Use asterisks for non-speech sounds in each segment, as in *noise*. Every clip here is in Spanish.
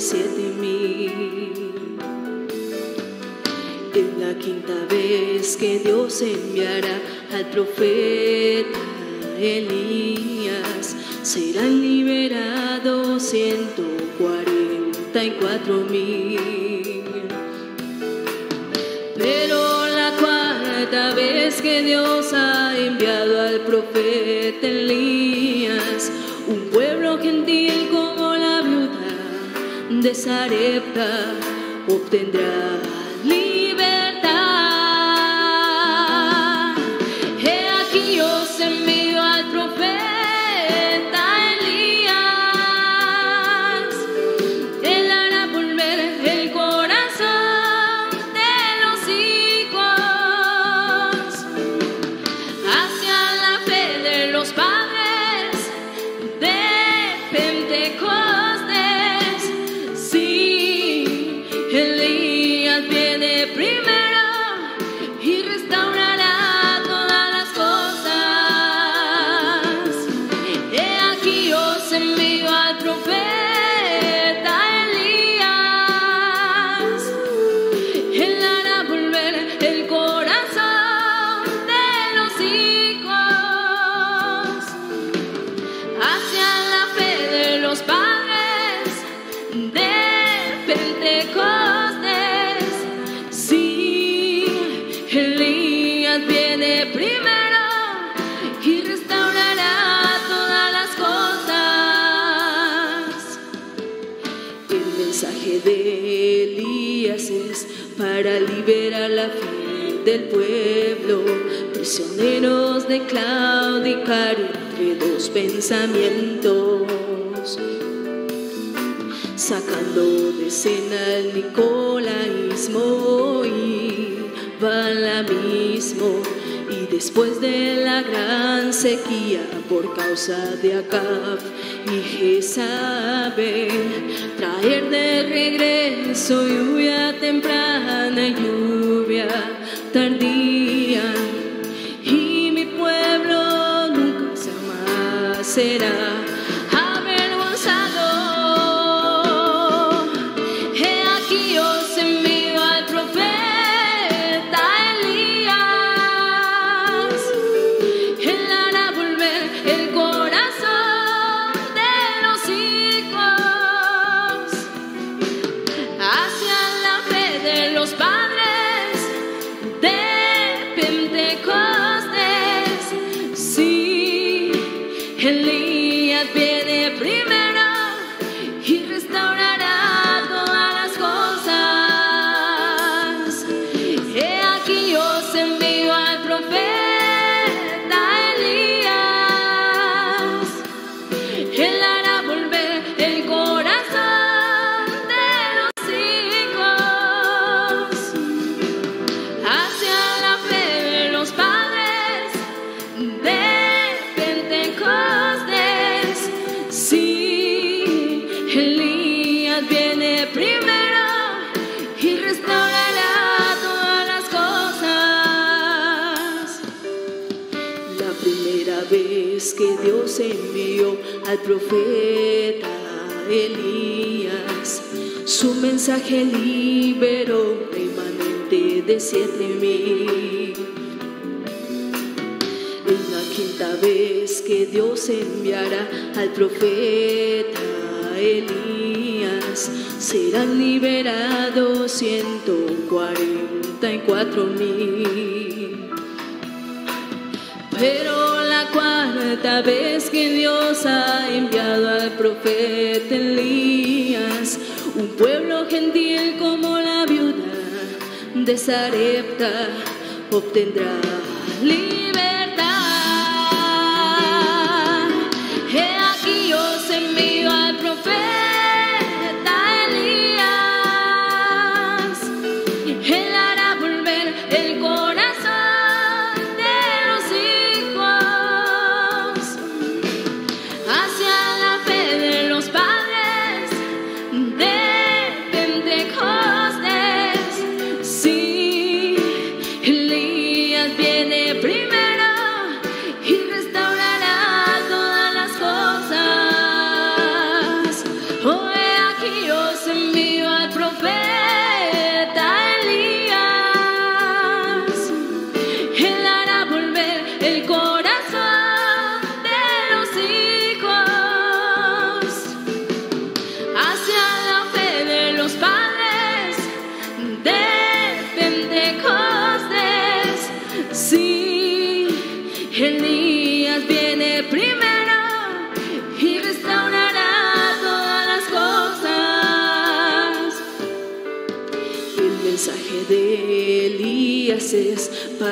siete mil. Es la quinta vez que Dios enviará al profeta Elías. Serán liberados ciento cuarenta y cuatro mil. Pero la cuarta vez que Dios ha enviado al profeta Elías de Sarepta obtendrás.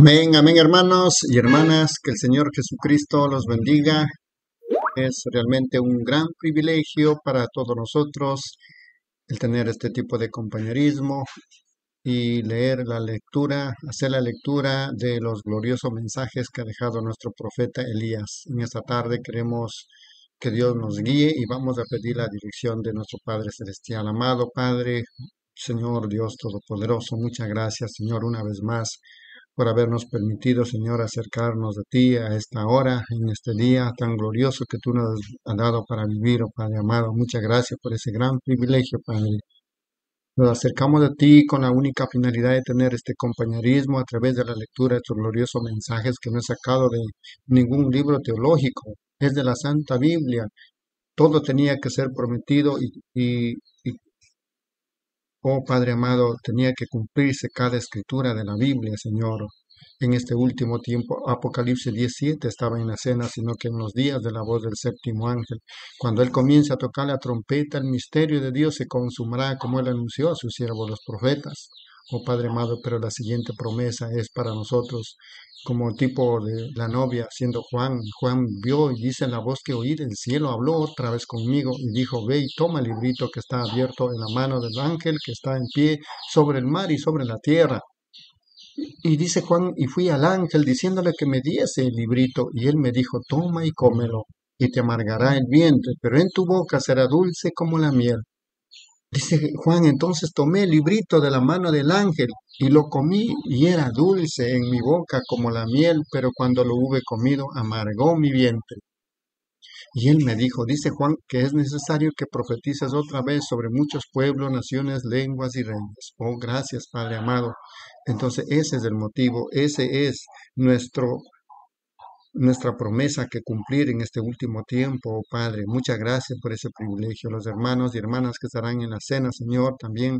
Amén, amén hermanos y hermanas, que el Señor Jesucristo los bendiga. Es realmente un gran privilegio para todos nosotros el tener este tipo de compañerismo y leer la lectura, hacer la lectura de los gloriosos mensajes que ha dejado nuestro profeta Elías. En esta tarde queremos que Dios nos guíe y vamos a pedir la dirección de nuestro Padre Celestial. Amado Padre, Señor Dios Todopoderoso, muchas gracias Señor una vez más por habernos permitido, Señor, acercarnos a ti a esta hora, en este día tan glorioso que tú nos has dado para vivir, oh Padre amado. Muchas gracias por ese gran privilegio, Padre. Nos acercamos a ti con la única finalidad de tener este compañerismo a través de la lectura de tus gloriosos mensajes que no he sacado de ningún libro teológico, es de la Santa Biblia. Todo tenía que ser prometido y, Oh Padre amado, tenía que cumplirse cada escritura de la Biblia, Señor. En este último tiempo, Apocalipsis 17 estaba en la cena, sino que en los días de la voz del séptimo ángel, cuando Él comience a tocar la trompeta, el misterio de Dios se consumará como Él anunció a sus siervos los profetas oh Padre amado, pero la siguiente promesa es para nosotros como tipo de la novia, siendo Juan. Juan vio y dice la voz que oí del cielo, habló otra vez conmigo y dijo, ve y toma el librito que está abierto en la mano del ángel que está en pie sobre el mar y sobre la tierra. Y dice Juan, y fui al ángel diciéndole que me diese el librito, y él me dijo, toma y cómelo, y te amargará el vientre, pero en tu boca será dulce como la miel. Dice Juan, entonces tomé el librito de la mano del ángel y lo comí y era dulce en mi boca como la miel, pero cuando lo hube comido amargó mi vientre. Y él me dijo, dice Juan, que es necesario que profetices otra vez sobre muchos pueblos, naciones, lenguas y reinos. Oh, gracias, Padre amado. Entonces ese es el motivo, ese es nuestro nuestra promesa que cumplir en este último tiempo, oh Padre. Muchas gracias por ese privilegio. Los hermanos y hermanas que estarán en la cena, Señor, también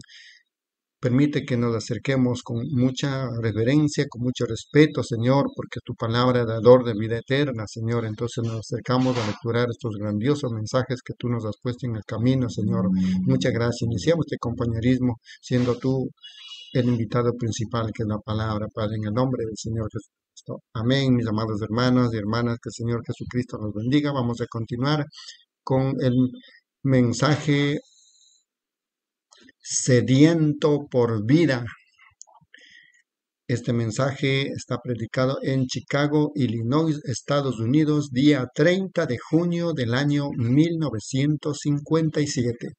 permite que nos acerquemos con mucha reverencia, con mucho respeto, Señor, porque tu palabra es dador de vida eterna, Señor. Entonces nos acercamos a lecturar estos grandiosos mensajes que tú nos has puesto en el camino, Señor. Muchas gracias. Iniciamos este compañerismo siendo tú el invitado principal, que es la palabra, Padre, en el nombre del Señor Jesús. Amén, mis amados hermanos y hermanas, que el Señor Jesucristo nos bendiga. Vamos a continuar con el mensaje sediento por vida. Este mensaje está predicado en Chicago, Illinois, Estados Unidos, día 30 de junio del año 1957.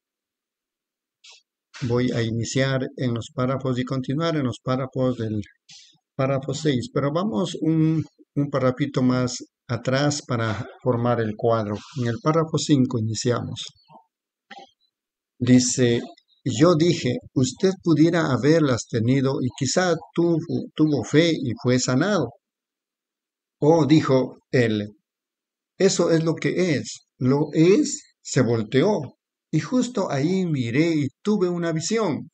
Voy a iniciar en los párrafos y continuar en los párrafos del párrafo 6, pero vamos un, un más atrás para formar el cuadro. En el párrafo 5 iniciamos. Dice, yo dije, usted pudiera haberlas tenido y quizá tuvo, tuvo fe y fue sanado. Oh, dijo él, eso es lo que es. Lo es, se volteó. Y justo ahí miré y tuve una visión.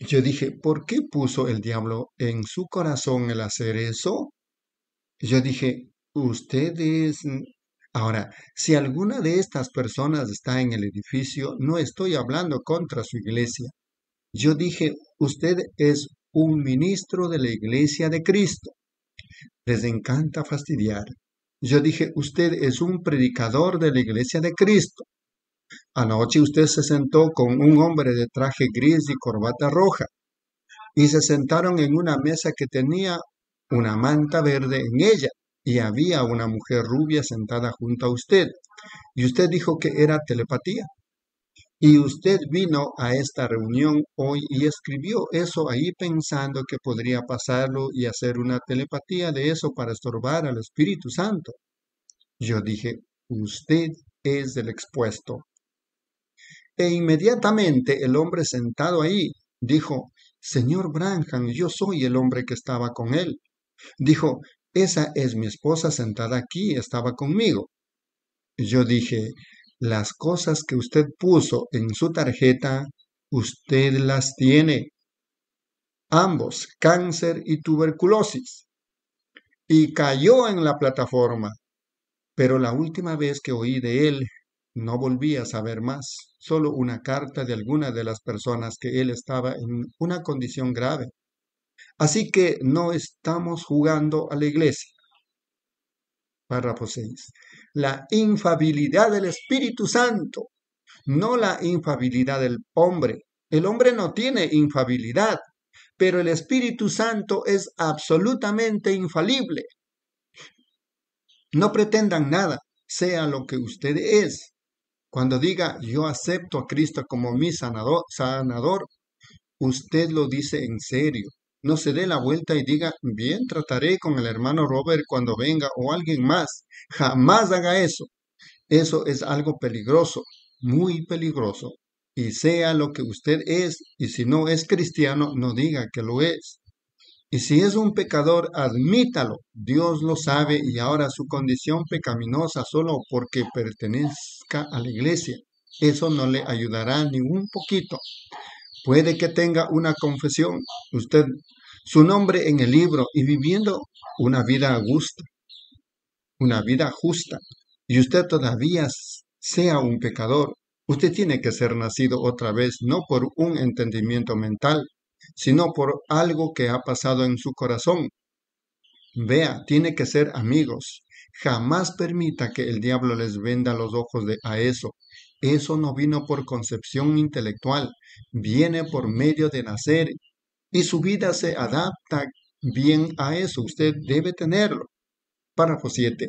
Yo dije, ¿por qué puso el diablo en su corazón el hacer eso? Yo dije, ustedes... Ahora, si alguna de estas personas está en el edificio, no estoy hablando contra su iglesia. Yo dije, usted es un ministro de la iglesia de Cristo. Les encanta fastidiar. Yo dije, usted es un predicador de la iglesia de Cristo. Anoche usted se sentó con un hombre de traje gris y corbata roja y se sentaron en una mesa que tenía una manta verde en ella y había una mujer rubia sentada junto a usted. Y usted dijo que era telepatía. Y usted vino a esta reunión hoy y escribió eso ahí pensando que podría pasarlo y hacer una telepatía de eso para estorbar al Espíritu Santo. Yo dije, usted es el expuesto. E inmediatamente el hombre sentado ahí dijo, Señor Branham, yo soy el hombre que estaba con él. Dijo, esa es mi esposa sentada aquí, estaba conmigo. Yo dije, las cosas que usted puso en su tarjeta, usted las tiene. Ambos, cáncer y tuberculosis. Y cayó en la plataforma. Pero la última vez que oí de él, no volví a saber más, solo una carta de alguna de las personas que él estaba en una condición grave. Así que no estamos jugando a la iglesia. Párrafo 6. La infabilidad del Espíritu Santo, no la infabilidad del hombre. El hombre no tiene infabilidad, pero el Espíritu Santo es absolutamente infalible. No pretendan nada, sea lo que usted es. Cuando diga yo acepto a Cristo como mi sanador, sanador, usted lo dice en serio. No se dé la vuelta y diga, bien, trataré con el hermano Robert cuando venga o alguien más. Jamás haga eso. Eso es algo peligroso, muy peligroso. Y sea lo que usted es, y si no es cristiano, no diga que lo es. Y si es un pecador, admítalo. Dios lo sabe y ahora su condición pecaminosa solo porque pertenezca a la iglesia. Eso no le ayudará ni un poquito. Puede que tenga una confesión, usted, su nombre en el libro y viviendo una vida justa, una vida justa, y usted todavía sea un pecador. Usted tiene que ser nacido otra vez, no por un entendimiento mental, sino por algo que ha pasado en su corazón. Vea, tiene que ser amigos. Jamás permita que el diablo les venda los ojos de a eso. Eso no vino por concepción intelectual, viene por medio de nacer y su vida se adapta bien a eso. Usted debe tenerlo. Párrafo 7.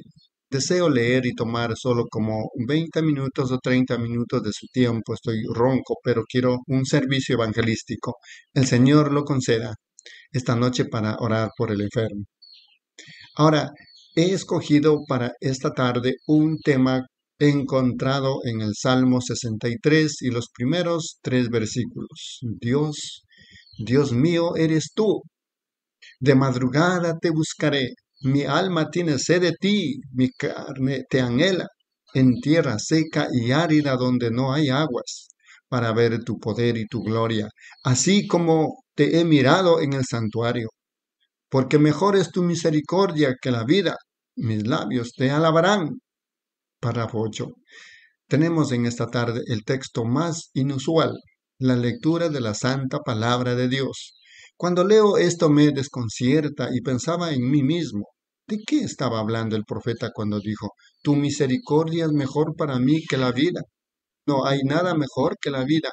Deseo leer y tomar solo como 20 minutos o 30 minutos de su tiempo. Estoy ronco, pero quiero un servicio evangelístico. El Señor lo conceda esta noche para orar por el enfermo. Ahora, he escogido para esta tarde un tema encontrado en el Salmo 63 y los primeros tres versículos. Dios, Dios mío eres tú. De madrugada te buscaré. Mi alma tiene sed de ti, mi carne te anhela, en tierra seca y árida donde no hay aguas, para ver tu poder y tu gloria, así como te he mirado en el santuario. Porque mejor es tu misericordia que la vida, mis labios te alabarán Párrafo 8. Tenemos en esta tarde el texto más inusual, la lectura de la santa palabra de Dios. Cuando leo esto me desconcierta y pensaba en mí mismo. ¿De qué estaba hablando el profeta cuando dijo, Tu misericordia es mejor para mí que la vida? No hay nada mejor que la vida.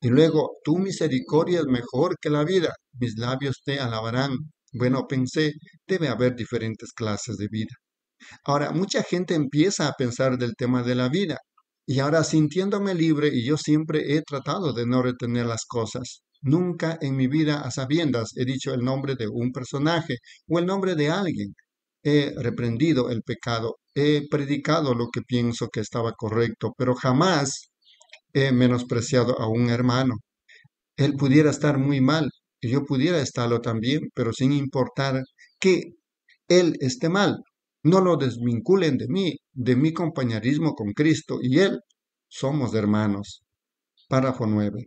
Y luego, tu misericordia es mejor que la vida. Mis labios te alabarán. Bueno, pensé, debe haber diferentes clases de vida. Ahora, mucha gente empieza a pensar del tema de la vida y ahora sintiéndome libre y yo siempre he tratado de no retener las cosas. Nunca en mi vida a sabiendas he dicho el nombre de un personaje o el nombre de alguien. He reprendido el pecado, he predicado lo que pienso que estaba correcto, pero jamás he menospreciado a un hermano. Él pudiera estar muy mal y yo pudiera estarlo también, pero sin importar que él esté mal, no lo desvinculen de mí, de mi compañerismo con Cristo y Él. Somos hermanos. Párrafo 9.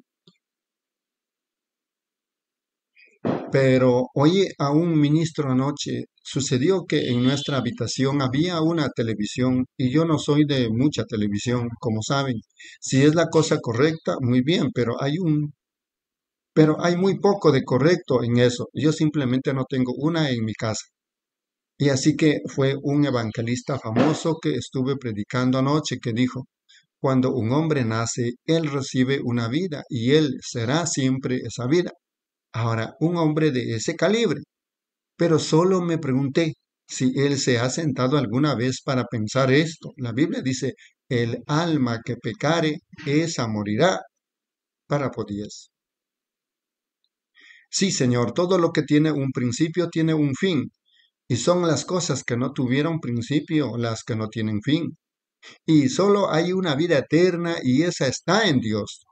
Pero oye a un ministro anoche, sucedió que en nuestra habitación había una televisión y yo no soy de mucha televisión, como saben. Si es la cosa correcta, muy bien, pero hay un pero hay muy poco de correcto en eso. Yo simplemente no tengo una en mi casa. Y así que fue un evangelista famoso que estuve predicando anoche que dijo, cuando un hombre nace, él recibe una vida y él será siempre esa vida. Ahora, un hombre de ese calibre. Pero solo me pregunté si él se ha sentado alguna vez para pensar esto. La Biblia dice, el alma que pecare, esa morirá. Para 10. Sí, Señor, todo lo que tiene un principio tiene un fin, y son las cosas que no tuvieron principio las que no tienen fin. Y solo hay una vida eterna y esa está en Dios.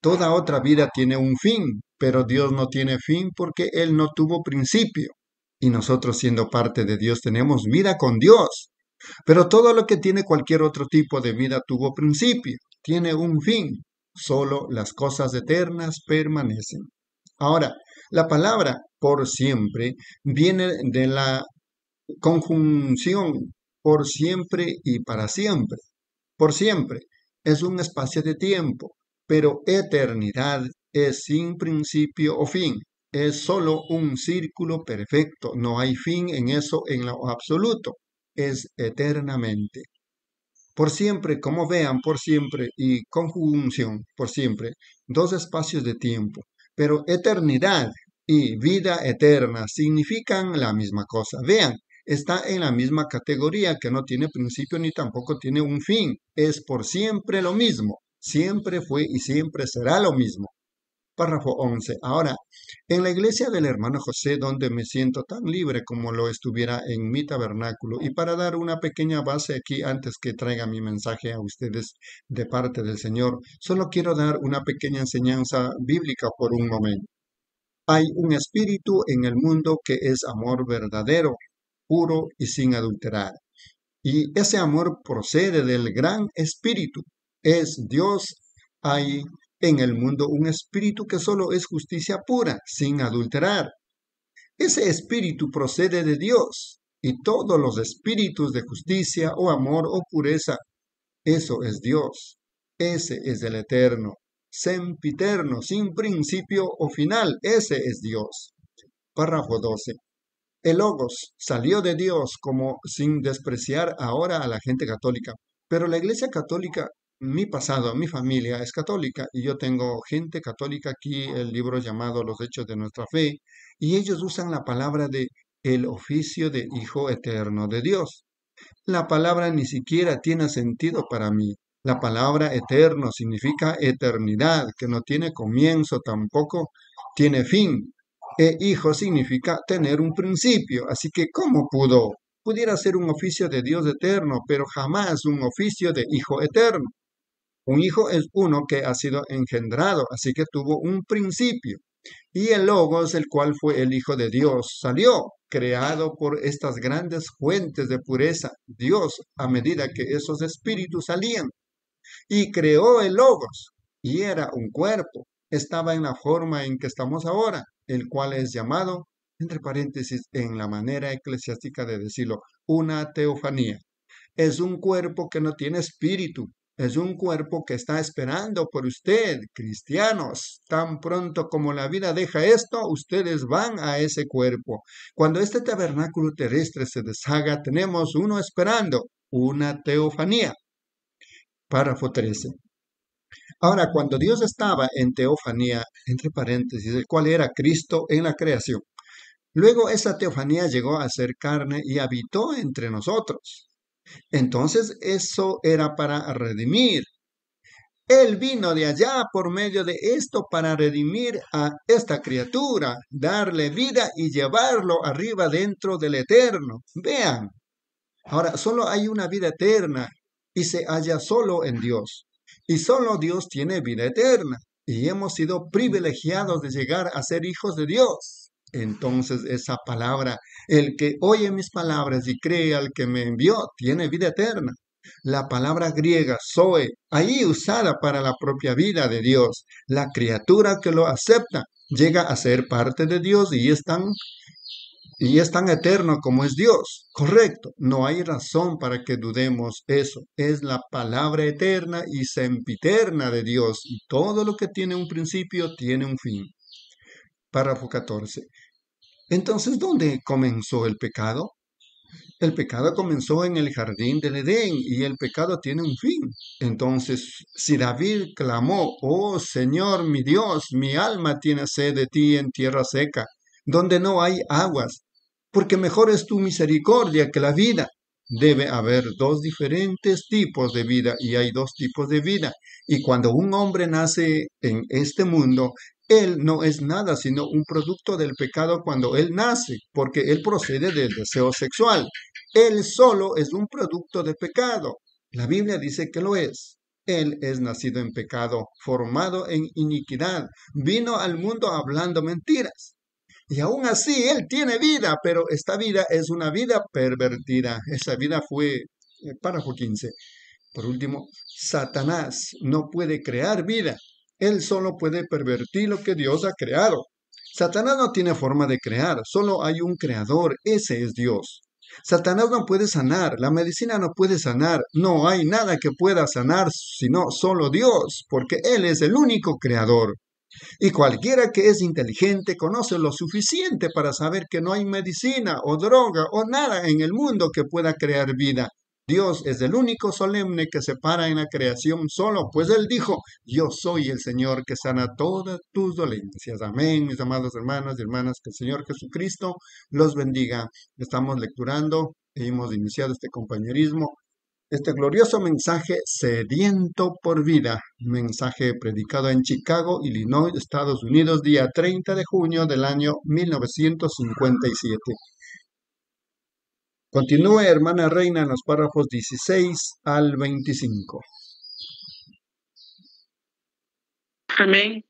Toda otra vida tiene un fin, pero Dios no tiene fin porque Él no tuvo principio. Y nosotros siendo parte de Dios tenemos vida con Dios. Pero todo lo que tiene cualquier otro tipo de vida tuvo principio, tiene un fin. Solo las cosas eternas permanecen. Ahora, la palabra por siempre viene de la conjunción por siempre y para siempre. Por siempre es un espacio de tiempo, pero eternidad es sin principio o fin. es solo un círculo perfecto, no hay fin en eso en lo absoluto, es eternamente. Por siempre, como vean, por siempre y conjunción, por siempre, dos espacios de tiempo, pero eternidad y vida eterna significan la misma cosa. Vean, está en la misma categoría que no tiene principio ni tampoco tiene un fin, es por siempre lo mismo, siempre fue y siempre será lo mismo. Párrafo 11. Ahora, en la iglesia del hermano José, donde me siento tan libre como lo estuviera en mi tabernáculo, y para dar una pequeña base aquí antes que traiga mi mensaje a ustedes de parte del Señor, solo quiero dar una pequeña enseñanza bíblica por un momento. Hay un espíritu en el mundo que es amor verdadero, puro y sin adulterar. Y ese amor procede del gran espíritu. Es Dios. Hay en el mundo un espíritu que solo es justicia pura, sin adulterar. Ese espíritu procede de Dios y todos los espíritus de justicia o amor o pureza, eso es Dios. Ese es el eterno, sempiterno, sin principio o final, ese es Dios. Párrafo 12. El Logos salió de Dios como sin despreciar ahora a la gente católica, pero la Iglesia Católica mi pasado, mi familia es católica y yo tengo gente católica aquí, el libro llamado Los Hechos de nuestra Fe, y ellos usan la palabra de el oficio de Hijo Eterno de Dios. La palabra ni siquiera tiene sentido para mí. La palabra eterno significa eternidad, que no tiene comienzo tampoco, tiene fin. E hijo significa tener un principio, así que ¿cómo pudo? Pudiera ser un oficio de Dios eterno, pero jamás un oficio de Hijo eterno. Un hijo es uno que ha sido engendrado, así que tuvo un principio. Y el Logos, el cual fue el Hijo de Dios, salió, creado por estas grandes fuentes de pureza, Dios, a medida que esos espíritus salían. Y creó el Logos, y era un cuerpo, estaba en la forma en que estamos ahora, el cual es llamado, entre paréntesis, en la manera eclesiástica de decirlo, una teofanía. Es un cuerpo que no tiene espíritu, es un cuerpo que está esperando por usted, cristianos. Tan pronto como la vida deja esto, ustedes van a ese cuerpo. Cuando este tabernáculo terrestre se deshaga, tenemos uno esperando, una teofanía. Párrafo 13. Ahora, cuando Dios estaba en teofanía, entre paréntesis, el cual era Cristo en la creación, luego esa teofanía llegó a ser carne y habitó entre nosotros. Entonces eso era para redimir. Él vino de allá por medio de esto para redimir a esta criatura, darle vida y llevarlo arriba dentro del eterno. Vean. Ahora, solo hay una vida eterna y se halla solo en Dios. Y solo Dios tiene vida eterna. Y hemos sido privilegiados de llegar a ser hijos de Dios. Entonces esa palabra, el que oye mis palabras y cree al que me envió, tiene vida eterna. La palabra griega zoe, ahí usada para la propia vida de Dios, la criatura que lo acepta, llega a ser parte de Dios y es tan, y es tan eterno como es Dios. Correcto, no hay razón para que dudemos eso. Es la palabra eterna y sempiterna de Dios y todo lo que tiene un principio tiene un fin. Párrafo 14. Entonces, ¿dónde comenzó el pecado? El pecado comenzó en el jardín del Edén y el pecado tiene un fin. Entonces, si David clamó, oh Señor mi Dios, mi alma tiene sed de ti en tierra seca, donde no hay aguas, porque mejor es tu misericordia que la vida. Debe haber dos diferentes tipos de vida y hay dos tipos de vida. Y cuando un hombre nace en este mundo, él no es nada sino un producto del pecado cuando Él nace, porque Él procede del deseo sexual. Él solo es un producto de pecado. La Biblia dice que lo es. Él es nacido en pecado, formado en iniquidad, vino al mundo hablando mentiras. Y aún así Él tiene vida, pero esta vida es una vida pervertida. Esa vida fue, eh, párrafo 15. Por último, Satanás no puede crear vida, él solo puede pervertir lo que Dios ha creado. Satanás no tiene forma de crear, solo hay un creador, ese es Dios. Satanás no puede sanar, la medicina no puede sanar, no hay nada que pueda sanar sino solo Dios, porque Él es el único creador. Y cualquiera que es inteligente conoce lo suficiente para saber que no hay medicina o droga o nada en el mundo que pueda crear vida. Dios es el único solemne que se para en la creación solo, pues Él dijo, yo soy el Señor que sana todas tus dolencias. Amén, mis amados hermanos y hermanas, que el Señor Jesucristo los bendiga. Estamos lecturando hemos iniciado este compañerismo este glorioso mensaje sediento por vida, mensaje predicado en Chicago, Illinois, Estados Unidos, día 30 de junio del año 1957. Continúe, hermana Reina, en los párrafos 16 al 25. Amén.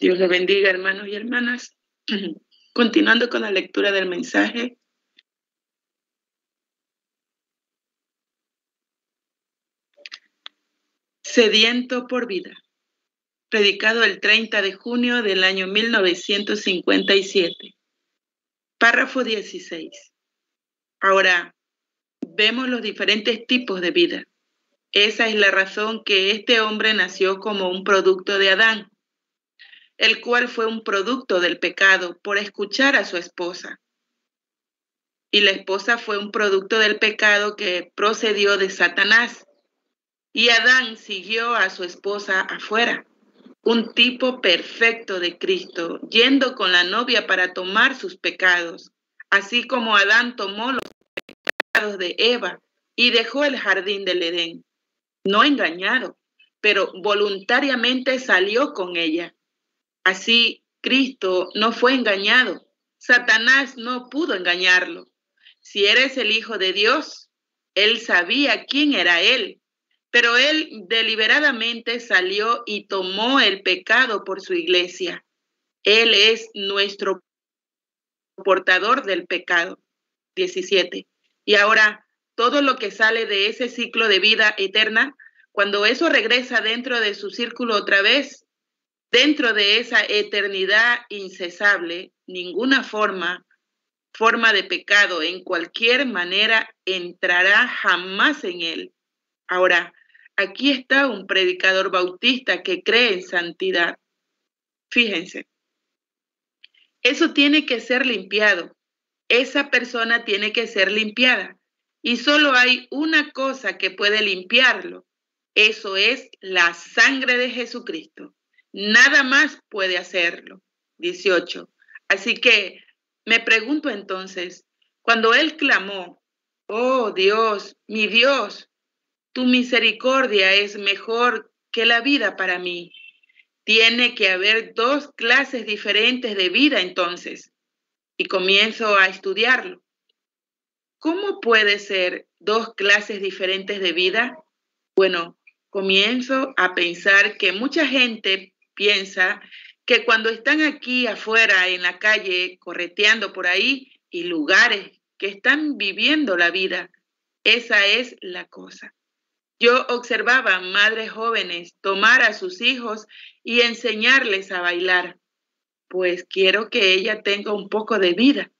Dios le bendiga, hermanos y hermanas. *clears throat* Continuando con la lectura del mensaje, Sediento por vida, predicado el 30 de junio del año 1957. Párrafo 16. Ahora, vemos los diferentes tipos de vida. Esa es la razón que este hombre nació como un producto de Adán, el cual fue un producto del pecado por escuchar a su esposa. Y la esposa fue un producto del pecado que procedió de Satanás y Adán siguió a su esposa afuera, un tipo perfecto de Cristo, yendo con la novia para tomar sus pecados, así como Adán tomó los de Eva y dejó el jardín del Edén, no engañado, pero voluntariamente salió con ella. Así Cristo no fue engañado, Satanás no pudo engañarlo. Si eres el Hijo de Dios, él sabía quién era él pero él deliberadamente salió y tomó el pecado por su iglesia. Él es nuestro portador del pecado. 17. Y ahora, todo lo que sale de ese ciclo de vida eterna, cuando eso regresa dentro de su círculo otra vez, dentro de esa eternidad incesable, ninguna forma, forma de pecado en cualquier manera entrará jamás en él. Ahora, aquí está un predicador bautista que cree en santidad. Fíjense, eso tiene que ser limpiado. Esa persona tiene que ser limpiada. Y solo hay una cosa que puede limpiarlo. Eso es la sangre de Jesucristo. Nada más puede hacerlo. 18. Así que me pregunto entonces, cuando él clamó, oh Dios, mi Dios, tu misericordia es mejor que la vida para mí. Tiene que haber dos clases diferentes de vida entonces. Y comienzo a estudiarlo. ¿Cómo puede ser dos clases diferentes de vida? Bueno, comienzo a pensar que mucha gente piensa que cuando están aquí afuera en la calle, correteando por ahí, y lugares que están viviendo la vida, esa es la cosa. Yo observaba madres jóvenes tomar a sus hijos y enseñarles a bailar, pues quiero que ella tenga un poco de vida.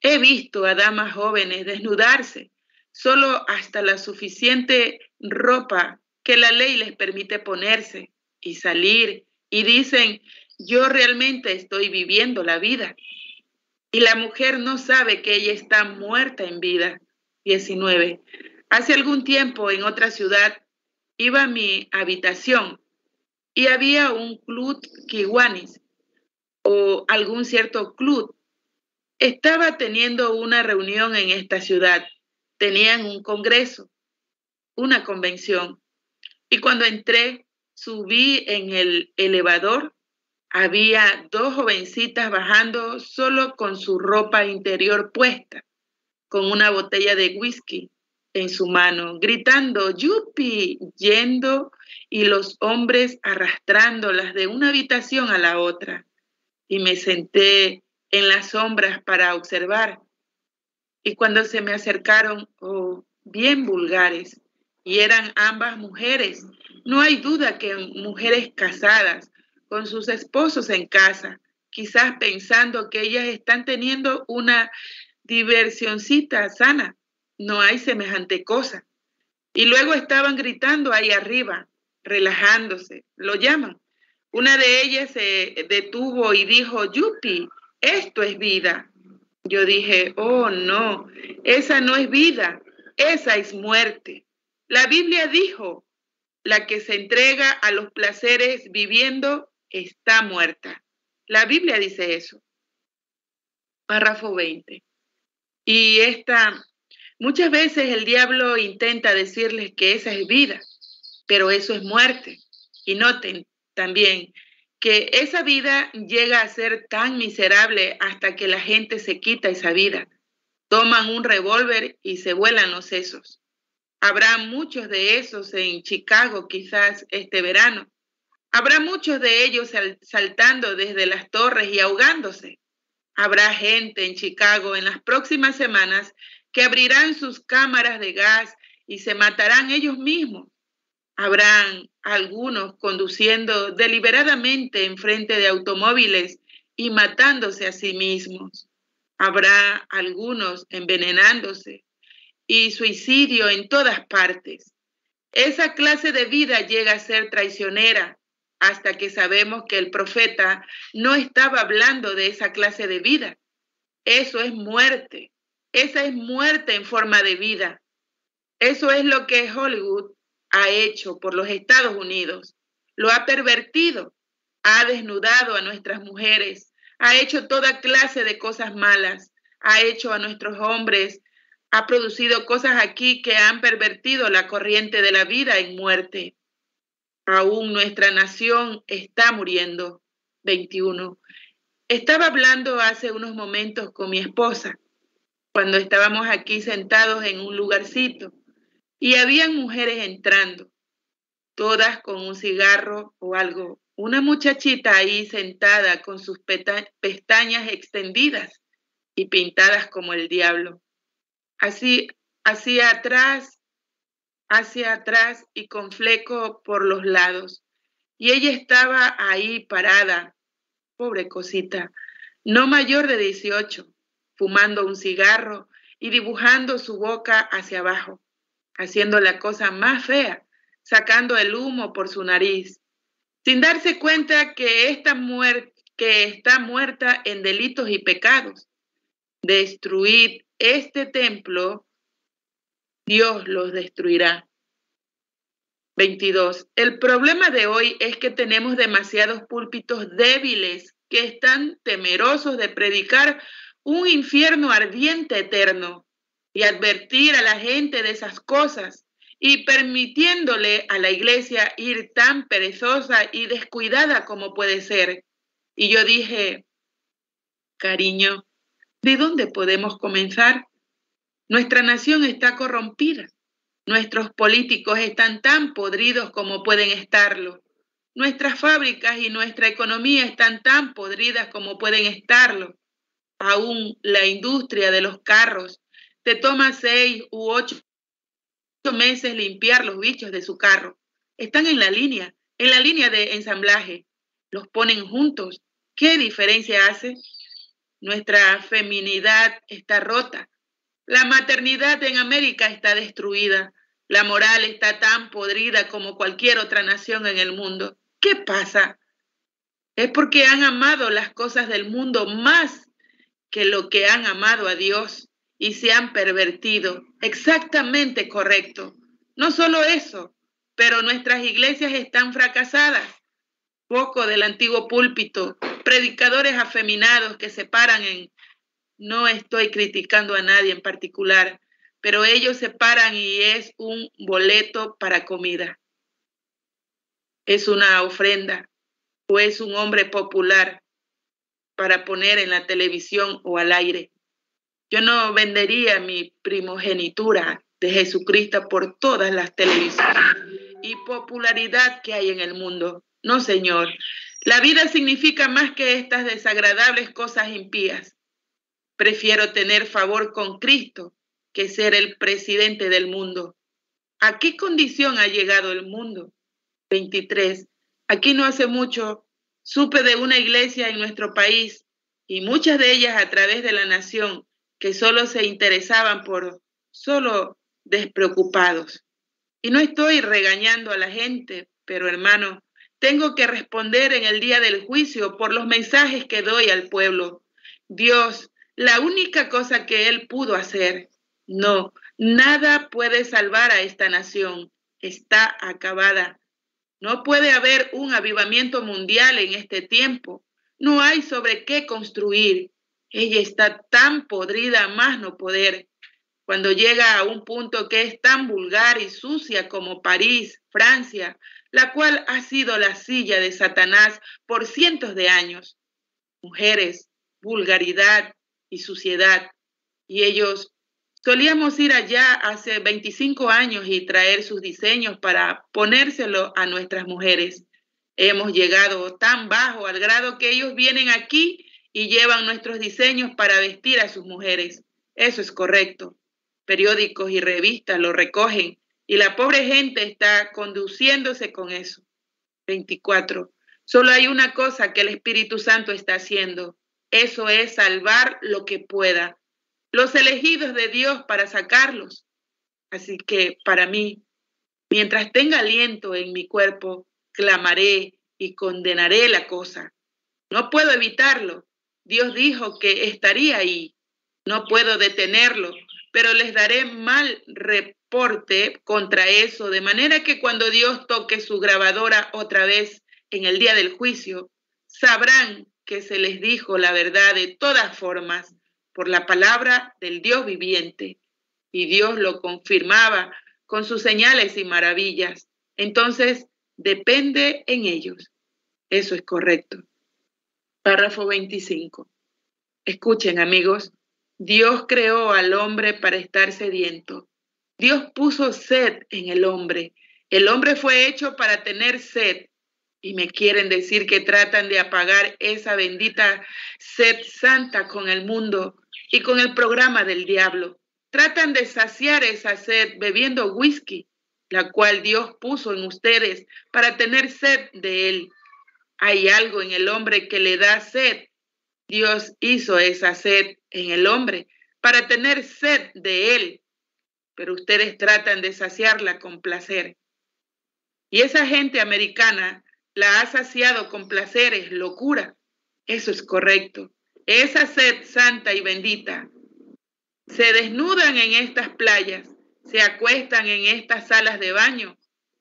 He visto a damas jóvenes desnudarse solo hasta la suficiente ropa que la ley les permite ponerse y salir y dicen, yo realmente estoy viviendo la vida. Y la mujer no sabe que ella está muerta en vida. 19. Hace algún tiempo en otra ciudad iba a mi habitación y había un club kiwanis o algún cierto club. Estaba teniendo una reunión en esta ciudad. Tenían un congreso, una convención. Y cuando entré, subí en el elevador. Había dos jovencitas bajando solo con su ropa interior puesta, con una botella de whisky en su mano, gritando, yupi, yendo y los hombres arrastrándolas de una habitación a la otra. Y me senté en las sombras para observar. Y cuando se me acercaron, oh, bien vulgares, y eran ambas mujeres, no hay duda que mujeres casadas, con sus esposos en casa, quizás pensando que ellas están teniendo una diversioncita sana, no hay semejante cosa. Y luego estaban gritando ahí arriba, relajándose, lo llaman. Una de ellas se detuvo y dijo, Yupi, esto es vida. Yo dije, oh no, esa no es vida, esa es muerte. La Biblia dijo, la que se entrega a los placeres viviendo está muerta. La Biblia dice eso. Párrafo 20. Y esta, muchas veces el diablo intenta decirles que esa es vida, pero eso es muerte. Y noten también que esa vida llega a ser tan miserable hasta que la gente se quita esa vida. Toman un revólver y se vuelan los sesos. Habrá muchos de esos en Chicago quizás este verano. Habrá muchos de ellos saltando desde las torres y ahogándose. Habrá gente en Chicago en las próximas semanas que abrirán sus cámaras de gas y se matarán ellos mismos. Habrán algunos conduciendo deliberadamente en frente de automóviles y matándose a sí mismos. Habrá algunos envenenándose y suicidio en todas partes. Esa clase de vida llega a ser traicionera hasta que sabemos que el profeta no estaba hablando de esa clase de vida. Eso es muerte. Esa es muerte en forma de vida. Eso es lo que Hollywood ha hecho por los Estados Unidos. Lo ha pervertido, ha desnudado a nuestras mujeres, ha hecho toda clase de cosas malas, ha hecho a nuestros hombres, ha producido cosas aquí que han pervertido la corriente de la vida en muerte. Aún nuestra nación está muriendo. 21. Estaba hablando hace unos momentos con mi esposa, cuando estábamos aquí sentados en un lugarcito y habían mujeres entrando, todas con un cigarro o algo. Una muchachita ahí sentada con sus pestañas extendidas y pintadas como el diablo. Así, hacia atrás, hacia atrás y con fleco por los lados. Y ella estaba ahí parada, pobre cosita, no mayor de 18, fumando un cigarro y dibujando su boca hacia abajo haciendo la cosa más fea, sacando el humo por su nariz, sin darse cuenta que, esta que está muerta en delitos y pecados. Destruir este templo, Dios los destruirá. 22. El problema de hoy es que tenemos demasiados púlpitos débiles que están temerosos de predicar un infierno ardiente eterno y advertir a la gente de esas cosas y permitiéndole a la iglesia ir tan perezosa y descuidada como puede ser. Y yo dije, cariño, ¿de dónde podemos comenzar? Nuestra nación está corrompida. Nuestros políticos están tan podridos como pueden estarlo. Nuestras fábricas y nuestra economía están tan podridas como pueden estarlo. Aún la industria de los carros te toma seis u ocho meses limpiar los bichos de su carro. Están en la línea, en la línea de ensamblaje. Los ponen juntos. ¿Qué diferencia hace? Nuestra feminidad está rota. La maternidad en América está destruida. La moral está tan podrida como cualquier otra nación en el mundo. ¿Qué pasa? Es porque han amado las cosas del mundo más que lo que han amado a Dios y se han pervertido. Exactamente correcto. No solo eso, pero nuestras iglesias están fracasadas. Poco del antiguo púlpito, predicadores afeminados que se paran en... No estoy criticando a nadie en particular, pero ellos se paran y es un boleto para comida. Es una ofrenda o es un hombre popular para poner en la televisión o al aire. Yo no vendería mi primogenitura de Jesucristo por todas las televisiones y popularidad que hay en el mundo. No, Señor. La vida significa más que estas desagradables cosas impías. Prefiero tener favor con Cristo que ser el presidente del mundo. ¿A qué condición ha llegado el mundo? 23. Aquí no hace mucho supe de una iglesia en nuestro país y muchas de ellas a través de la nación que solo se interesaban por solo despreocupados. Y no estoy regañando a la gente, pero hermano, tengo que responder en el día del juicio por los mensajes que doy al pueblo. Dios, la única cosa que Él pudo hacer, no, nada puede salvar a esta nación. Está acabada. No puede haber un avivamiento mundial en este tiempo. No hay sobre qué construir. Ella está tan podrida más no poder. Cuando llega a un punto que es tan vulgar y sucia como París, Francia, la cual ha sido la silla de Satanás por cientos de años. Mujeres, vulgaridad y suciedad. Y ellos solíamos ir allá hace 25 años y traer sus diseños para ponérselo a nuestras mujeres. Hemos llegado tan bajo al grado que ellos vienen aquí y llevan nuestros diseños para vestir a sus mujeres. Eso es correcto. Periódicos y revistas lo recogen y la pobre gente está conduciéndose con eso. 24. Solo hay una cosa que el Espíritu Santo está haciendo. Eso es salvar lo que pueda. Los elegidos de Dios para sacarlos. Así que para mí, mientras tenga aliento en mi cuerpo, clamaré y condenaré la cosa. No puedo evitarlo. Dios dijo que estaría ahí. No puedo detenerlo, pero les daré mal reporte contra eso, de manera que cuando Dios toque su grabadora otra vez en el día del juicio, sabrán que se les dijo la verdad de todas formas por la palabra del Dios viviente. Y Dios lo confirmaba con sus señales y maravillas. Entonces, depende en ellos. Eso es correcto. Párrafo 25. Escuchen amigos, Dios creó al hombre para estar sediento. Dios puso sed en el hombre. El hombre fue hecho para tener sed. Y me quieren decir que tratan de apagar esa bendita sed santa con el mundo y con el programa del diablo. Tratan de saciar esa sed bebiendo whisky la cual Dios puso en ustedes para tener sed de Él. Hay algo en el hombre que le da sed. Dios hizo esa sed en el hombre para tener sed de Él, pero ustedes tratan de saciarla con placer. Y esa gente americana la ha saciado con placeres, locura. Eso es correcto. Esa sed santa y bendita. Se desnudan en estas playas se acuestan en estas salas de baño,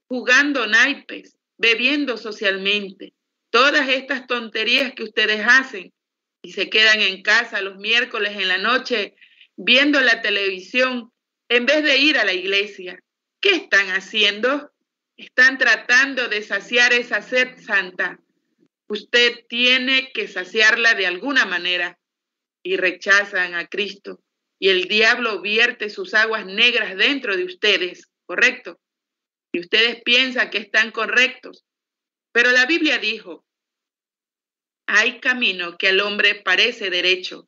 jugando naipes, bebiendo socialmente, todas estas tonterías que ustedes hacen y se quedan en casa los miércoles en la noche viendo la televisión en vez de ir a la iglesia. ¿Qué están haciendo? Están tratando de saciar esa sed santa. Usted tiene que saciarla de alguna manera y rechazan a Cristo y el diablo vierte sus aguas negras dentro de ustedes, ¿correcto? Y ustedes piensan que están correctos. Pero la Biblia dijo, hay camino que al hombre parece derecho,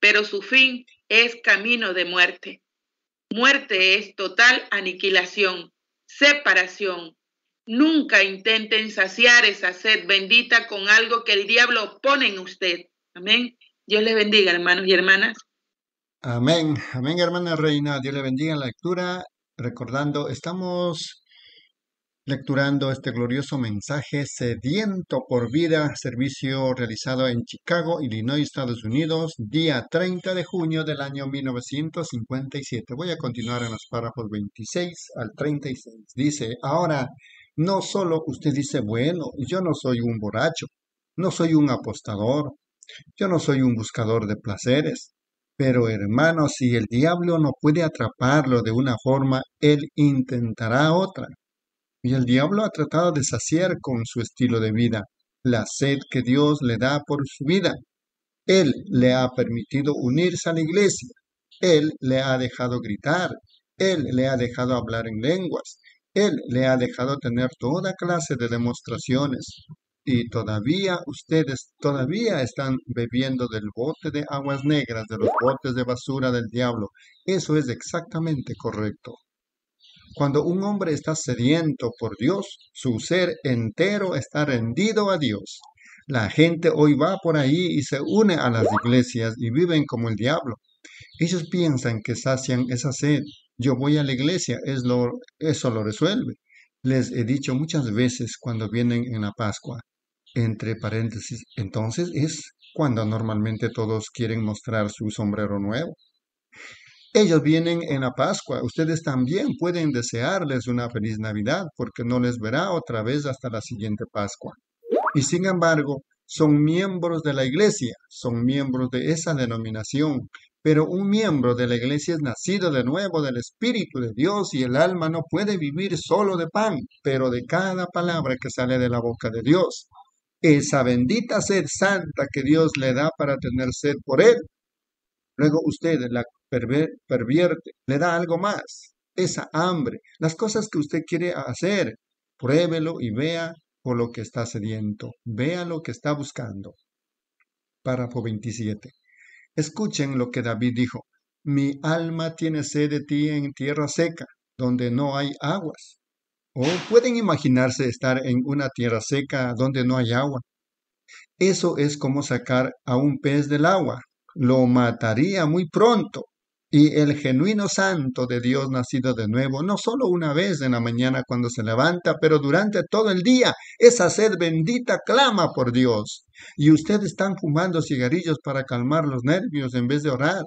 pero su fin es camino de muerte. Muerte es total aniquilación, separación. Nunca intenten saciar esa sed bendita con algo que el diablo pone en usted. Amén. Dios les bendiga, hermanos y hermanas. Amén, amén, hermana Reina. Dios le bendiga en la lectura. Recordando, estamos lecturando este glorioso mensaje sediento por vida, servicio realizado en Chicago, Illinois, Estados Unidos, día 30 de junio del año 1957. Voy a continuar en los párrafos 26 al 36. Dice, ahora, no solo usted dice, bueno, yo no soy un borracho, no soy un apostador, yo no soy un buscador de placeres. Pero hermano, si el diablo no puede atraparlo de una forma, él intentará otra. Y el diablo ha tratado de saciar con su estilo de vida la sed que Dios le da por su vida. Él le ha permitido unirse a la iglesia. Él le ha dejado gritar. Él le ha dejado hablar en lenguas. Él le ha dejado tener toda clase de demostraciones y todavía ustedes todavía están bebiendo del bote de aguas negras, de los botes de basura del diablo. Eso es exactamente correcto. Cuando un hombre está sediento por Dios, su ser entero está rendido a Dios. La gente hoy va por ahí y se une a las iglesias y viven como el diablo. Ellos piensan que sacian esa sed. Yo voy a la iglesia, es lo, eso lo resuelve. Les he dicho muchas veces cuando vienen en la Pascua, entre paréntesis, entonces es cuando normalmente todos quieren mostrar su sombrero nuevo. Ellos vienen en la Pascua. Ustedes también pueden desearles una feliz Navidad porque no les verá otra vez hasta la siguiente Pascua. Y sin embargo, son miembros de la iglesia, son miembros de esa denominación, pero un miembro de la iglesia es nacido de nuevo del Espíritu de Dios y el alma no puede vivir solo de pan, pero de cada palabra que sale de la boca de Dios. Esa bendita sed santa que Dios le da para tener sed por él. Luego usted la pervierte, le da algo más, esa hambre, las cosas que usted quiere hacer. Pruébelo y vea por lo que está sediento, vea lo que está buscando. Párrafo 27. Escuchen lo que David dijo. Mi alma tiene sed de ti en tierra seca, donde no hay aguas. ¿O pueden imaginarse estar en una tierra seca donde no hay agua? Eso es como sacar a un pez del agua. Lo mataría muy pronto. Y el genuino santo de Dios nacido de nuevo, no solo una vez en la mañana cuando se levanta, pero durante todo el día, esa sed bendita clama por Dios. Y ustedes están fumando cigarrillos para calmar los nervios en vez de orar.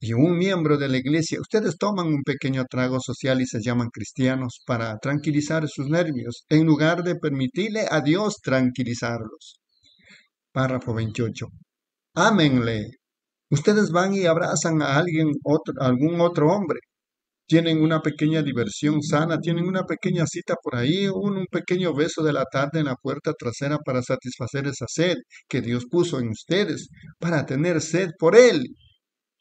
Y un miembro de la iglesia, ustedes toman un pequeño trago social y se llaman cristianos para tranquilizar sus nervios, en lugar de permitirle a Dios tranquilizarlos. Párrafo 28. Ámenle, Ustedes van y abrazan a alguien, otro, algún otro hombre. Tienen una pequeña diversión sana, tienen una pequeña cita por ahí, un, un pequeño beso de la tarde en la puerta trasera para satisfacer esa sed que Dios puso en ustedes, para tener sed por Él.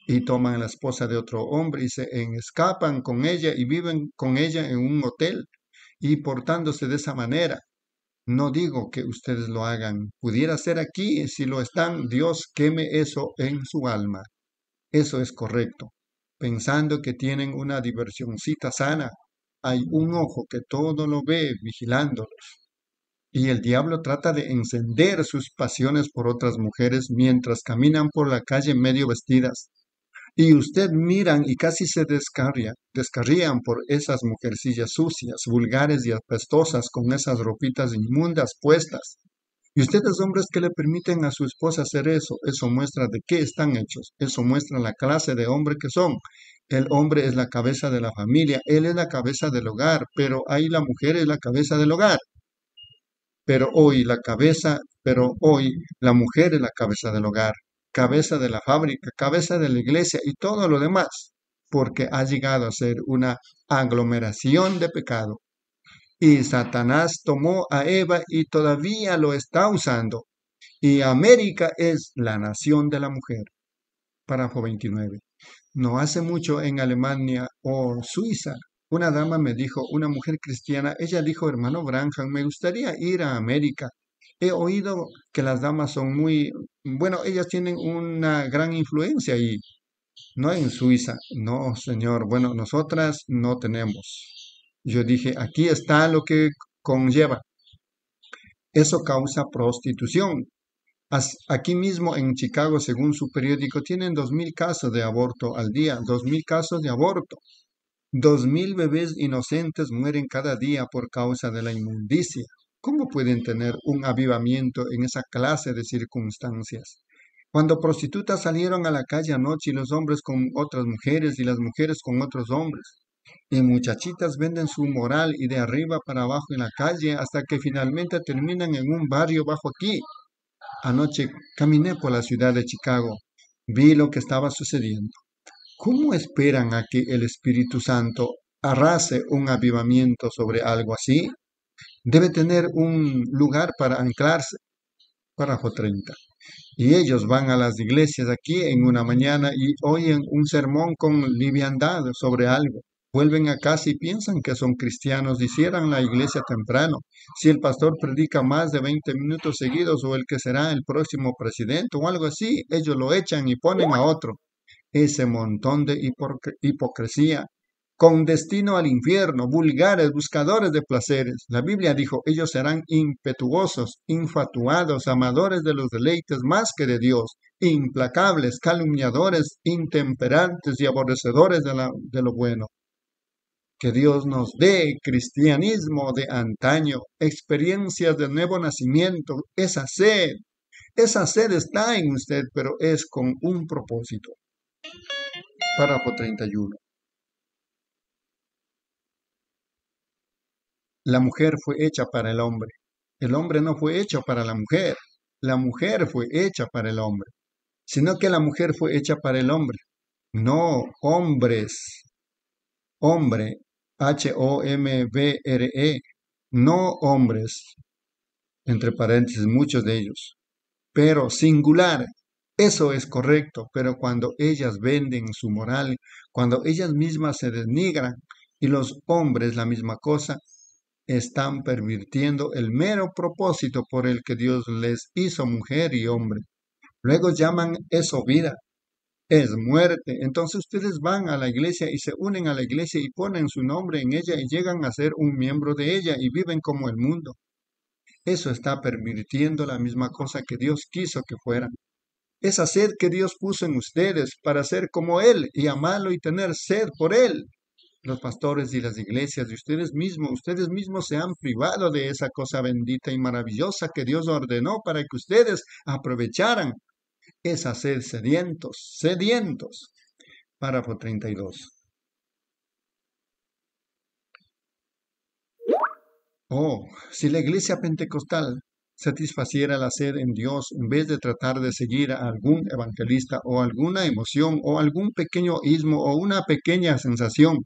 Y toman a la esposa de otro hombre y se escapan con ella y viven con ella en un hotel y portándose de esa manera. No digo que ustedes lo hagan. Pudiera ser aquí, si lo están, Dios queme eso en su alma. Eso es correcto. Pensando que tienen una diversióncita sana, hay un ojo que todo lo ve vigilándolos. Y el diablo trata de encender sus pasiones por otras mujeres mientras caminan por la calle medio vestidas, y usted miran y casi se descarría, descarrían por esas mujercillas sucias, vulgares y apestosas con esas ropitas inmundas puestas. Y ustedes hombres que le permiten a su esposa hacer eso, eso muestra de qué están hechos, eso muestra la clase de hombre que son. El hombre es la cabeza de la familia, él es la cabeza del hogar, pero ahí la mujer es la cabeza del hogar. Pero hoy la cabeza, pero hoy la mujer es la cabeza del hogar cabeza de la fábrica, cabeza de la iglesia y todo lo demás, porque ha llegado a ser una aglomeración de pecado. Y Satanás tomó a Eva y todavía lo está usando. Y América es la nación de la mujer. Párrafo 29. No hace mucho en Alemania o Suiza, una dama me dijo, una mujer cristiana, ella dijo, hermano Branham, me gustaría ir a América He oído que las damas son muy, bueno, ellas tienen una gran influencia y no en Suiza, no, señor, bueno, nosotras no tenemos. Yo dije, aquí está lo que conlleva. Eso causa prostitución. Aquí mismo en Chicago, según su periódico, tienen dos mil casos de aborto al día, dos mil casos de aborto. Dos mil bebés inocentes mueren cada día por causa de la inmundicia. ¿Cómo pueden tener un avivamiento en esa clase de circunstancias? Cuando prostitutas salieron a la calle anoche y los hombres con otras mujeres y las mujeres con otros hombres, y muchachitas venden su moral y de arriba para abajo en la calle hasta que finalmente terminan en un barrio bajo aquí. Anoche caminé por la ciudad de Chicago, vi lo que estaba sucediendo. ¿Cómo esperan a que el Espíritu Santo arrase un avivamiento sobre algo así? Debe tener un lugar para anclarse. Párrafo 30. Y ellos van a las iglesias aquí en una mañana y oyen un sermón con liviandad sobre algo. Vuelven a casa y piensan que son cristianos y la iglesia temprano. Si el pastor predica más de 20 minutos seguidos o el que será el próximo presidente o algo así, ellos lo echan y ponen a otro. Ese montón de hipocresía con destino al infierno, vulgares, buscadores de placeres. La Biblia dijo, ellos serán impetuosos, infatuados, amadores de los deleites más que de Dios, implacables, calumniadores, intemperantes y aborrecedores de, de lo bueno. que Dios nos dé cristianismo de antaño, experiencias de nuevo nacimiento, esa sed. Esa sed está en usted, pero es con un propósito. Párrafo 31. La mujer fue hecha para el hombre. El hombre no fue hecho para la mujer. La mujer fue hecha para el hombre. Sino que la mujer fue hecha para el hombre. No hombres. Hombre. H-O-M-B-R-E. No hombres. Entre paréntesis, muchos de ellos. Pero singular. Eso es correcto, pero cuando ellas venden su moral, cuando ellas mismas se denigran y los hombres la misma cosa, están pervirtiendo el mero propósito por el que Dios les hizo mujer y hombre. Luego llaman eso vida, es muerte. Entonces ustedes van a la iglesia y se unen a la iglesia y ponen su nombre en ella y llegan a ser un miembro de ella y viven como el mundo. Eso está pervirtiendo la misma cosa que Dios quiso que fueran. Esa sed que Dios puso en ustedes para ser como Él y amarlo y tener sed por Él los pastores y las iglesias y ustedes mismos, ustedes mismos se han privado de esa cosa bendita y maravillosa que Dios ordenó para que ustedes aprovecharan esa sed sedientos, sedientos. Párrafo 32. Oh, si la iglesia pentecostal satisfaciera la sed en Dios en vez de tratar de seguir a algún evangelista o alguna emoción o algún pequeño ismo o una pequeña sensación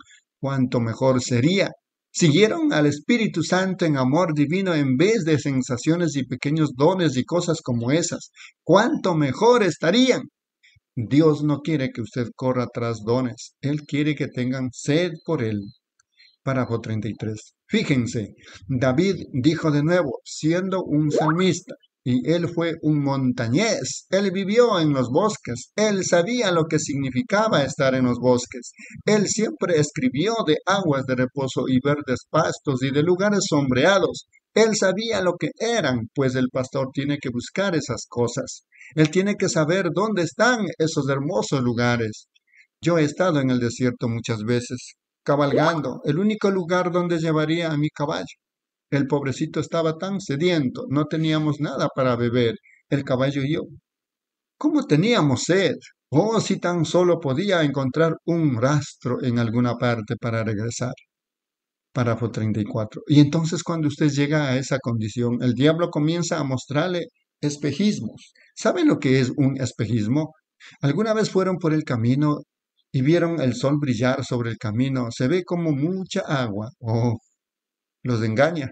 cuánto mejor sería. Siguieron al Espíritu Santo en amor divino en vez de sensaciones y pequeños dones y cosas como esas. Cuánto mejor estarían. Dios no quiere que usted corra tras dones. Él quiere que tengan sed por Él. Párrafo 33. Fíjense, David dijo de nuevo, siendo un salmista, y él fue un montañés. Él vivió en los bosques. Él sabía lo que significaba estar en los bosques. Él siempre escribió de aguas de reposo y verdes pastos y de lugares sombreados. Él sabía lo que eran, pues el pastor tiene que buscar esas cosas. Él tiene que saber dónde están esos hermosos lugares. Yo he estado en el desierto muchas veces, cabalgando, el único lugar donde llevaría a mi caballo. El pobrecito estaba tan sediento, no teníamos nada para beber, el caballo y yo. ¿Cómo teníamos sed? Oh, si tan solo podía encontrar un rastro en alguna parte para regresar. Párrafo 34. Y entonces cuando usted llega a esa condición, el diablo comienza a mostrarle espejismos. ¿Saben lo que es un espejismo? ¿Alguna vez fueron por el camino y vieron el sol brillar sobre el camino? Se ve como mucha agua. Oh, los engaña.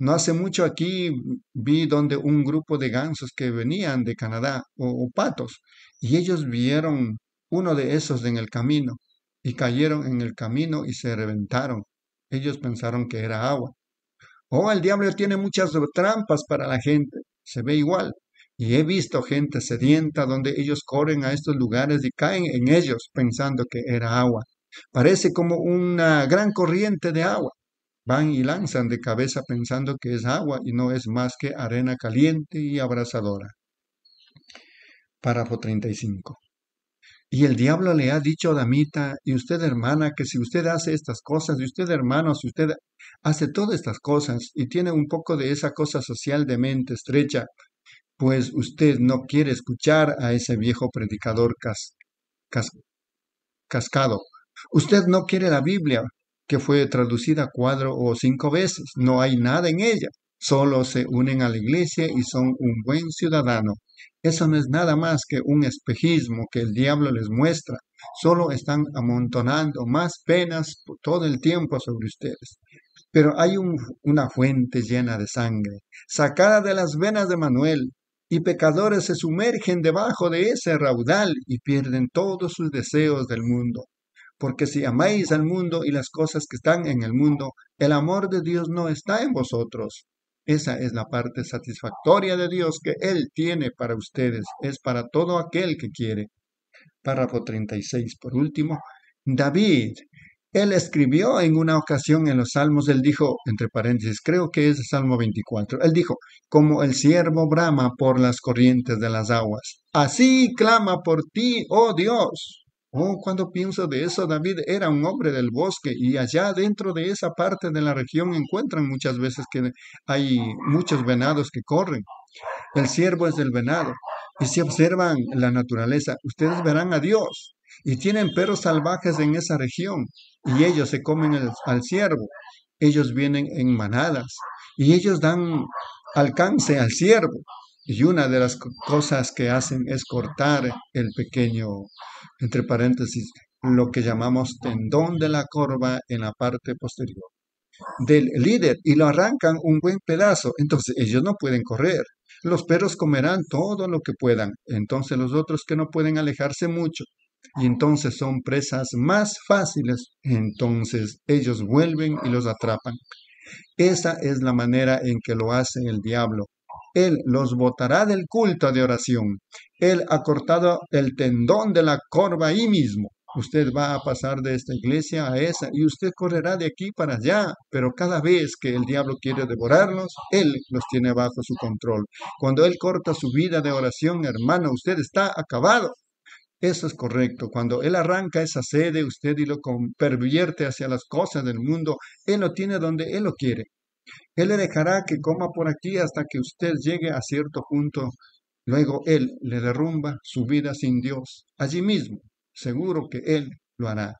No hace mucho aquí vi donde un grupo de gansos que venían de Canadá o, patos y ellos vieron uno de esos en el camino y cayeron en el camino y se reventaron. Ellos pensaron que era agua. Oh, el diablo tiene muchas trampas para la gente. Se ve igual. Y he visto gente sedienta donde ellos corren a estos lugares y caen en ellos pensando que era agua. Parece como una gran corriente de agua. Van y lanzan de cabeza pensando que es agua y no es más que arena caliente y abrasadora. Párrafo 35. Y el diablo le ha dicho a Damita, y usted hermana, que si usted hace estas cosas, y usted hermano, si usted hace todas estas cosas y tiene un poco de esa cosa social de mente estrecha, pues usted no quiere escuchar a ese viejo predicador cascado. Usted no quiere la Biblia, que fue traducida cuatro o cinco veces. No hay nada en ella. Solo se unen a la iglesia y son un buen ciudadano. Eso no es nada más que un espejismo que el diablo les muestra. Solo están amontonando más penas todo el tiempo sobre ustedes. Pero hay una fuente llena de sangre, sacada de las venas de Manuel, y pecadores se sumergen debajo de ese raudal y pierden todos sus deseos del mundo. Porque si amáis al mundo y las cosas que están en el mundo, el amor de Dios no está en vosotros. Esa es la parte satisfactoria de Dios que Él tiene para ustedes. Es para todo aquel que quiere. Párrafo 36. Por último, David. Él escribió en una ocasión en los Salmos, él dijo, entre paréntesis, creo que es Salmo 24, él dijo, como el siervo brama por las corrientes de las aguas, así clama por ti, oh Dios. Oh, cuando pienso de eso, David era un hombre del bosque y allá dentro de esa parte de la región encuentran muchas veces que hay muchos venados que corren. El ciervo es el venado. Y si observan la naturaleza, ustedes verán a Dios. Y tienen perros salvajes en esa región. Y ellos se comen al ciervo. Ellos vienen en manadas. Y ellos dan alcance al ciervo. Y una de las cosas que hacen es cortar el pequeño, entre paréntesis, lo que llamamos tendón de la corva en la parte posterior del líder y lo arrancan un buen pedazo. Entonces ellos no pueden correr. Los perros comerán todo lo que puedan. Entonces los otros que no pueden alejarse mucho. Y entonces son presas más fáciles. Entonces ellos vuelven y los atrapan. Esa es la manera en que lo hace el diablo. Él los botará del culto de oración. Él ha cortado el tendón de la corva ahí mismo. Usted va a pasar de esta iglesia a esa y usted correrá de aquí para allá, pero cada vez que el diablo quiere devorarlos, Él los tiene bajo su control. Cuando Él corta su vida de oración, hermano, usted está acabado. Eso es correcto. Cuando Él arranca esa sede, usted y lo pervierte hacia las cosas del mundo, Él lo tiene donde Él lo quiere. Él le dejará que coma por aquí hasta que usted llegue a cierto punto. Luego Él le derrumba su vida sin Dios, allí mismo. Seguro que Él lo hará.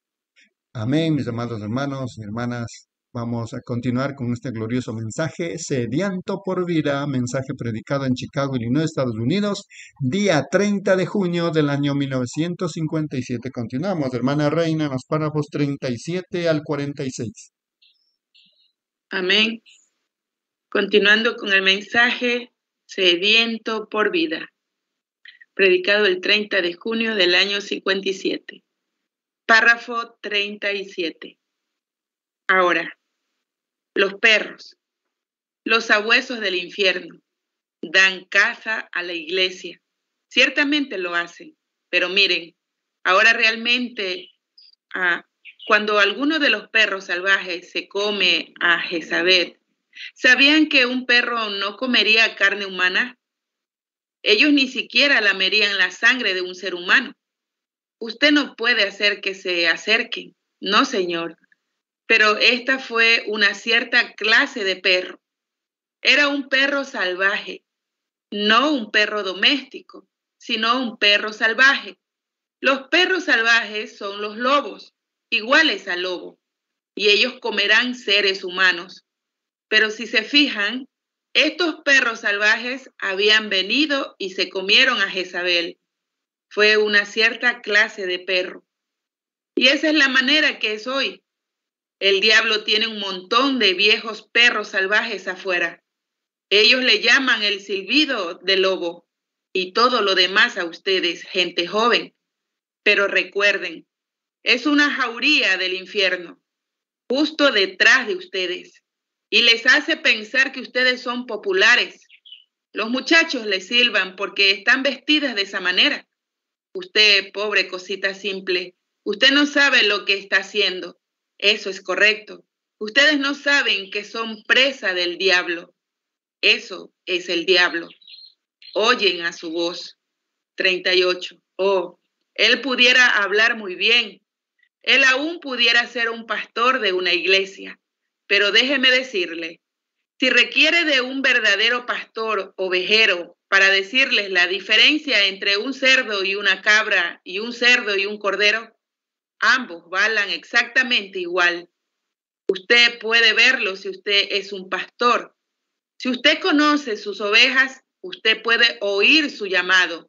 Amén, mis amados hermanos y hermanas. Vamos a continuar con este glorioso mensaje, Sedianto por Vida, mensaje predicado en Chicago, Illinois, Estados Unidos, día 30 de junio del año 1957. Continuamos, hermana Reina, en los párrafos 37 al 46. Amén. Continuando con el mensaje, Sediento por Vida, predicado el 30 de junio del año 57. Párrafo 37. Ahora, los perros, los sabuesos del infierno, dan caza a la iglesia. Ciertamente lo hacen, pero miren, ahora realmente ah, cuando alguno de los perros salvajes se come a Jezabel, ¿sabían que un perro no comería carne humana? Ellos ni siquiera lamerían la sangre de un ser humano. Usted no puede hacer que se acerquen. No, señor pero esta fue una cierta clase de perro. Era un perro salvaje, no un perro doméstico, sino un perro salvaje. Los perros salvajes son los lobos, iguales al lobo, y ellos comerán seres humanos. Pero si se fijan, estos perros salvajes habían venido y se comieron a Jezabel. Fue una cierta clase de perro. Y esa es la manera que es hoy. El diablo tiene un montón de viejos perros salvajes afuera. Ellos le llaman el silbido del lobo y todo lo demás a ustedes, gente joven. Pero recuerden, es una jauría del infierno, justo detrás de ustedes, y les hace pensar que ustedes son populares. Los muchachos les silban porque están vestidas de esa manera. Usted, pobre cosita simple, usted no sabe lo que está haciendo. Eso es correcto. Ustedes no saben que son presa del diablo. Eso es el diablo. Oyen a su voz. 38. Oh, él pudiera hablar muy bien. Él aún pudiera ser un pastor de una iglesia. Pero déjeme decirle, si requiere de un verdadero pastor ovejero para decirles la diferencia entre un cerdo y una cabra y un cerdo y un cordero, Ambos balan exactamente igual. Usted puede verlo si usted es un pastor. Si usted conoce sus ovejas, usted puede oír su llamado.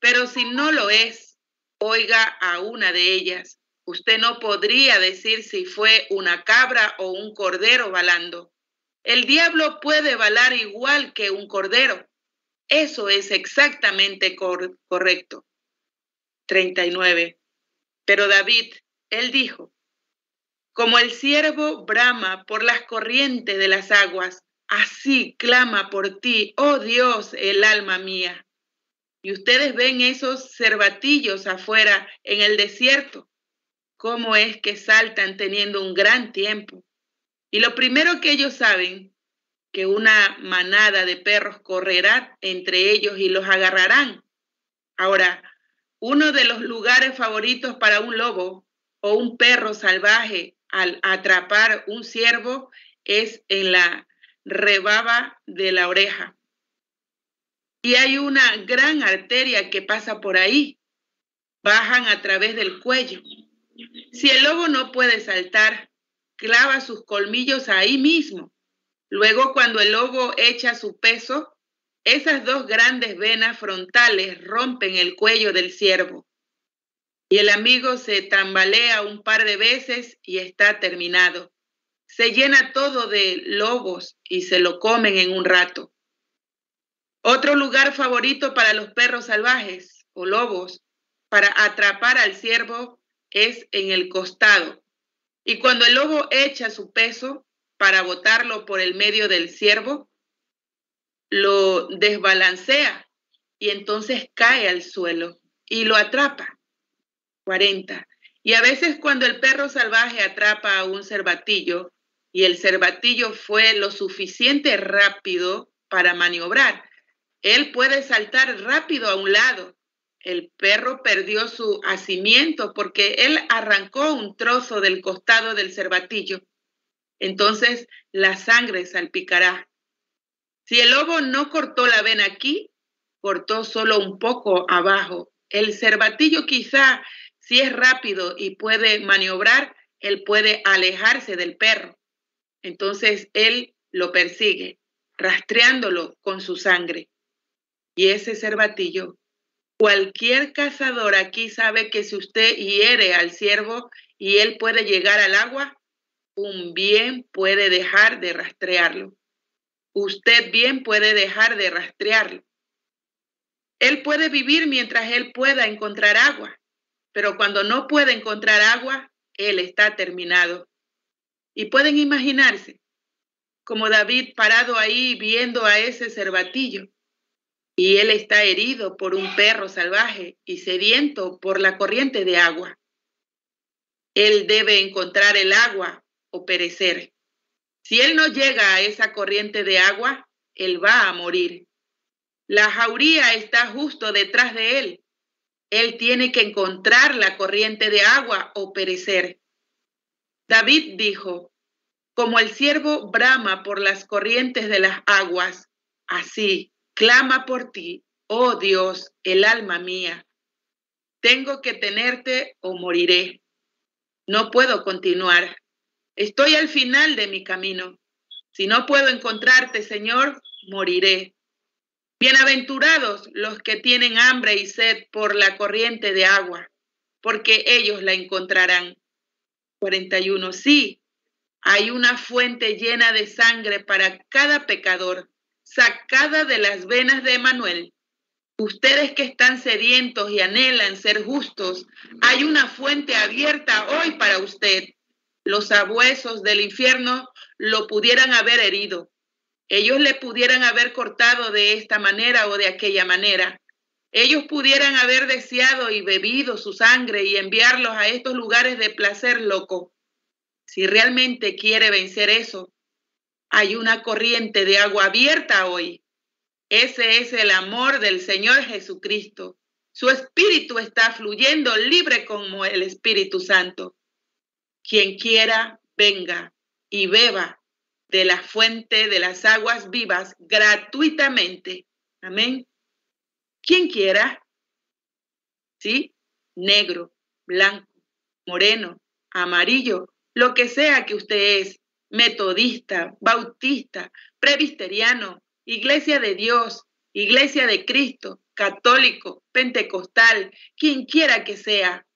Pero si no lo es, oiga a una de ellas. Usted no podría decir si fue una cabra o un cordero balando. El diablo puede balar igual que un cordero. Eso es exactamente correcto. 39. Pero David, él dijo, como el ciervo brama por las corrientes de las aguas, así clama por ti, oh Dios, el alma mía. Y ustedes ven esos cervatillos afuera en el desierto, cómo es que saltan teniendo un gran tiempo. Y lo primero que ellos saben, que una manada de perros correrá entre ellos y los agarrarán. Ahora, uno de los lugares favoritos para un lobo o un perro salvaje al atrapar un ciervo es en la rebaba de la oreja. Y hay una gran arteria que pasa por ahí. Bajan a través del cuello. Si el lobo no puede saltar, clava sus colmillos ahí mismo. Luego, cuando el lobo echa su peso, esas dos grandes venas frontales rompen el cuello del ciervo. Y el amigo se tambalea un par de veces y está terminado. Se llena todo de lobos y se lo comen en un rato. Otro lugar favorito para los perros salvajes o lobos para atrapar al ciervo es en el costado. Y cuando el lobo echa su peso para botarlo por el medio del ciervo, lo desbalancea y entonces cae al suelo y lo atrapa. 40. Y a veces cuando el perro salvaje atrapa a un cervatillo y el cervatillo fue lo suficiente rápido para maniobrar, él puede saltar rápido a un lado. El perro perdió su hacimiento porque él arrancó un trozo del costado del cervatillo. Entonces la sangre salpicará si el lobo no cortó la vena aquí, cortó solo un poco abajo. El cervatillo quizá, si es rápido y puede maniobrar, él puede alejarse del perro. Entonces él lo persigue, rastreándolo con su sangre. Y ese cervatillo, cualquier cazador aquí sabe que si usted hiere al ciervo y él puede llegar al agua, un bien puede dejar de rastrearlo usted bien puede dejar de rastrearlo. Él puede vivir mientras él pueda encontrar agua, pero cuando no puede encontrar agua, él está terminado. Y pueden imaginarse como David parado ahí viendo a ese cervatillo y él está herido por un perro salvaje y sediento por la corriente de agua. Él debe encontrar el agua o perecer. Si él no llega a esa corriente de agua, él va a morir. La jauría está justo detrás de él. Él tiene que encontrar la corriente de agua o perecer. David dijo, como el siervo brama por las corrientes de las aguas, así clama por ti, oh Dios, el alma mía. Tengo que tenerte o moriré. No puedo continuar. Estoy al final de mi camino. Si no puedo encontrarte, Señor, moriré. Bienaventurados los que tienen hambre y sed por la corriente de agua, porque ellos la encontrarán. 41. Sí, hay una fuente llena de sangre para cada pecador, sacada de las venas de Emanuel. Ustedes que están sedientos y anhelan ser justos, hay una fuente abierta hoy para usted los sabuesos del infierno lo pudieran haber herido. Ellos le pudieran haber cortado de esta manera o de aquella manera. Ellos pudieran haber deseado y bebido su sangre y enviarlos a estos lugares de placer loco. Si realmente quiere vencer eso, hay una corriente de agua abierta hoy. Ese es el amor del Señor Jesucristo. Su espíritu está fluyendo libre como el Espíritu Santo. Quien quiera, venga y beba de la fuente de las aguas vivas gratuitamente. Amén. Quien quiera, ¿sí? Negro, blanco, moreno, amarillo, lo que sea que usted es, metodista, bautista, presbiteriano, iglesia de Dios, iglesia de Cristo, católico, pentecostal, quien quiera que sea,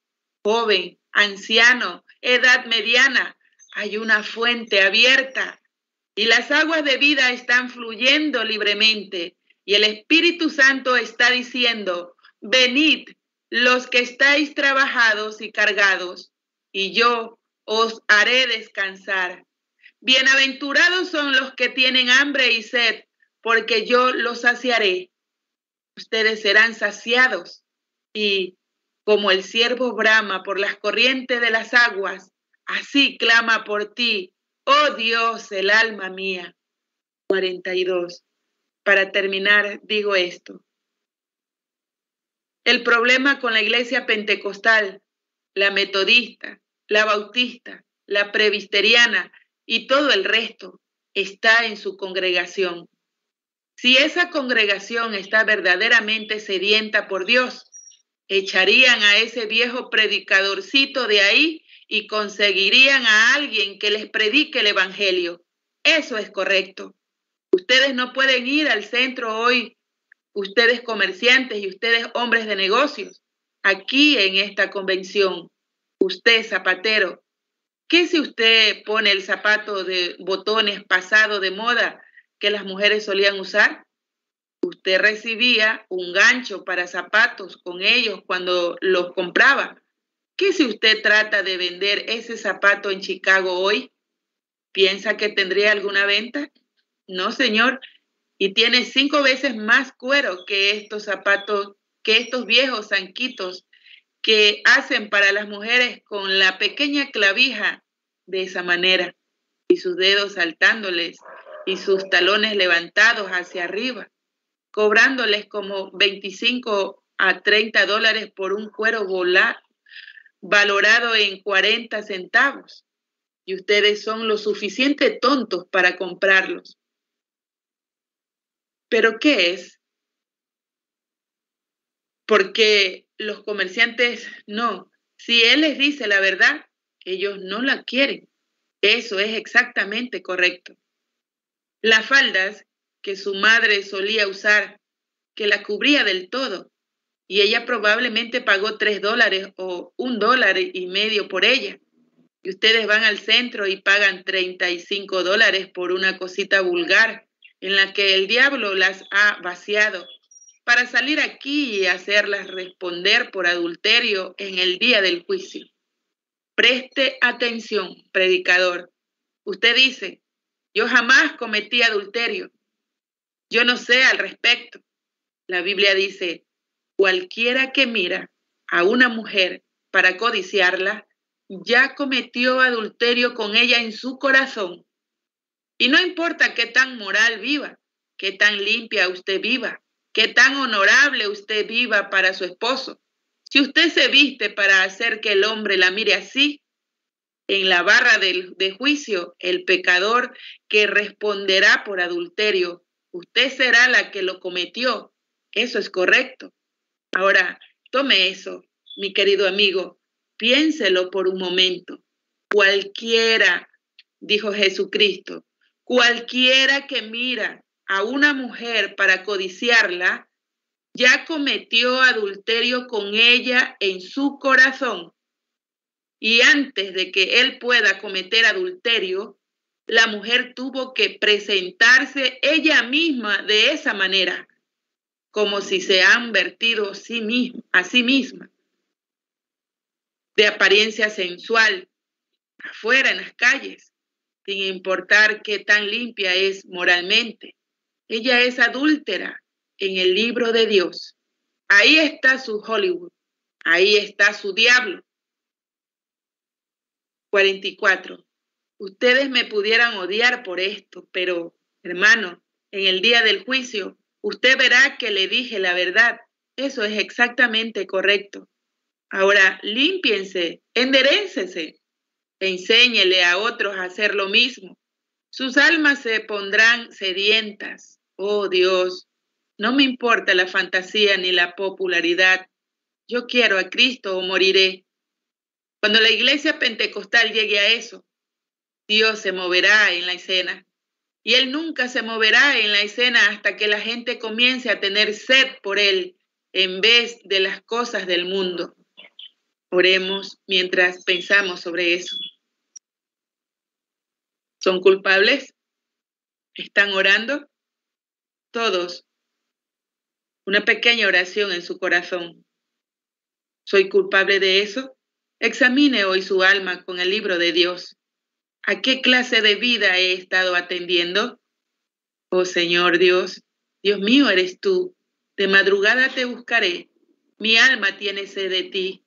joven, anciano, edad mediana, hay una fuente abierta y las aguas de vida están fluyendo libremente y el Espíritu Santo está diciendo, venid los que estáis trabajados y cargados, y yo os haré descansar. Bienaventurados son los que tienen hambre y sed, porque yo los saciaré. Ustedes serán saciados y como el siervo brama por las corrientes de las aguas, así clama por ti, oh Dios, el alma mía. 42. Para terminar, digo esto. El problema con la iglesia pentecostal, la metodista, la bautista, la previsteriana y todo el resto está en su congregación. Si esa congregación está verdaderamente sedienta por Dios, echarían a ese viejo predicadorcito de ahí y conseguirían a alguien que les predique el Evangelio. Eso es correcto. Ustedes no pueden ir al centro hoy, ustedes comerciantes y ustedes hombres de negocios, aquí en esta convención. Usted, zapatero, ¿qué si usted pone el zapato de botones pasado de moda que las mujeres solían usar? Usted recibía un gancho para zapatos con ellos cuando los compraba ¿Qué si usted trata de vender ese zapato en Chicago hoy? ¿Piensa que tendría alguna venta? No, señor. Y tiene cinco veces más cuero que estos zapatos, que estos viejos zanquitos que hacen para las mujeres con la pequeña clavija de esa manera y sus dedos saltándoles y sus talones levantados hacia arriba, cobrándoles como 25 a 30 dólares por un cuero volar valorado en 40 centavos y ustedes son lo suficiente tontos para comprarlos. ¿Pero qué es? Porque los comerciantes no. Si él les dice la verdad, ellos no la quieren. Eso es exactamente correcto. Las faldas que su madre solía usar, que la cubría del todo, y ella probablemente pagó tres dólares o un dólar y medio por ella. Y ustedes van al centro y pagan 35 dólares por una cosita vulgar en la que el diablo las ha vaciado para salir aquí y hacerlas responder por adulterio en el día del juicio. Preste atención, predicador. Usted dice, yo jamás cometí adulterio. Yo no sé al respecto. La Biblia dice, Cualquiera que mira a una mujer para codiciarla, ya cometió adulterio con ella en su corazón. Y no importa qué tan moral viva, qué tan limpia usted viva, qué tan honorable usted viva para su esposo. Si usted se viste para hacer que el hombre la mire así, en la barra de, de juicio, el pecador que responderá por adulterio, usted será la que lo cometió. Eso es correcto. Ahora, tome eso, mi querido amigo, piénselo por un momento. Cualquiera, dijo Jesucristo, cualquiera que mira a una mujer para codiciarla, ya cometió adulterio con ella en su corazón. Y antes de que él pueda cometer adulterio, la mujer tuvo que presentarse ella misma de esa manera como si se han vertido sí, a sí misma, de apariencia sensual, afuera en las calles, sin importar qué tan limpia es moralmente. Ella es adúltera en el libro de Dios. Ahí está su Hollywood, ahí está su diablo. 44. Ustedes me pudieran odiar por esto, pero, hermano, en el día del juicio usted verá que le dije la verdad. Eso es exactamente correcto. Ahora, límpiense, enderécese, enséñele a otros a hacer lo mismo. Sus almas se pondrán sedientas. Oh Dios, no me importa la fantasía ni la popularidad. Yo quiero a Cristo o moriré. Cuando la iglesia pentecostal llegue a eso, Dios se moverá en la escena y Él nunca se moverá en la escena hasta que la gente comience a tener sed por Él en vez de las cosas del mundo. Oremos mientras pensamos sobre eso. ¿Son culpables? ¿Están orando? Todos. Una pequeña oración en su corazón. ¿Soy culpable de eso? Examine hoy su alma con el libro de Dios. ¿A qué clase de vida he estado atendiendo? Oh Señor Dios, Dios mío eres tú. De madrugada te buscaré. Mi alma tiene sed de ti.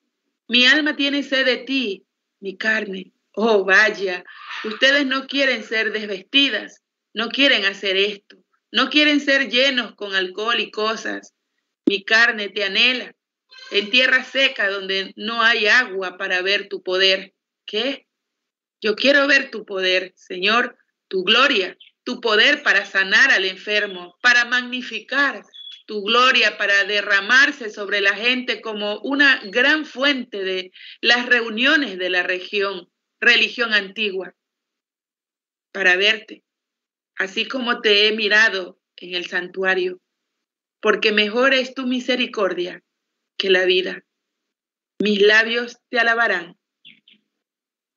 Mi alma tiene sed de ti, mi carne. Oh, vaya, ustedes no quieren ser desvestidas, no quieren hacer esto, no quieren ser llenos con alcohol y cosas. Mi carne te anhela. en tierra seca donde no hay agua para ver tu poder. ¿Qué? Yo quiero ver tu poder, Señor, tu gloria, tu poder para sanar al enfermo, para magnificar tu gloria, para derramarse sobre la gente como una gran fuente de las reuniones de la región, religión antigua, para verte, así como te he mirado en el santuario, porque mejor es tu misericordia que la vida. Mis labios te alabarán.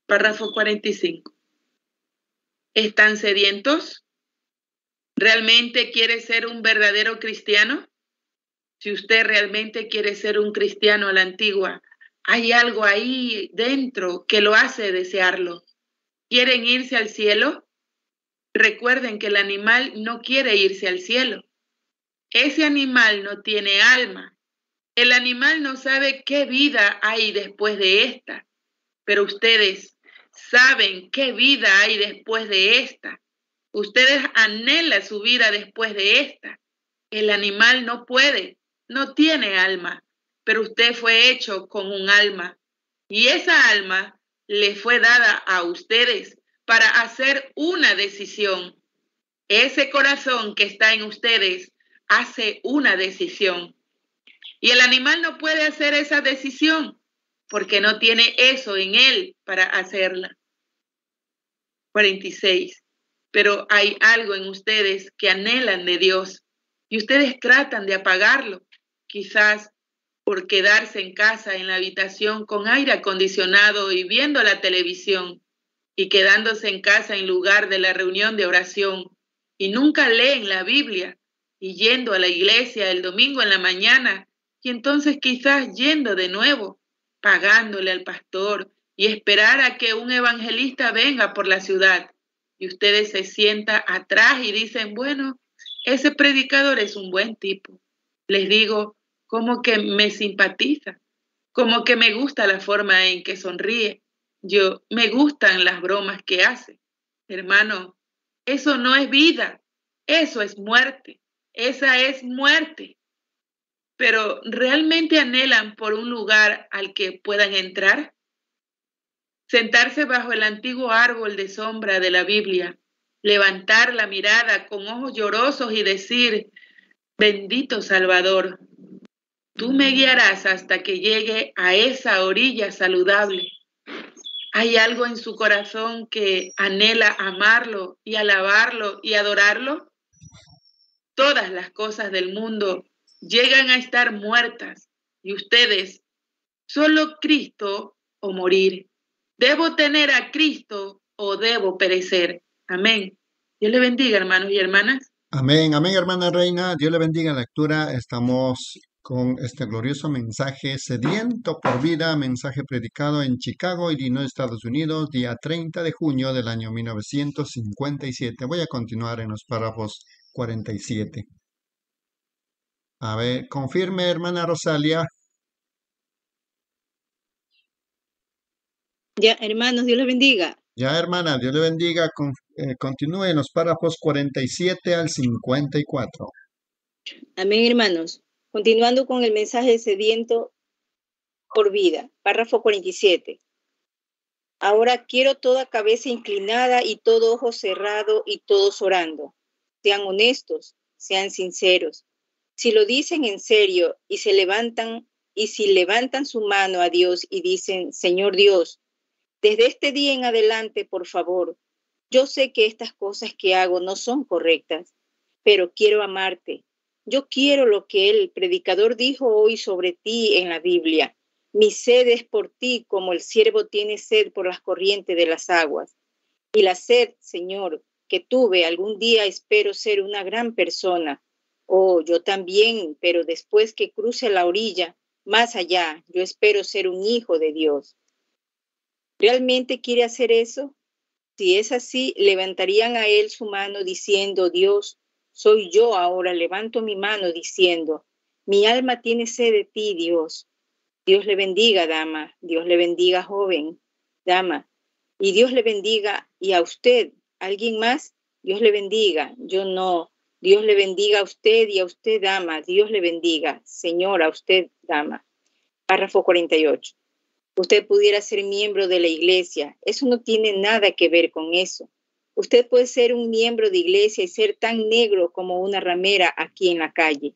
Párrafo 45. ¿Están sedientos? ¿Realmente quiere ser un verdadero cristiano? Si usted realmente quiere ser un cristiano a la antigua, hay algo ahí dentro que lo hace desearlo. ¿Quieren irse al cielo? Recuerden que el animal no quiere irse al cielo. Ese animal no tiene alma. El animal no sabe qué vida hay después de esta, pero ustedes saben qué vida hay después de esta. Ustedes anhelan su vida después de esta. El animal no puede, no tiene alma, pero usted fue hecho con un alma. Y esa alma le fue dada a ustedes para hacer una decisión. Ese corazón que está en ustedes hace una decisión. Y el animal no puede hacer esa decisión porque no tiene eso en él para hacerla. 46. Pero hay algo en ustedes que anhelan de Dios y ustedes tratan de apagarlo, quizás por quedarse en casa, en la habitación, con aire acondicionado y viendo la televisión y quedándose en casa en lugar de la reunión de oración y nunca leen la Biblia y yendo a la iglesia el domingo en la mañana y entonces quizás yendo de nuevo, pagándole al pastor y esperar a que un evangelista venga por la ciudad y ustedes se sientan atrás y dicen, bueno, ese predicador es un buen tipo. Les digo, como que me simpatiza, como que me gusta la forma en que sonríe. Yo me gustan las bromas que hace. Hermano, eso no es vida, eso es muerte. Esa es muerte. Pero ¿realmente anhelan por un lugar al que puedan entrar? Sentarse bajo el antiguo árbol de sombra de la Biblia, levantar la mirada con ojos llorosos y decir, bendito Salvador, Tú me guiarás hasta que llegue a esa orilla saludable. ¿Hay algo en su corazón que anhela amarlo y alabarlo y adorarlo? Todas las cosas del mundo llegan a estar muertas y ustedes, solo Cristo o morir. ¿Debo tener a Cristo o debo perecer? Amén. Dios le bendiga, hermanos y hermanas. Amén, amén, hermana Reina. Dios le bendiga la lectura. Estamos con este glorioso mensaje sediento por vida, mensaje predicado en Chicago, Illinois, Estados Unidos, día 30 de junio del año 1957. Voy a continuar en los párrafos 47. A ver, confirme, hermana Rosalia. Ya, hermanos, Dios les bendiga. Ya, hermana, Dios le bendiga. Eh, continúe en los párrafos 47 al 54. Amén, hermanos. Continuando con el mensaje sediento por vida, párrafo 47. Ahora quiero toda cabeza inclinada y todo ojo cerrado y todos orando. Sean honestos, sean sinceros. Si lo dicen en serio y se levantan y si levantan su mano a Dios y dicen, Señor Dios, desde este día en adelante, por favor, yo sé que estas cosas que hago no son correctas, pero quiero amarte, yo quiero lo que el predicador dijo hoy sobre ti en la Biblia. Mi sed es por ti como el siervo tiene sed por las corrientes de las aguas. Y la sed, Señor, que tuve algún día espero ser una gran persona. Oh, yo también, pero después que cruce la orilla, más allá, yo espero ser un hijo de Dios. ¿Realmente quiere hacer eso? Si es así, levantarían a él su mano diciendo, Dios, soy yo ahora, levanto mi mano diciendo, mi alma tiene sed de ti, Dios. Dios le bendiga, dama. Dios le bendiga, joven, dama. Y Dios le bendiga. Y a usted, ¿alguien más? Dios le bendiga. Yo no. Dios le bendiga a usted y a usted, dama. Dios le bendiga. Señora, a usted, dama. Párrafo 48. Usted pudiera ser miembro de la iglesia. Eso no tiene nada que ver con eso. Usted puede ser un miembro de iglesia y ser tan negro como una ramera aquí en la calle.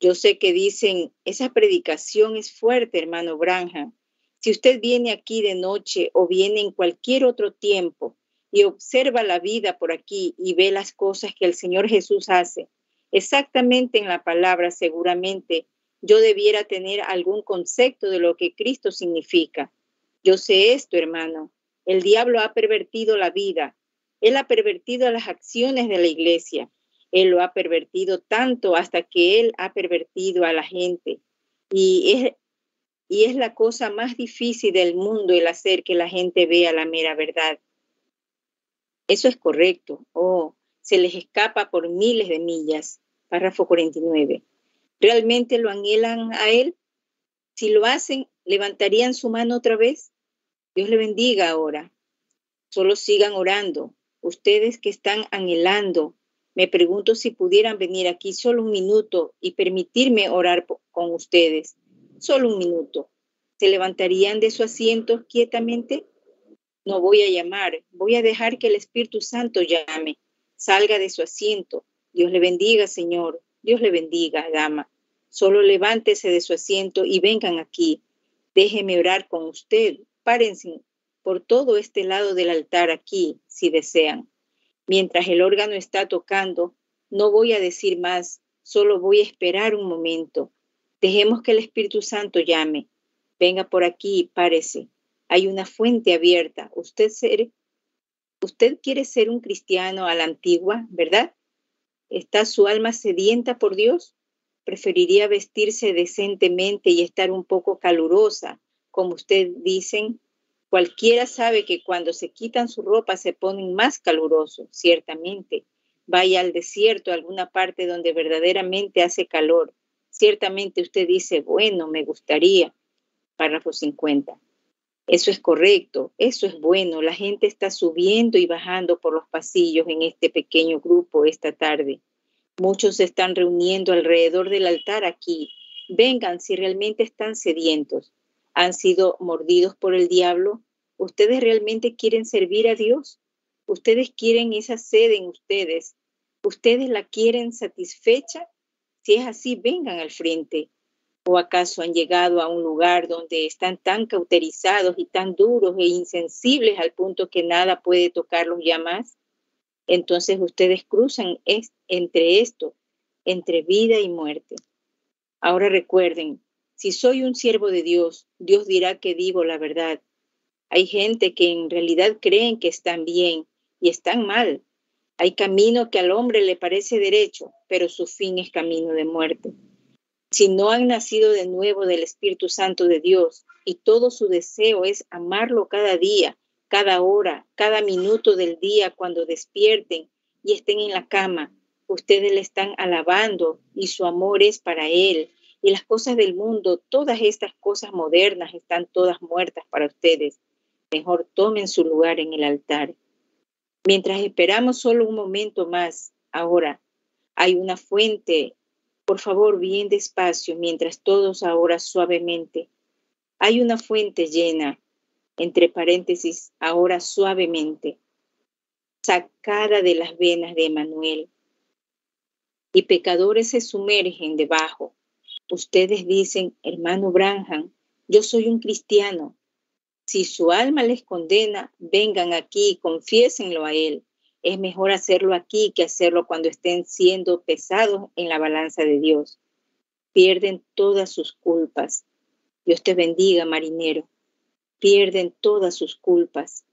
Yo sé que dicen, esa predicación es fuerte, hermano Branham. Si usted viene aquí de noche o viene en cualquier otro tiempo y observa la vida por aquí y ve las cosas que el Señor Jesús hace, exactamente en la palabra seguramente yo debiera tener algún concepto de lo que Cristo significa. Yo sé esto, hermano. El diablo ha pervertido la vida. Él ha pervertido las acciones de la iglesia. Él lo ha pervertido tanto hasta que Él ha pervertido a la gente. Y es, la cosa más difícil del mundo el hacer que la gente vea la mera verdad. Eso es correcto. Oh, se les escapa por miles de millas. Párrafo 49. ¿Realmente lo anhelan a Él? Si lo hacen, ¿levantarían su mano otra vez? Dios le bendiga ahora. Solo sigan orando. Ustedes que están anhelando, me pregunto si pudieran venir aquí solo un minuto y permitirme orar con ustedes. Solo un minuto. ¿Se levantarían de su asiento quietamente? No voy a llamar, voy a dejar que el Espíritu Santo llame. Salga de su asiento. Dios le bendiga, Señor. Dios le bendiga, dama. Solo levántese de su asiento y vengan aquí. Déjeme orar con usted. Párense por todo este lado del altar aquí, si desean. Mientras el órgano está tocando, no voy a decir más, solo voy a esperar un momento. Dejemos que el Espíritu Santo llame. Venga por aquí párese. Hay una fuente abierta. Usted, usted quiere ser un cristiano a la antigua, ¿verdad? ¿Está su alma sedienta por Dios? ¿Preferiría vestirse decentemente y estar un poco calurosa, como usted dicen? Cualquiera sabe que cuando se quitan su ropa se ponen más calurosos, ciertamente. Vaya al desierto, a alguna parte donde verdaderamente hace calor. Ciertamente usted dice, bueno, me gustaría. Párrafo 50. Eso es correcto, eso es bueno. La gente está subiendo y bajando por los pasillos en este pequeño grupo esta tarde. Muchos se están reuniendo alrededor del altar aquí. Vengan si realmente están sedientos. ¿Han sido mordidos por el diablo? ¿Ustedes realmente quieren servir a Dios? ¿Ustedes quieren esa sed en ustedes? ¿Ustedes la quieren satisfecha? Si es así, vengan al frente. ¿O acaso han llegado a un lugar donde están tan cauterizados y tan duros e insensibles al punto que nada puede tocarlos ya más? Entonces ustedes cruzan entre esto, entre vida y muerte. Ahora recuerden, si soy un siervo de Dios, Dios dirá que digo la verdad. Hay gente que en realidad creen que están bien y están mal. Hay camino que al hombre le parece derecho, pero su fin es camino de muerte si no han nacido de nuevo del Espíritu Santo de Dios y todo su deseo es amarlo cada día, cada hora, cada minuto del día cuando despierten y estén en la cama, ustedes le están alabando y su amor es para Él. Y las cosas del mundo, todas estas cosas modernas están todas muertas para ustedes. Mejor tomen su lugar en el altar. Mientras esperamos solo un momento más, ahora hay una fuente por favor, bien despacio, mientras todos ahora suavemente. Hay una fuente llena, entre paréntesis, ahora suavemente, sacada de las venas de Emanuel. Y pecadores se sumergen debajo. Ustedes dicen, hermano Branham, yo soy un cristiano. Si su alma les condena, vengan aquí y confiésenlo a él es mejor hacerlo aquí que hacerlo cuando estén siendo pesados en la balanza de Dios. Pierden todas sus culpas. Dios te bendiga, marinero. Pierden todas sus culpas.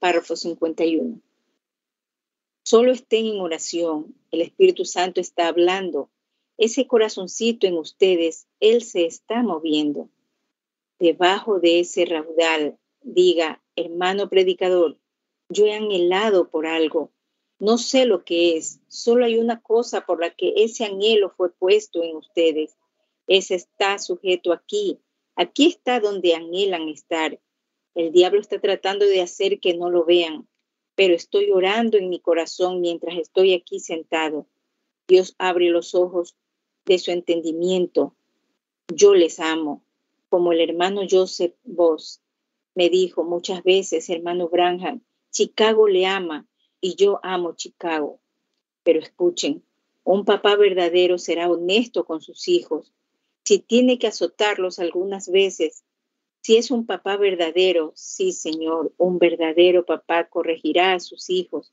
Párrafo 51. Solo estén en oración. El Espíritu Santo está hablando. Ese corazoncito en ustedes, Él se está moviendo. Debajo de ese raudal, diga, hermano predicador, yo he anhelado por algo no sé lo que es, solo hay una cosa por la que ese anhelo fue puesto en ustedes. Ese está sujeto aquí. Aquí está donde anhelan estar. El diablo está tratando de hacer que no lo vean, pero estoy orando en mi corazón mientras estoy aquí sentado. Dios abre los ojos de su entendimiento. Yo les amo. como el hermano Joseph Voss me dijo muchas veces, hermano Branham, Chicago le ama y yo amo Chicago. Pero escuchen, un papá verdadero será honesto con sus hijos. Si tiene que azotarlos algunas veces, si es un papá verdadero, sí, Señor, un verdadero papá corregirá a sus hijos.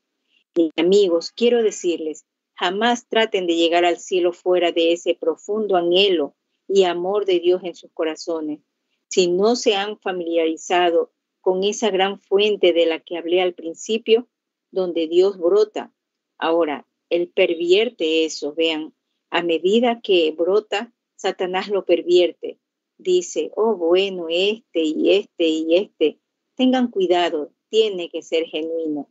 Y amigos, quiero decirles, jamás traten de llegar al cielo fuera de ese profundo anhelo y amor de Dios en sus corazones. Si no se han familiarizado con esa gran fuente de la que hablé al principio, donde Dios brota. Ahora, Él pervierte eso, vean, a medida que brota, Satanás lo pervierte. Dice, oh, bueno, este y este y este. Tengan cuidado, tiene que ser genuino.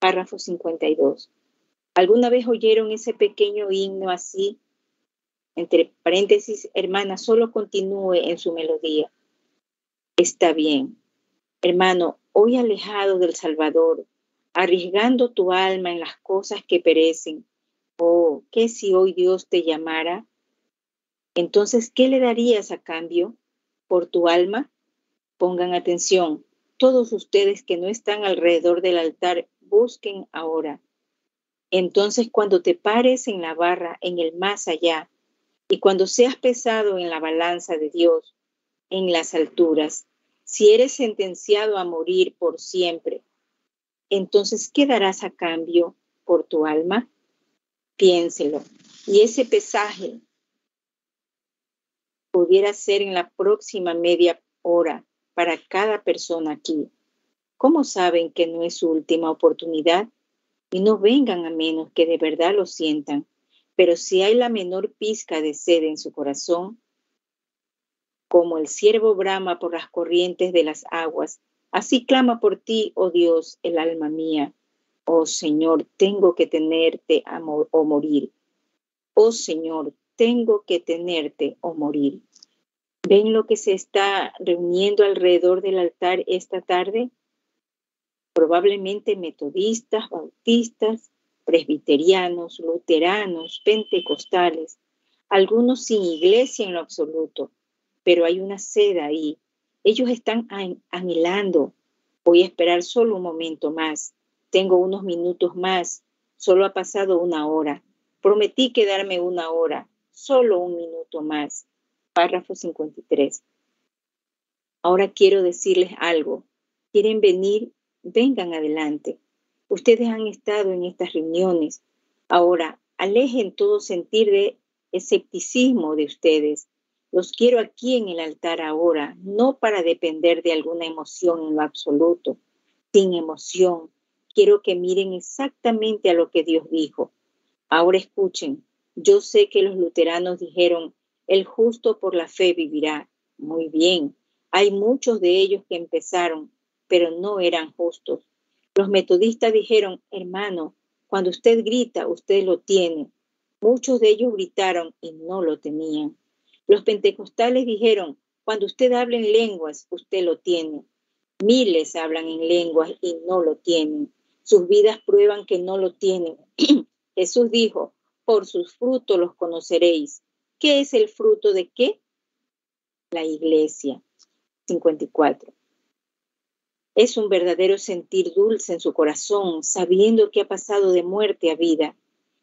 Párrafo 52. ¿Alguna vez oyeron ese pequeño himno así? Entre paréntesis, hermana, solo continúe en su melodía. Está bien. Hermano, hoy alejado del Salvador, arriesgando tu alma en las cosas que perecen, oh, ¿qué si hoy Dios te llamara? Entonces, ¿qué le darías a cambio por tu alma? Pongan atención, todos ustedes que no están alrededor del altar, busquen ahora. Entonces, cuando te pares en la barra, en el más allá, y cuando seas pesado en la balanza de Dios, en las alturas, si eres sentenciado a morir por siempre, entonces ¿qué darás a cambio por tu alma? Piénselo. Y ese pesaje pudiera ser en la próxima media hora para cada persona aquí. ¿Cómo saben que no es su última oportunidad? Y no vengan a menos que de verdad lo sientan. Pero si hay la menor pizca de sed en su corazón, como el ciervo brama por las corrientes de las aguas, así clama por ti, oh Dios, el alma mía. Oh Señor, tengo que tenerte o morir. Oh Señor, tengo que tenerte o morir. ¿Ven lo que se está reuniendo alrededor del altar esta tarde? Probablemente metodistas, bautistas, presbiterianos, luteranos, pentecostales, algunos sin iglesia en lo absoluto, pero hay una sed ahí. Ellos están anhelando. Voy a esperar solo un momento más. Tengo unos minutos más. Solo ha pasado una hora. Prometí quedarme una hora. Solo un minuto más. Párrafo 53. Ahora quiero decirles algo. ¿Quieren venir? Vengan adelante. Ustedes han estado en estas reuniones. Ahora, alejen todo sentir de escepticismo de ustedes. Los quiero aquí en el altar ahora, no para depender de alguna emoción en lo absoluto, sin emoción. Quiero que miren exactamente a lo que Dios dijo. Ahora escuchen, yo sé que los luteranos dijeron, el justo por la fe vivirá. Muy bien, hay muchos de ellos que empezaron, pero no eran justos. Los metodistas dijeron, hermano, cuando usted grita, usted lo tiene. Muchos de ellos gritaron y no lo tenían. Los pentecostales dijeron, cuando usted habla en lenguas, usted lo tiene. Miles hablan en lenguas y no lo tienen. Sus vidas prueban que no lo tienen. *clears throat* Jesús dijo, por sus frutos los conoceréis. ¿Qué es el fruto de qué? La iglesia. 54. Es un verdadero sentir dulce en su corazón, sabiendo que ha pasado de muerte a vida,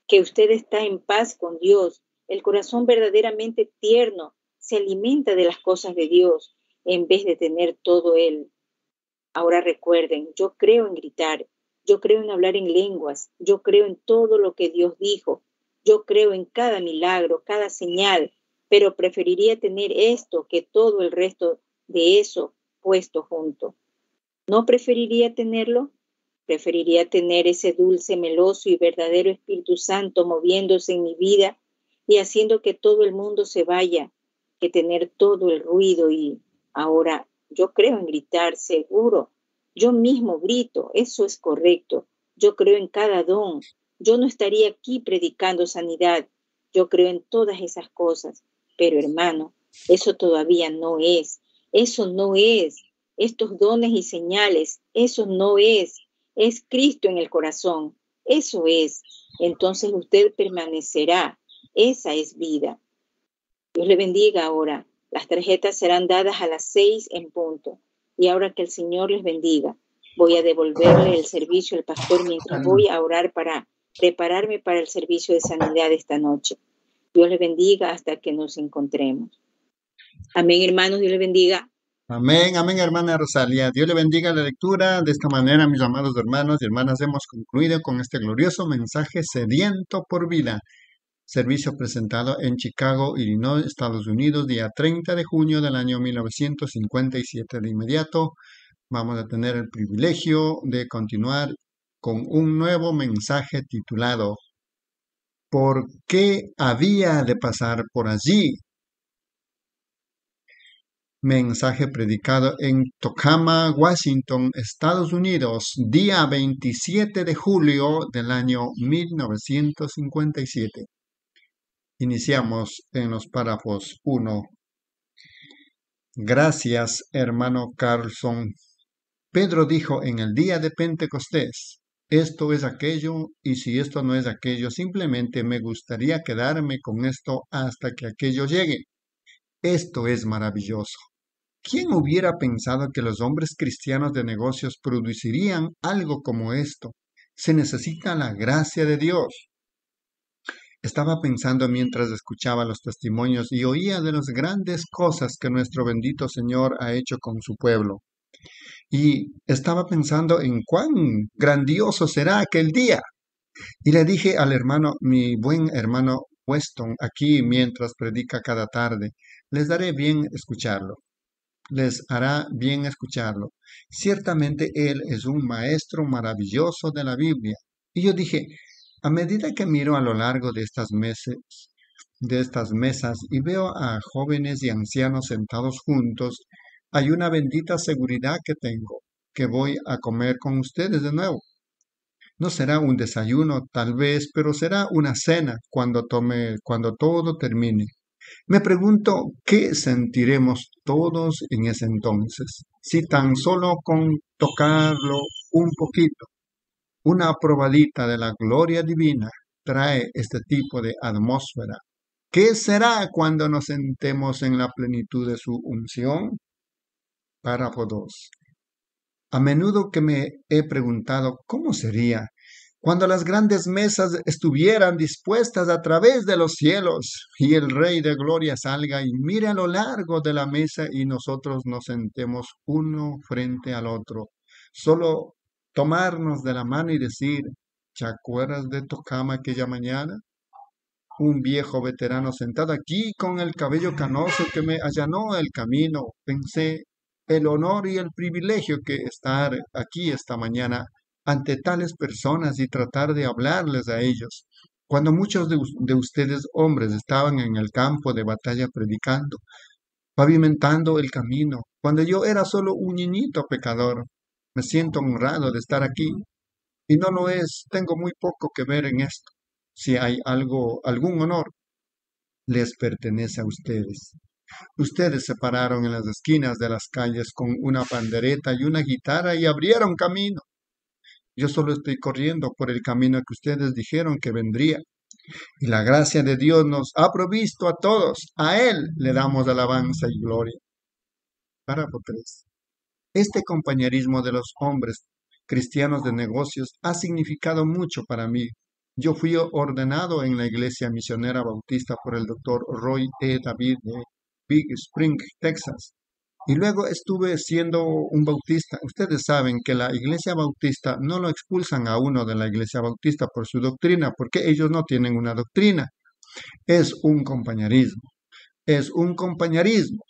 que usted está en paz con Dios, el corazón verdaderamente tierno se alimenta de las cosas de Dios en vez de tener todo Él. Ahora recuerden, yo creo en gritar, yo creo en hablar en lenguas, yo creo en todo lo que Dios dijo, yo creo en cada milagro, cada señal, pero preferiría tener esto que todo el resto de eso puesto junto. ¿No preferiría tenerlo? Preferiría tener ese dulce, meloso y verdadero Espíritu Santo moviéndose en mi vida y haciendo que todo el mundo se vaya, que tener todo el ruido y ahora yo creo en gritar seguro, yo mismo grito, eso es correcto, yo creo en cada don, yo no estaría aquí predicando sanidad, yo creo en todas esas cosas, pero hermano, eso todavía no es, eso no es, estos dones y señales, eso no es, es Cristo en el corazón, eso es, entonces usted permanecerá esa es vida. Dios le bendiga ahora. Las tarjetas serán dadas a las seis en punto. Y ahora que el Señor les bendiga, voy a devolverle el servicio al pastor mientras voy a orar para prepararme para el servicio de sanidad esta noche. Dios les bendiga hasta que nos encontremos. Amén, hermanos, Dios les bendiga. Amén, amén, hermana Rosalía. Dios le bendiga la lectura. De esta manera, mis amados hermanos y hermanas, hemos concluido con este glorioso mensaje sediento por vida. Servicio presentado en Chicago, Illinois, Estados Unidos, día 30 de junio del año 1957. De inmediato, vamos a tener el privilegio de continuar con un nuevo mensaje titulado ¿Por qué había de pasar por allí? Mensaje predicado en Tocama, Washington, Estados Unidos, día 27 de julio del año 1957. Iniciamos en los párrafos 1. Gracias, hermano Carlson. Pedro dijo en el día de Pentecostés, esto es aquello, y si esto no es aquello, simplemente me gustaría quedarme con esto hasta que aquello llegue. Esto es maravilloso. ¿Quién hubiera pensado que los hombres cristianos de negocios producirían algo como esto? Se necesita la gracia de Dios. Estaba pensando mientras escuchaba los testimonios y oía de las grandes cosas que nuestro bendito Señor ha hecho con su pueblo. Y estaba pensando en cuán grandioso será aquel día. Y le dije al hermano, mi buen hermano Weston, aquí mientras predica cada tarde, les daré bien escucharlo. Les hará bien escucharlo. Ciertamente él es un maestro maravilloso de la Biblia. Y yo dije, a medida que miro a lo largo de estas meses, de estas mesas y veo a jóvenes y ancianos sentados juntos, hay una bendita seguridad que tengo, que voy a comer con ustedes de nuevo. No será un desayuno, tal vez, pero será una cena cuando tome, cuando todo termine. Me pregunto qué sentiremos todos en ese entonces, si tan solo con tocarlo un poquito, una probadita de la gloria divina trae este tipo de atmósfera. ¿Qué será cuando nos sentemos en la plenitud de su unción? Párrafo 2. A menudo que me he preguntado cómo sería cuando las grandes mesas estuvieran dispuestas a través de los cielos y el Rey de Gloria salga y mire a lo largo de la mesa y nosotros nos sentemos uno frente al otro. Solo tomarnos de la mano y decir, ¿te acuerdas de Tocama aquella mañana? Un viejo veterano sentado aquí con el cabello canoso que me allanó el camino. Pensé, el honor y el privilegio que estar aquí esta mañana ante tales personas y tratar de hablarles a ellos. Cuando muchos de, ustedes hombres estaban en el campo de batalla predicando, pavimentando el camino, cuando yo era solo un niñito pecador, me siento honrado de estar aquí y no lo es, tengo muy poco que ver en esto. Si hay algo, algún honor, les pertenece a ustedes. Ustedes se pararon en las esquinas de las calles con una pandereta y una guitarra y abrieron camino. Yo solo estoy corriendo por el camino que ustedes dijeron que vendría. Y la gracia de Dios nos ha provisto a todos. A Él le damos alabanza y gloria. Párrafo 3. Este compañerismo de los hombres cristianos de negocios ha significado mucho para mí. Yo fui ordenado en la iglesia misionera bautista por el doctor Roy E. David de Big Spring, Texas. Y luego estuve siendo un bautista. Ustedes saben que la iglesia bautista no lo expulsan a uno de la iglesia bautista por su doctrina, porque ellos no tienen una doctrina. Es un compañerismo. Es un compañerismo.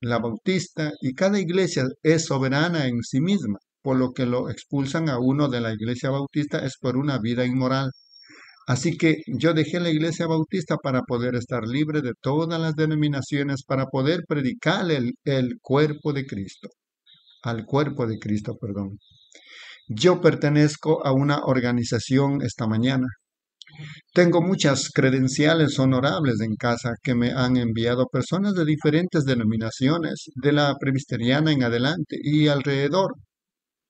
La bautista y cada iglesia es soberana en sí misma, por lo que lo expulsan a uno de la iglesia bautista es por una vida inmoral. Así que yo dejé la iglesia bautista para poder estar libre de todas las denominaciones, para poder predicar el, el cuerpo de Cristo, al cuerpo de Cristo, perdón. Yo pertenezco a una organización esta mañana. Tengo muchas credenciales honorables en casa que me han enviado personas de diferentes denominaciones, de la presbiteriana en adelante y alrededor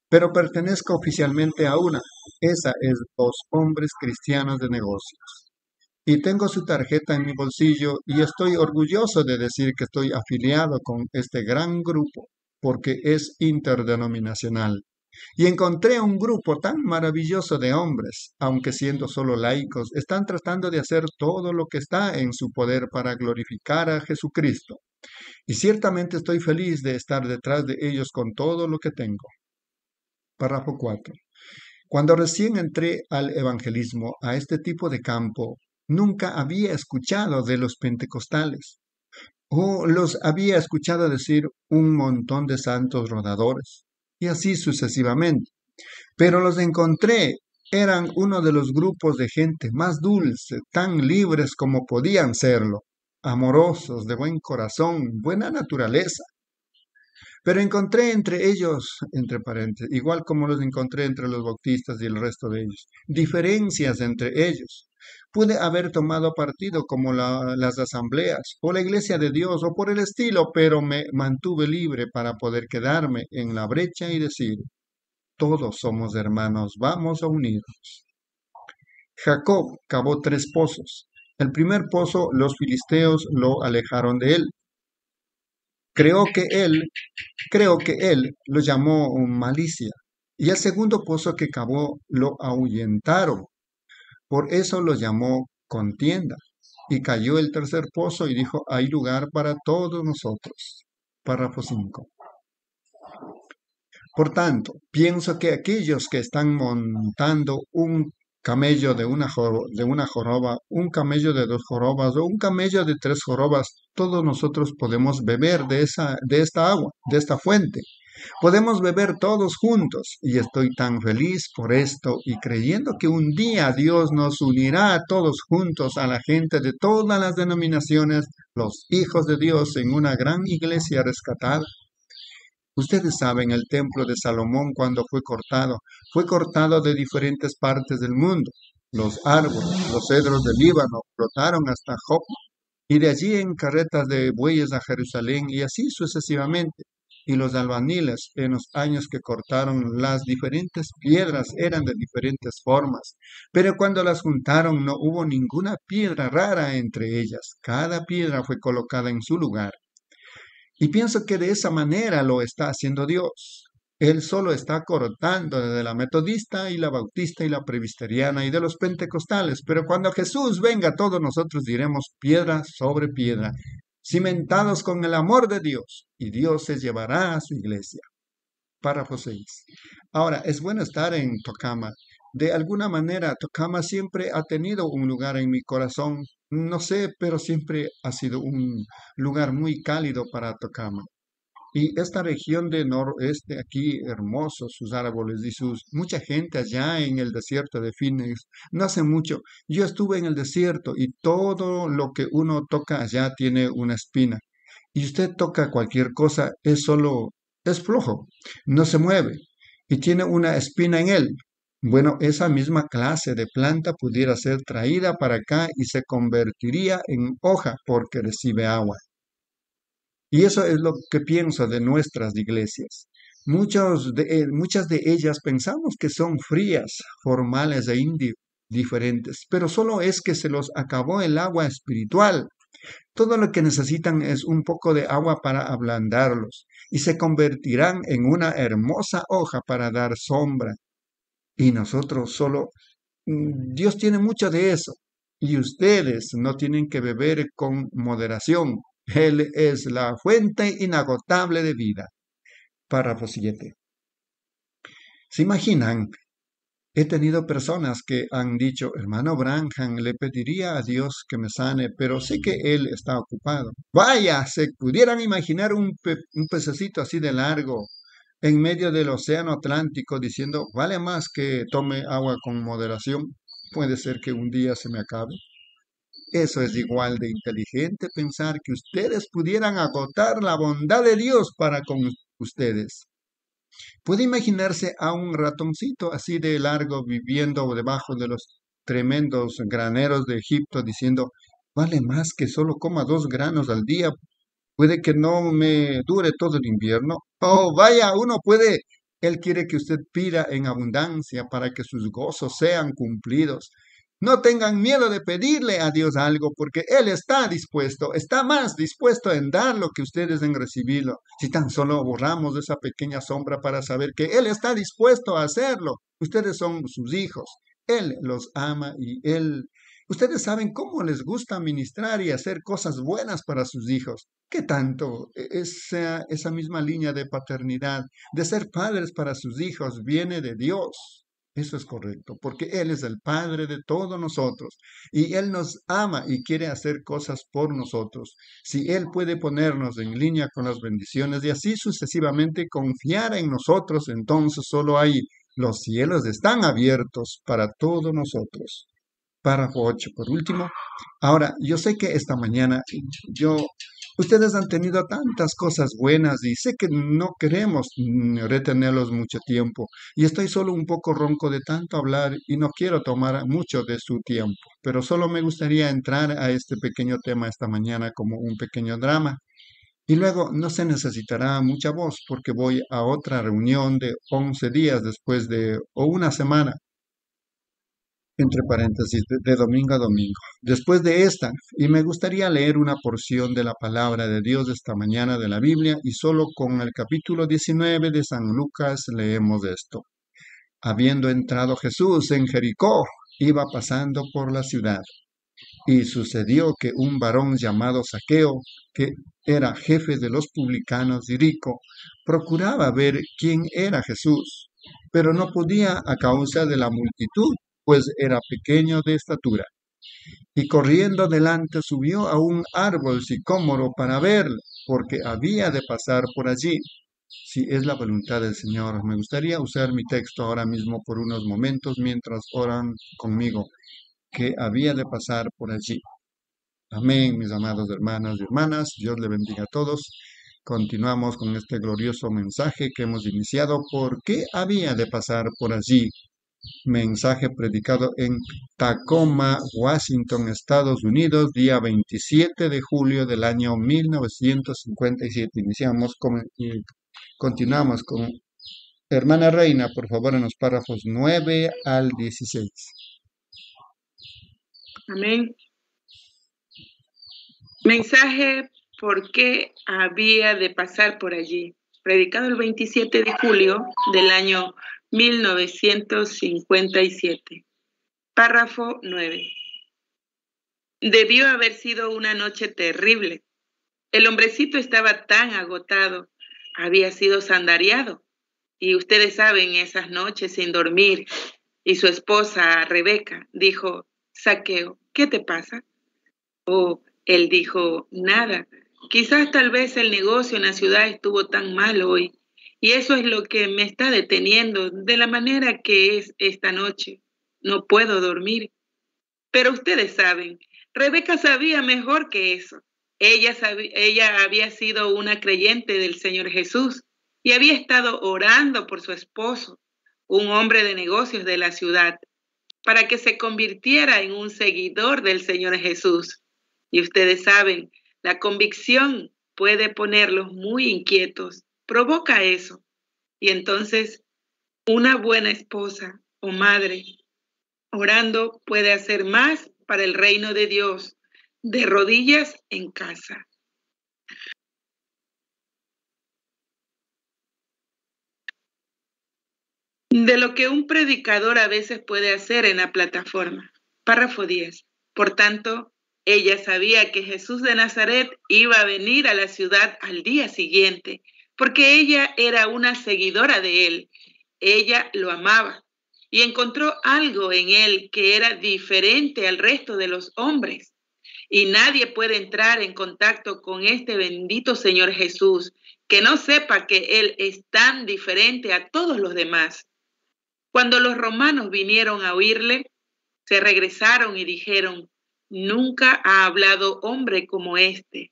pero pertenezco oficialmente a una. Esa es los hombres cristianos de negocios. y tengo su tarjeta en mi bolsillo y estoy orgulloso de decir que estoy afiliado con este gran grupo porque es interdenominacional. Y encontré un grupo tan maravilloso de hombres, aunque siendo solo laicos, están tratando de hacer todo lo que está en su poder para glorificar a Jesucristo. Y ciertamente estoy feliz de estar detrás de ellos con todo lo que tengo. Párrafo 4. Cuando recién entré al evangelismo, a este tipo de campo, nunca había escuchado de los pentecostales. O los había escuchado decir un montón de santos rodadores, y así sucesivamente. Pero los encontré, eran uno de los grupos de gente más dulce, tan libres como podían serlo, amorosos, de buen corazón, buena naturaleza. Pero encontré entre ellos, entre paréntesis, igual como los encontré entre los bautistas y el resto de ellos, diferencias entre ellos. Pude haber tomado partido como las asambleas o la iglesia de Dios o por el estilo, pero me mantuve libre para poder quedarme en la brecha y decir, todos somos hermanos, vamos a unirnos. Jacob cavó tres pozos. El primer pozo los filisteos lo alejaron de él. Creo que él, que él lo llamó malicia. Y el segundo pozo que cavó lo ahuyentaron. Por eso lo llamó contienda. Y cayó el tercer pozo y dijo, hay lugar para todos nosotros. Párrafo 5. Por tanto, pienso que aquellos que están montando un camello de una, de una joroba, un camello de dos jorobas o un camello de tres jorobas, todos nosotros podemos beber de, esa, de esta agua, de esta fuente. Podemos beber todos juntos y estoy tan feliz por esto y creyendo que un día Dios nos unirá a todos juntos a la gente de todas las denominaciones, los hijos de Dios en una gran iglesia rescatada. Ustedes saben, el templo de Salomón cuando fue cortado, fue cortado de diferentes partes del mundo. Los árboles, los cedros del Líbano flotaron hasta Job y de allí en carretas de bueyes a Jerusalén y así sucesivamente y los albaniles en los años que cortaron las diferentes piedras eran de diferentes formas, pero cuando las juntaron no hubo ninguna piedra rara entre ellas, cada piedra fue colocada en su lugar. Y pienso que de esa manera lo está haciendo Dios. Él solo está cortando desde la metodista y la bautista y la presbiteriana y de los pentecostales, pero cuando Jesús venga todos nosotros diremos piedra sobre piedra, cimentados con el amor de Dios, y Dios se llevará a su iglesia. Párrafo 6. Ahora, es bueno estar en Tocama. De alguna manera, Tocama siempre ha tenido un lugar en mi corazón. No sé, pero siempre ha sido un lugar muy cálido para Tocama. Y esta región de noroeste aquí, hermoso, sus árboles y sus mucha gente allá en el desierto de Phoenix. No hace mucho, yo estuve en el desierto y todo lo que uno toca allá tiene una espina. Y usted toca cualquier cosa, es solo, es flojo, no se mueve y tiene una espina en él. Bueno, esa misma clase de planta pudiera ser traída para acá y se convertiría en hoja porque recibe agua. Y eso es lo que pienso de nuestras iglesias. Eh, muchas de ellas pensamos que son frías, formales e indiferentes, pero solo es que se los acabó el agua espiritual. Todo lo que necesitan es un poco de agua para ablandarlos y se convertirán en una hermosa hoja para dar sombra. Y nosotros solo, mm, Dios tiene mucho de eso. Y ustedes no tienen que beber con moderación, él es la fuente inagotable de vida. Párrafo 7. ¿Se imaginan? He tenido personas que han dicho, hermano Branham, le pediría a Dios que me sane, pero sé que él está ocupado. Vaya, se pudieran imaginar un, un pececito así de largo en medio del océano Atlántico diciendo, vale más que tome agua con moderación. Puede ser que un día se me acabe. Eso es igual de inteligente pensar que ustedes pudieran agotar la bondad de Dios para con ustedes. Puede imaginarse a un ratoncito así de largo viviendo debajo de los tremendos graneros de Egipto diciendo, vale más que solo coma dos granos al día, puede que no me dure todo el invierno. Oh, vaya, uno puede, Él quiere que usted pida en abundancia para que sus gozos sean cumplidos. No tengan miedo de pedirle a Dios algo, porque Él está dispuesto, está más dispuesto en dar lo que ustedes en recibirlo. Si tan solo borramos esa pequeña sombra para saber que Él está dispuesto a hacerlo. Ustedes son sus hijos. Él los ama y Él... Ustedes saben cómo les gusta ministrar y hacer cosas buenas para sus hijos. ¿Qué tanto e-, esa, esa misma línea de paternidad, de ser padres para sus hijos, viene de Dios? Eso es correcto, porque Él es el Padre de todos nosotros y Él nos ama y quiere hacer cosas por nosotros. Si Él puede ponernos en línea con las bendiciones y así sucesivamente confiar en nosotros, entonces solo ahí los cielos están abiertos para todos nosotros. Párrafo 8, por último. Ahora, yo sé que esta mañana yo Ustedes han tenido tantas cosas buenas y sé que no queremos retenerlos mucho tiempo. Y estoy solo un poco ronco de tanto hablar y no quiero tomar mucho de su tiempo. Pero solo me gustaría entrar a este pequeño tema esta mañana como un pequeño drama. Y luego no se necesitará mucha voz porque voy a otra reunión de 11 días después de, o una semana, entre paréntesis, de, domingo a domingo. Después de esta, y me gustaría leer una porción de la palabra de Dios esta mañana de la Biblia, y solo con el capítulo 19 de San Lucas leemos esto. Habiendo entrado Jesús en Jericó, iba pasando por la ciudad. Y sucedió que un varón llamado Saqueo, que era jefe de los publicanos y rico, procuraba ver quién era Jesús, pero no podía a causa de la multitud pues era pequeño de estatura. Y corriendo adelante subió a un árbol sicómoro para verlo, porque había de pasar por allí. Si es la voluntad del Señor, me gustaría usar mi texto ahora mismo por unos momentos mientras oran conmigo, que había de pasar por allí. Amén, mis amados hermanos y hermanas, Dios le bendiga a todos. Continuamos con este glorioso mensaje que hemos iniciado. ¿Por qué había de pasar por allí? Mensaje predicado en Tacoma, Washington, Estados Unidos, día 27 de julio del año 1957. Iniciamos con, y continuamos con hermana Reina, por favor, en los párrafos 9 al 16. Amén. Mensaje, ¿por qué había de pasar por allí? Predicado el 27 de julio del año 1957. Párrafo 9. Debió haber sido una noche terrible. El hombrecito estaba tan agotado, había sido sandariado. Y ustedes saben esas noches sin dormir. Y su esposa, Rebeca, dijo, Saqueo, ¿qué te pasa? O él dijo, nada. Quizás tal vez el negocio en la ciudad estuvo tan mal hoy y eso es lo que me está deteniendo de la manera que es esta noche. No puedo dormir. Pero ustedes saben, Rebeca sabía mejor que eso. Ella, ella había sido una creyente del Señor Jesús y había estado orando por su esposo, un hombre de negocios de la ciudad, para que se convirtiera en un seguidor del Señor Jesús. Y ustedes saben, la convicción puede ponerlos muy inquietos provoca eso. Y entonces una buena esposa o madre orando puede hacer más para el reino de Dios de rodillas en casa. De lo que un predicador a veces puede hacer en la plataforma. Párrafo 10. Por tanto, ella sabía que Jesús de Nazaret iba a venir a la ciudad al día siguiente porque ella era una seguidora de él. Ella lo amaba y encontró algo en él que era diferente al resto de los hombres. Y nadie puede entrar en contacto con este bendito Señor Jesús que no sepa que Él es tan diferente a todos los demás. Cuando los romanos vinieron a oírle, se regresaron y dijeron, nunca ha hablado hombre como este.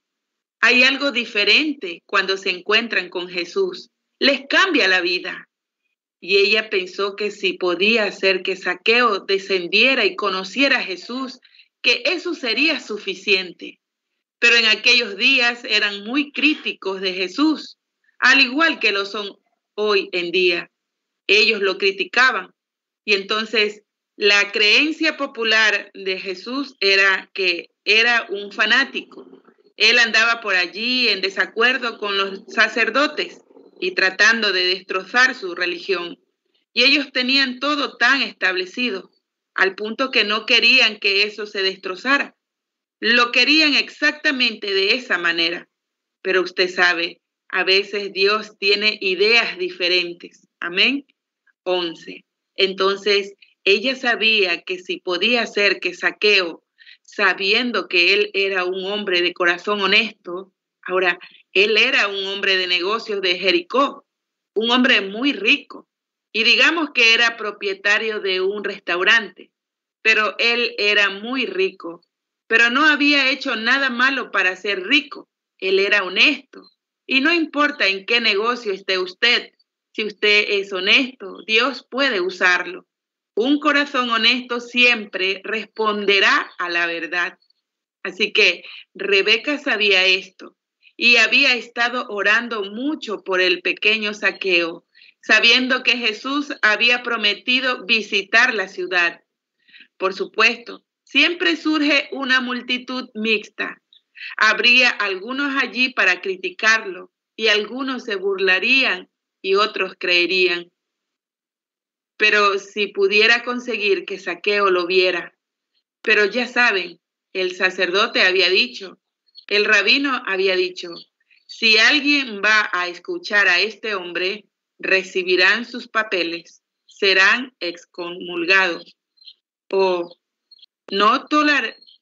Hay algo diferente cuando se encuentran con Jesús. Les cambia la vida. Y ella pensó que si podía hacer que Saqueo descendiera y conociera a Jesús, que eso sería suficiente. Pero en aquellos días eran muy críticos de Jesús, al igual que lo son hoy en día. Ellos lo criticaban. Y entonces La creencia popular de Jesús era que era un fanático. Él andaba por allí en desacuerdo con los sacerdotes y tratando de destrozar su religión. Y ellos tenían todo tan establecido, al punto que no querían que eso se destrozara. Lo querían exactamente de esa manera. Pero usted sabe, a veces Dios tiene ideas diferentes. Amén. 11. Entonces, ella sabía que si podía ser que Saqueo, sabiendo que él era un hombre de corazón honesto, ahora, él era un hombre de negocios de Jericó, un hombre muy rico, y digamos que era propietario de un restaurante, pero él era muy rico, pero no había hecho nada malo para ser rico, él era honesto. Y no importa en qué negocio esté usted, si usted es honesto, Dios puede usarlo. Un corazón honesto siempre responderá a la verdad. Así que Rebeca sabía esto y había estado orando mucho por el pequeño saqueo, sabiendo que Jesús había prometido visitar la ciudad. Por supuesto, siempre surge una multitud mixta. Habría algunos allí para criticarlo y algunos se burlarían y otros creerían. Pero si pudiera conseguir que Saqueo lo viera. Pero ya saben, el sacerdote había dicho, el rabino había dicho, si alguien va a escuchar a este hombre, recibirán sus papeles, serán excomulgados. O no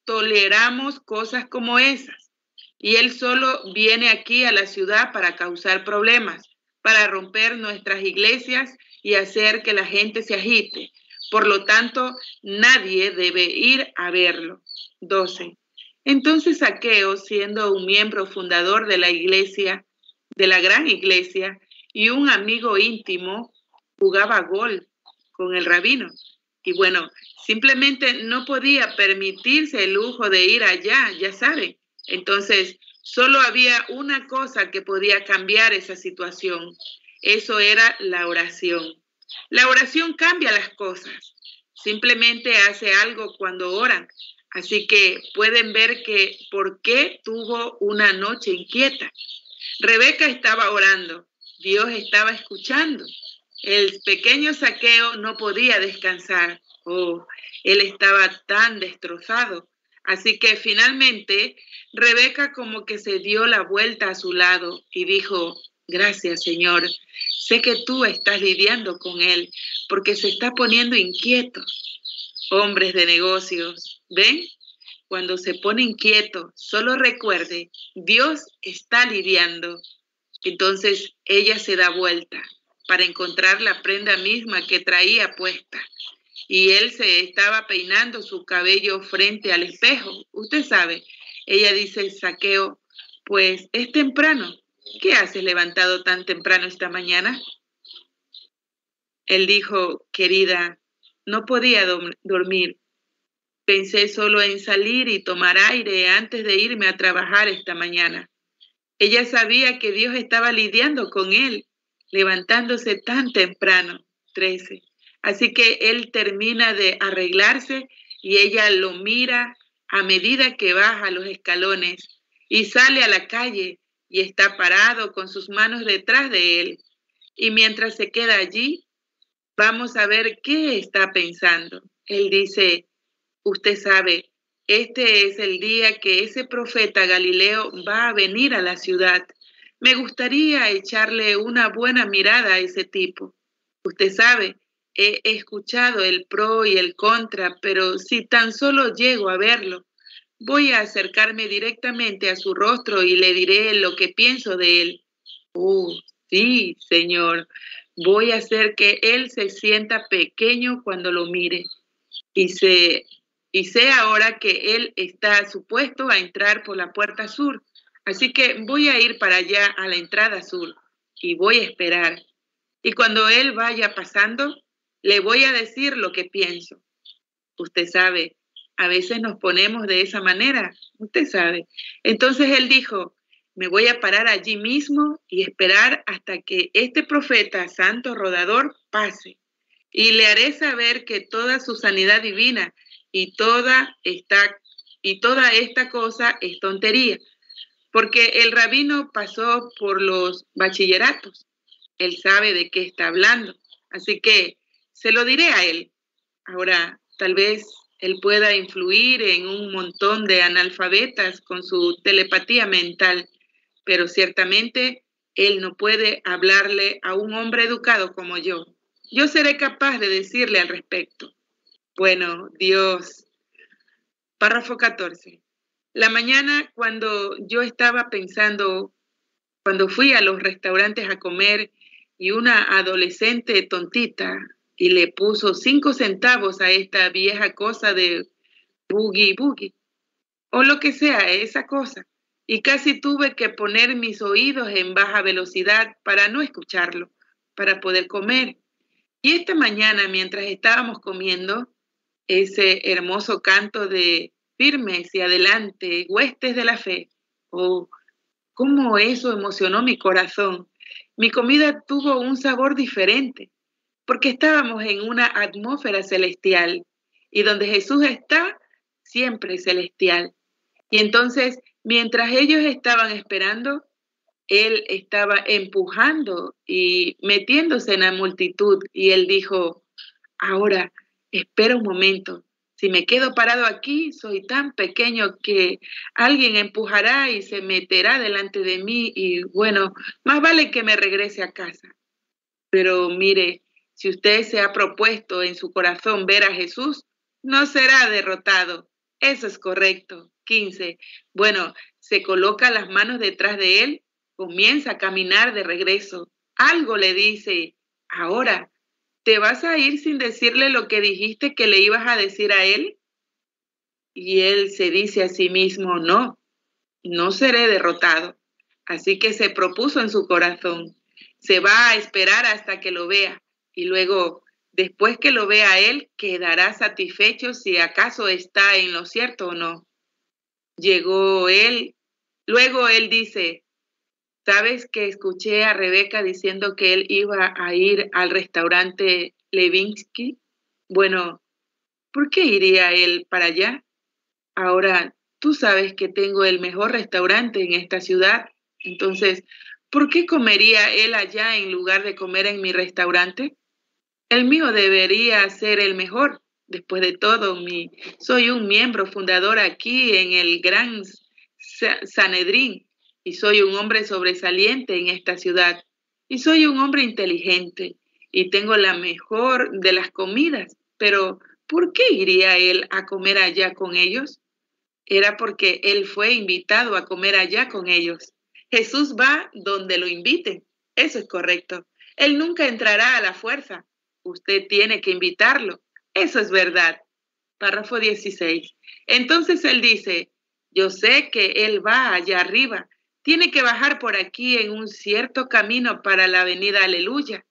toleramos cosas como esas. Y él solo viene aquí a la ciudad para causar problemas para romper nuestras iglesias y hacer que la gente se agite. Por lo tanto, nadie debe ir a verlo. 12. Entonces Saqueo, siendo un miembro fundador de la iglesia, de la gran iglesia, y un amigo íntimo, jugaba gol con el rabino. Y bueno, simplemente no podía permitirse el lujo de ir allá, ya saben. Entonces Solo había una cosa que podía cambiar esa situación. Eso era la oración. La oración cambia las cosas. Simplemente hace algo cuando oran. Así que pueden ver que por qué tuvo una noche inquieta. Rebeca estaba orando. Dios estaba escuchando. El pequeño saqueo no podía descansar. Oh, él estaba tan destrozado. Así que finalmente Rebeca como que se dio la vuelta a su lado y dijo, gracias Señor, sé que tú estás lidiando con él porque se está poniendo inquieto. Hombres de negocios, ¿ven? Cuando se pone inquieto, solo recuerde, Dios está lidiando. Entonces ella se da vuelta para encontrar la prenda misma que traía puesta y él se estaba peinando su cabello frente al espejo. Usted sabe, ella dice, saqueo, pues es temprano. ¿Qué haces levantado tan temprano esta mañana? Él dijo, querida, no podía dormir. Pensé solo en salir y tomar aire antes de irme a trabajar esta mañana. Ella sabía que Dios estaba lidiando con él, levantándose tan temprano. 13. Así que él termina de arreglarse y ella lo mira a medida que baja los escalones y sale a la calle y está parado con sus manos detrás de él. Y mientras se queda allí, vamos a ver qué está pensando. Él dice, usted sabe, este es el día que ese profeta Galileo va a venir a la ciudad. Me gustaría echarle una buena mirada a ese tipo. Usted sabe, he escuchado el pro y el contra, pero si tan solo llego a verlo, voy a acercarme directamente a su rostro y le diré lo que pienso de él. Oh, sí, Señor, voy a hacer que él se sienta pequeño cuando lo mire. Y sé, y sé ahora que él está supuesto a entrar por la puerta sur. Así que voy a ir para allá a la entrada sur y voy a esperar. Y cuando él vaya pasando, le voy a decir lo que pienso. Usted sabe, a veces nos ponemos de esa manera, usted sabe. Entonces él dijo, me voy a parar allí mismo y esperar hasta que este profeta santo rodador pase. y le haré saber que toda su sanidad divina y toda esta, y toda esta cosa es tontería, porque el rabino pasó por los bachilleratos, él sabe de qué está hablando, así que se lo diré a él. Ahora, tal vez él pueda influir en un montón de analfabetas con su telepatía mental, pero ciertamente él no puede hablarle a un hombre educado como yo. Yo seré capaz de decirle al respecto. Bueno, Dios. Párrafo 14. La mañana cuando yo estaba pensando, cuando fui a los restaurantes a comer y una adolescente tontita y le puso cinco centavos a esta vieja cosa de boogie boogie o lo que sea, esa cosa. Y casi tuve que poner mis oídos en baja velocidad para no escucharlo, para poder comer. Y esta mañana, mientras estábamos comiendo, ese hermoso canto de firmes y adelante, huestes de la fe, oh, cómo eso emocionó mi corazón. Mi comida tuvo un sabor diferente, porque estábamos en una atmósfera celestial y donde Jesús está, siempre celestial. Y entonces, mientras ellos estaban esperando, él estaba empujando y metiéndose en la multitud y él dijo, ahora, espera un momento, si me quedo parado aquí, soy tan pequeño que alguien empujará y se meterá delante de mí y bueno, más vale que me regrese a casa. Pero mire, si usted se ha propuesto en su corazón ver a Jesús, no será derrotado. Eso es correcto. 15. Bueno, se coloca las manos detrás de él comienza a caminar de regreso. Algo le dice, ahora, ¿te vas a ir sin decirle lo que dijiste que le ibas a decir a él? Y él se dice a sí mismo, no, no seré derrotado. Así que se propuso en su corazón, se va a esperar hasta que lo vea y luego, después que lo vea él, quedará satisfecho si acaso está en lo cierto o no. Llegó él, luego él dice, ¿Sabes que escuché a Rebeca diciendo que él iba a ir al restaurante Levinsky? Bueno, ¿por qué iría él para allá? Ahora, tú sabes que tengo el mejor restaurante en esta ciudad, entonces, ¿por qué comería él allá en lugar de comer en mi restaurante? El mío debería ser el mejor. Después de todo, mi, soy un miembro fundador aquí en el Gran Sanedrín y soy un hombre sobresaliente en esta ciudad y soy un hombre inteligente y tengo la mejor de las comidas, pero ¿por qué iría él a comer allá con ellos? Era porque él fue invitado a comer allá con ellos. Jesús va donde lo inviten. Eso es correcto. Él nunca entrará a la fuerza. Usted tiene que invitarlo. Eso es verdad. Párrafo 16. Entonces él dice, yo sé que él va allá arriba tiene que bajar por aquí en un cierto camino para la avenida Aleluya.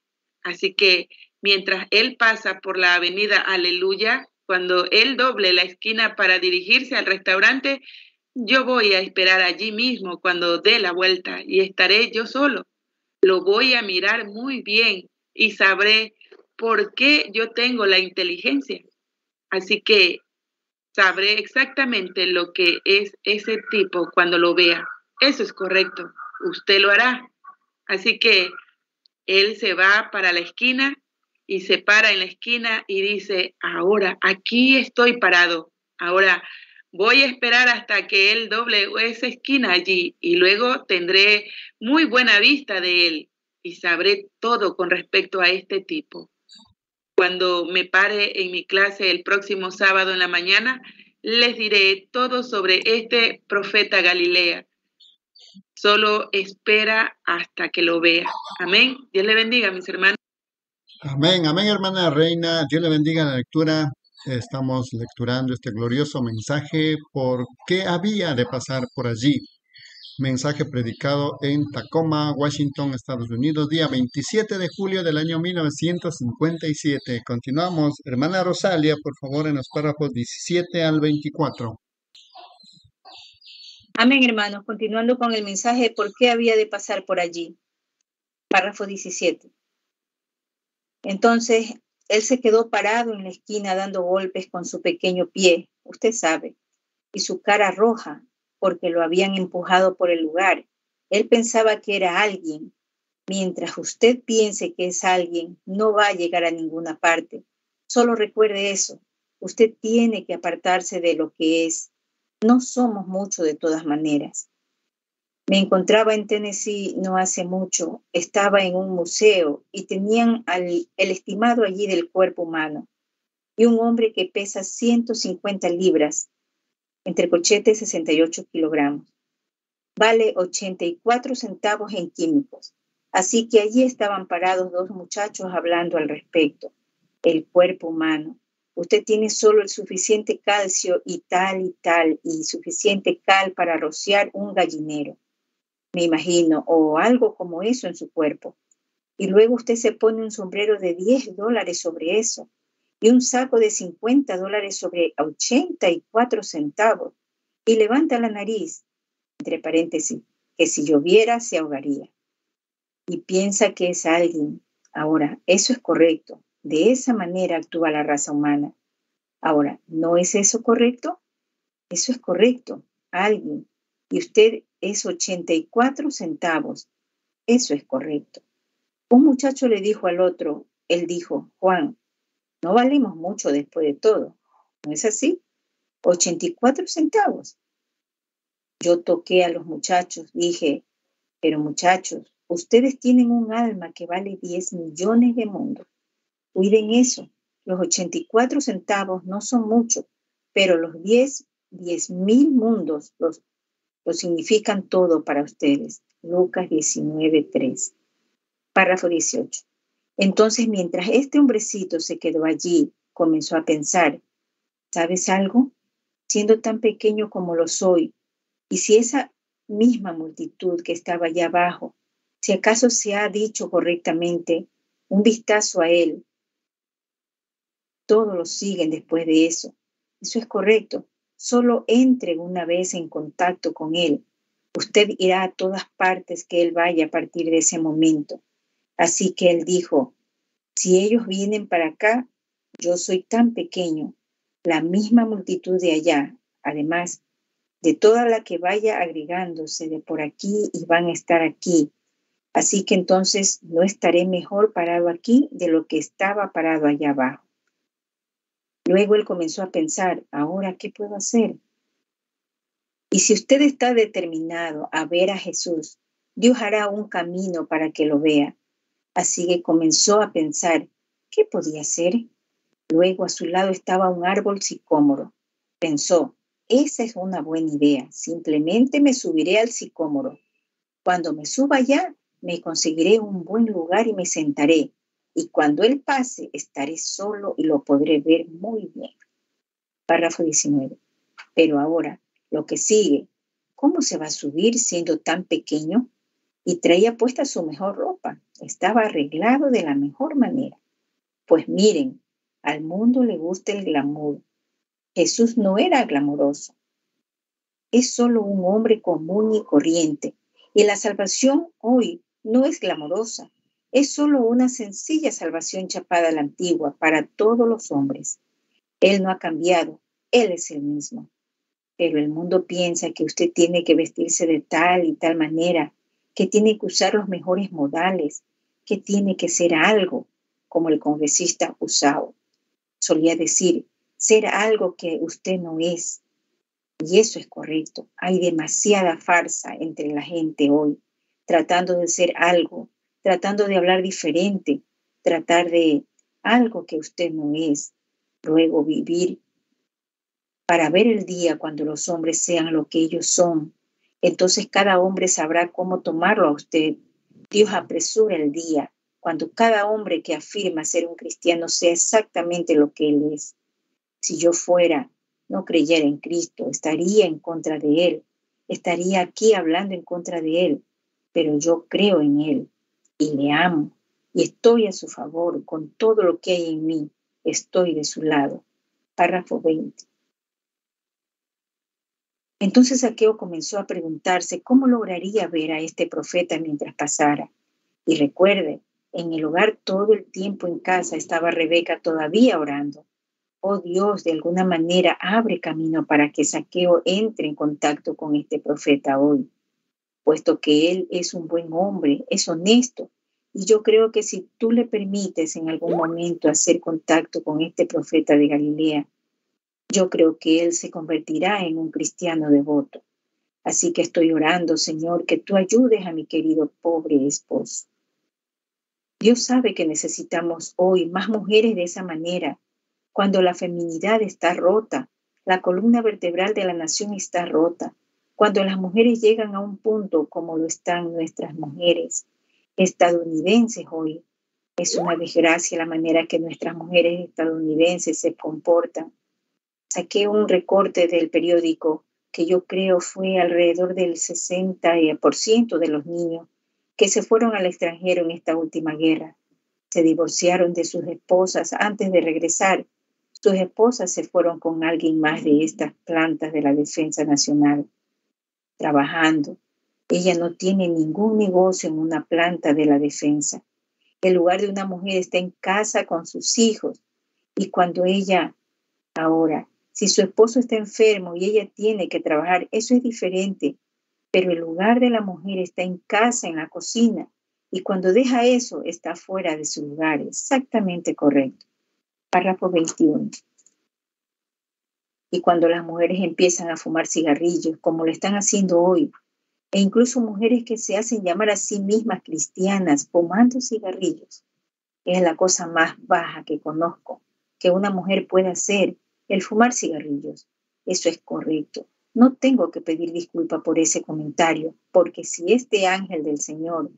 Así que mientras él pasa por la avenida Aleluya, cuando él doble la esquina para dirigirse al restaurante, yo voy a esperar allí mismo cuando dé la vuelta y estaré yo solo. Lo voy a mirar muy bien y sabré por qué yo tengo la inteligencia. Así que sabré exactamente lo que es ese tipo cuando lo vea. Eso es correcto, usted lo hará. Así que él se va para la esquina y se para en la esquina y dice, ahora aquí estoy parado, ahora voy a esperar hasta que él doble esa esquina allí y luego tendré muy buena vista de él y sabré todo con respecto a este tipo. Cuando me pare en mi clase el próximo sábado en la mañana, les diré todo sobre este profeta Galilea Solo espera hasta que lo vea. Amén. Dios le bendiga, mis hermanos. Amén, amén, hermana reina. Dios le bendiga la lectura. Estamos lecturando este glorioso mensaje por qué había de pasar por allí. Mensaje predicado en Tacoma, Washington, Estados Unidos, día 27 de julio del año 1957. Continuamos. Hermana Rosalia, por favor, en los párrafos 17 al 24. Amén, hermanos. Continuando con el mensaje, ¿por qué había de pasar por allí? Párrafo 17. Entonces él se quedó parado en la esquina dando golpes con su pequeño pie, usted sabe, y su cara roja porque lo habían empujado por el lugar. Él pensaba que era alguien. Mientras usted piense que es alguien, no va a llegar a ninguna parte. Solo recuerde eso. Usted tiene que apartarse de lo que es. No somos mucho de todas maneras. Me encontraba en Tennessee no hace mucho. Estaba en un museo y tenían al, el estimado allí del cuerpo humano. Y un hombre que pesa 150 libras entre cochetes 68 kilogramos. Vale 84 centavos en químicos. Así que allí estaban parados dos muchachos hablando al respecto. El cuerpo humano. Usted tiene solo el suficiente calcio y tal y tal y suficiente cal para rociar un gallinero, me imagino, o algo como eso en su cuerpo. Y luego usted se pone un sombrero de 10 dólares sobre eso y un saco de 50 dólares sobre 84 centavos y levanta la nariz, entre paréntesis, que si lloviera se ahogaría. Y piensa que es alguien. Ahora, eso es correcto. De esa manera actúa la raza humana. Ahora, ¿no es eso correcto? Eso es correcto. Alguien. Y usted es 84 centavos. Eso es correcto. Un muchacho le dijo al otro, él dijo, Juan, no valemos mucho después de todo. ¿No es así? 84 centavos. Yo toqué a los muchachos, dije, pero muchachos, ustedes tienen un alma que vale 10 millones de mundos. Cuiden eso. Los 84 centavos no son mucho, pero los 10, 10 mil mundos los, lo significan todo para ustedes. Lucas 19, 3. Párrafo 18. Entonces, mientras este hombrecito se quedó allí, comenzó a pensar, ¿sabes algo? Siendo tan pequeño como lo soy, y si esa misma multitud que estaba allá abajo, si acaso se ha dicho correctamente, un vistazo a él, todos lo siguen después de eso. Eso es correcto. Solo entre una vez en contacto con él. Usted irá a todas partes que él vaya a partir de ese momento. Así que él dijo, si ellos vienen para acá, yo soy tan pequeño, la misma multitud de allá, además de toda la que vaya agregándose de por aquí y van a estar aquí. Así que entonces no estaré mejor parado aquí de lo que estaba parado allá abajo. Luego él comenzó a pensar, ahora, ¿qué puedo hacer? Y si usted está determinado a ver a Jesús, Dios hará un camino para que lo vea. Así que comenzó a pensar, ¿qué podía hacer? Luego a su lado estaba un árbol sicómoro. Pensó, esa es una buena idea, simplemente me subiré al sicómoro. Cuando me suba allá, me conseguiré un buen lugar y me sentaré. Y cuando él pase, estaré solo y lo podré ver muy bien. Párrafo 19. Pero ahora, lo que sigue, ¿cómo se va a subir siendo tan pequeño? Y traía puesta su mejor ropa estaba arreglado de la mejor manera. Pues miren, al mundo le gusta el glamour. Jesús no era glamuroso. Es solo un hombre común y corriente. Y la salvación hoy no es glamorosa. Es solo una sencilla salvación chapada a la antigua para todos los hombres. Él no ha cambiado. Él es el mismo. Pero el mundo piensa que usted tiene que vestirse de tal y tal manera que tiene que usar los mejores modales, que tiene que ser algo, como el congresista Usao. Solía decir, ser algo que usted no es. Y eso es correcto. Hay demasiada farsa entre la gente hoy, tratando de ser algo, tratando de hablar diferente, tratar de algo que usted no es. Luego vivir para ver el día cuando los hombres sean lo que ellos son entonces cada hombre sabrá cómo tomarlo a usted. Dios apresura el día cuando cada hombre que afirma ser un cristiano sea exactamente lo que él es. Si yo fuera, no creyera en Cristo, estaría en contra de él, estaría aquí hablando en contra de él, pero yo creo en él y le amo y estoy a su favor con todo lo que hay en mí, estoy de su lado. Párrafo 20. Entonces Saqueo comenzó a preguntarse cómo lograría ver a este profeta mientras pasara. Y recuerde, En el hogar todo el tiempo en casa estaba Rebeca todavía orando. Oh Dios, de alguna manera abre camino para que Saqueo entre en contacto con este profeta hoy, puesto que él es un buen hombre, es honesto. Y yo creo que si tú le permites en algún momento hacer contacto con este profeta de Galilea, yo creo que él se convertirá en un cristiano devoto. Así que estoy orando, Señor, que tú ayudes a mi querido pobre esposo. Dios sabe que necesitamos hoy más mujeres de esa manera, cuando la feminidad está rota, la columna vertebral de la nación está rota, cuando las mujeres llegan a un punto como lo están nuestras mujeres estadounidenses hoy. Es una desgracia la manera que nuestras mujeres estadounidenses se comportan. Saqué un recorte del periódico que yo creo fue alrededor del 60% de los niños que se fueron al extranjero en esta última guerra. Se divorciaron de sus esposas antes de regresar. Sus esposas se fueron con alguien más de estas plantas de la defensa nacional, trabajando. Ella no tiene ningún negocio en una planta de la defensa. El lugar de una mujer está en casa con sus hijos. Y cuando ella, ahora, si su esposo está enfermo y ella tiene que trabajar, eso es diferente pero el lugar de la mujer está en casa, en la cocina, y cuando deja eso está fuera de su lugar. Exactamente correcto. Párrafo 21. Y cuando las mujeres empiezan a fumar cigarrillos, como lo están haciendo hoy, e incluso mujeres que se hacen llamar a sí mismas cristianas fumando cigarrillos, es la cosa más baja que conozco que una mujer puede hacer, el fumar cigarrillos. Eso es correcto. No tengo que pedir disculpa por ese comentario, porque si este ángel del Señor,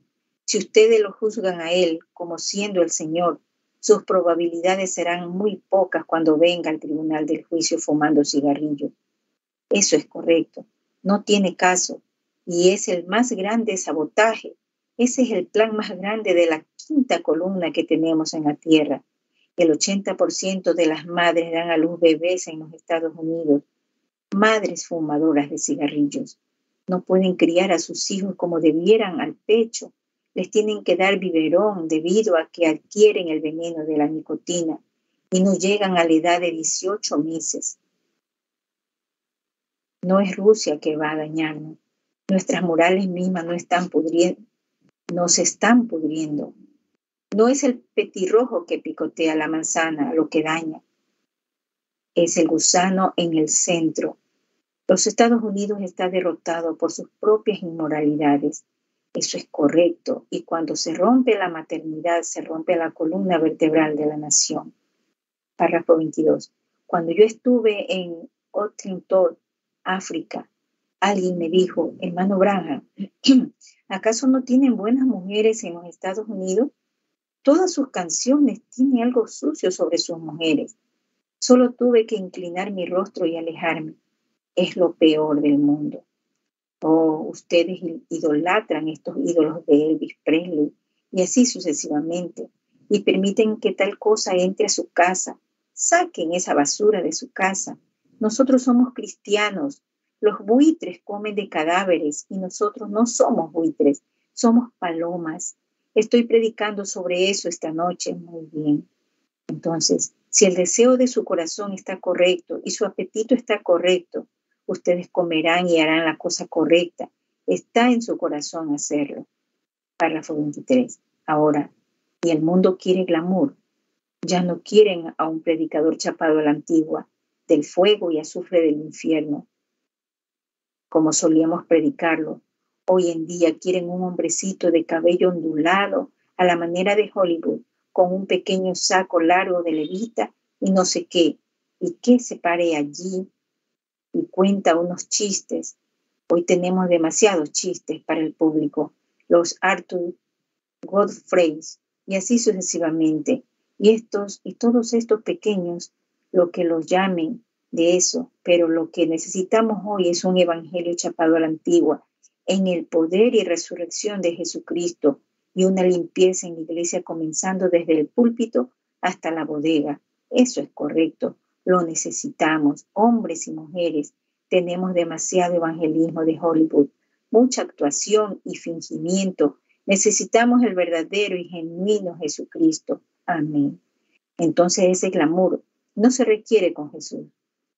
si ustedes lo juzgan a él como siendo el Señor, sus probabilidades serán muy pocas cuando venga al tribunal del juicio fumando cigarrillo. Eso es correcto, no tiene caso, y es el más grande sabotaje. Ese es el plan más grande de la quinta columna que tenemos en la tierra. El 80% de las madres dan a luz bebés en los Estados Unidos madres fumadoras de cigarrillos. No pueden criar a sus hijos como debieran al pecho. Les tienen que dar biberón debido a que adquieren el veneno de la nicotina y no llegan a la edad de 18 meses. No es Rusia que va a dañarnos. Nuestras morales mismas no están pudriendo, no se están pudriendo. No es el petirrojo que picotea la manzana lo que daña, es el gusano en el centro. Los Estados Unidos está derrotado por sus propias inmoralidades. Eso es correcto. Y cuando se rompe la maternidad, se rompe la columna vertebral de la nación. Párrafo 22. Cuando yo estuve en Otrington, África, alguien me dijo, hermano Branham, *clears throat* ¿acaso no tienen buenas mujeres en los Estados Unidos? Todas sus canciones tienen algo sucio sobre sus mujeres. Solo tuve que inclinar mi rostro y alejarme. Es lo peor del mundo. Oh, ustedes idolatran estos ídolos de Elvis Presley y así sucesivamente y permiten que tal cosa entre a su casa. Saquen esa basura de su casa. Nosotros somos cristianos. Los buitres comen de cadáveres y nosotros no somos buitres, somos palomas. Estoy predicando sobre eso esta noche. Muy bien. Entonces, si el deseo de su corazón está correcto y su apetito está correcto, ustedes comerán y harán la cosa correcta. Está en su corazón hacerlo. Párrafo 23. Ahora, y el mundo quiere glamour. Ya no quieren a un predicador chapado a la antigua, del fuego y azufre del infierno, como solíamos predicarlo. Hoy en día quieren un hombrecito de cabello ondulado a la manera de Hollywood, con un pequeño saco largo de levita y no sé qué, y que se pare allí y cuenta unos chistes. Hoy tenemos demasiados chistes para el público, los Arthur Godfreys y así sucesivamente. Y estos y todos estos pequeños, lo que los llamen de eso, pero lo que necesitamos hoy es un evangelio chapado a la antigua, en el poder y resurrección de Jesucristo, y una limpieza en la iglesia comenzando desde el púlpito hasta la bodega. Eso es correcto, lo necesitamos, hombres y mujeres. Tenemos demasiado evangelismo de Hollywood, mucha actuación y fingimiento Necesitamos el verdadero y genuino Jesucristo. Amén. Entonces ese clamor no se requiere con Jesús.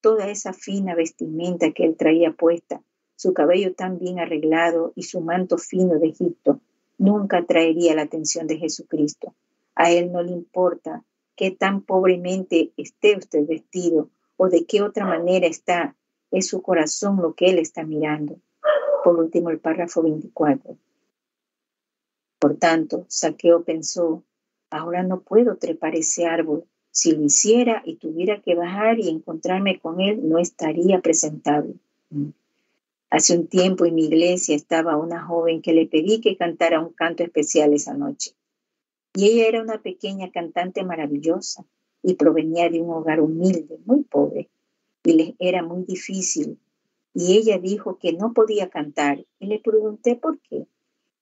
Toda esa fina vestimenta que él traía puesta, su cabello tan bien arreglado y su manto fino de Egipto, nunca traería la atención de Jesucristo. A él no le importa qué tan pobremente esté usted vestido o de qué otra manera está. Es su corazón lo que él está mirando. Por último, el párrafo 24. Por tanto, Saqueo pensó, ahora no puedo trepar ese árbol. Si lo hiciera y tuviera que bajar y encontrarme con él, no estaría presentable. Hace un tiempo en mi iglesia estaba una joven que le pedí que cantara un canto especial esa noche. Y ella era una pequeña cantante maravillosa y provenía de un hogar humilde, muy pobre, y le era muy difícil. Y ella dijo que no podía cantar y le pregunté por qué.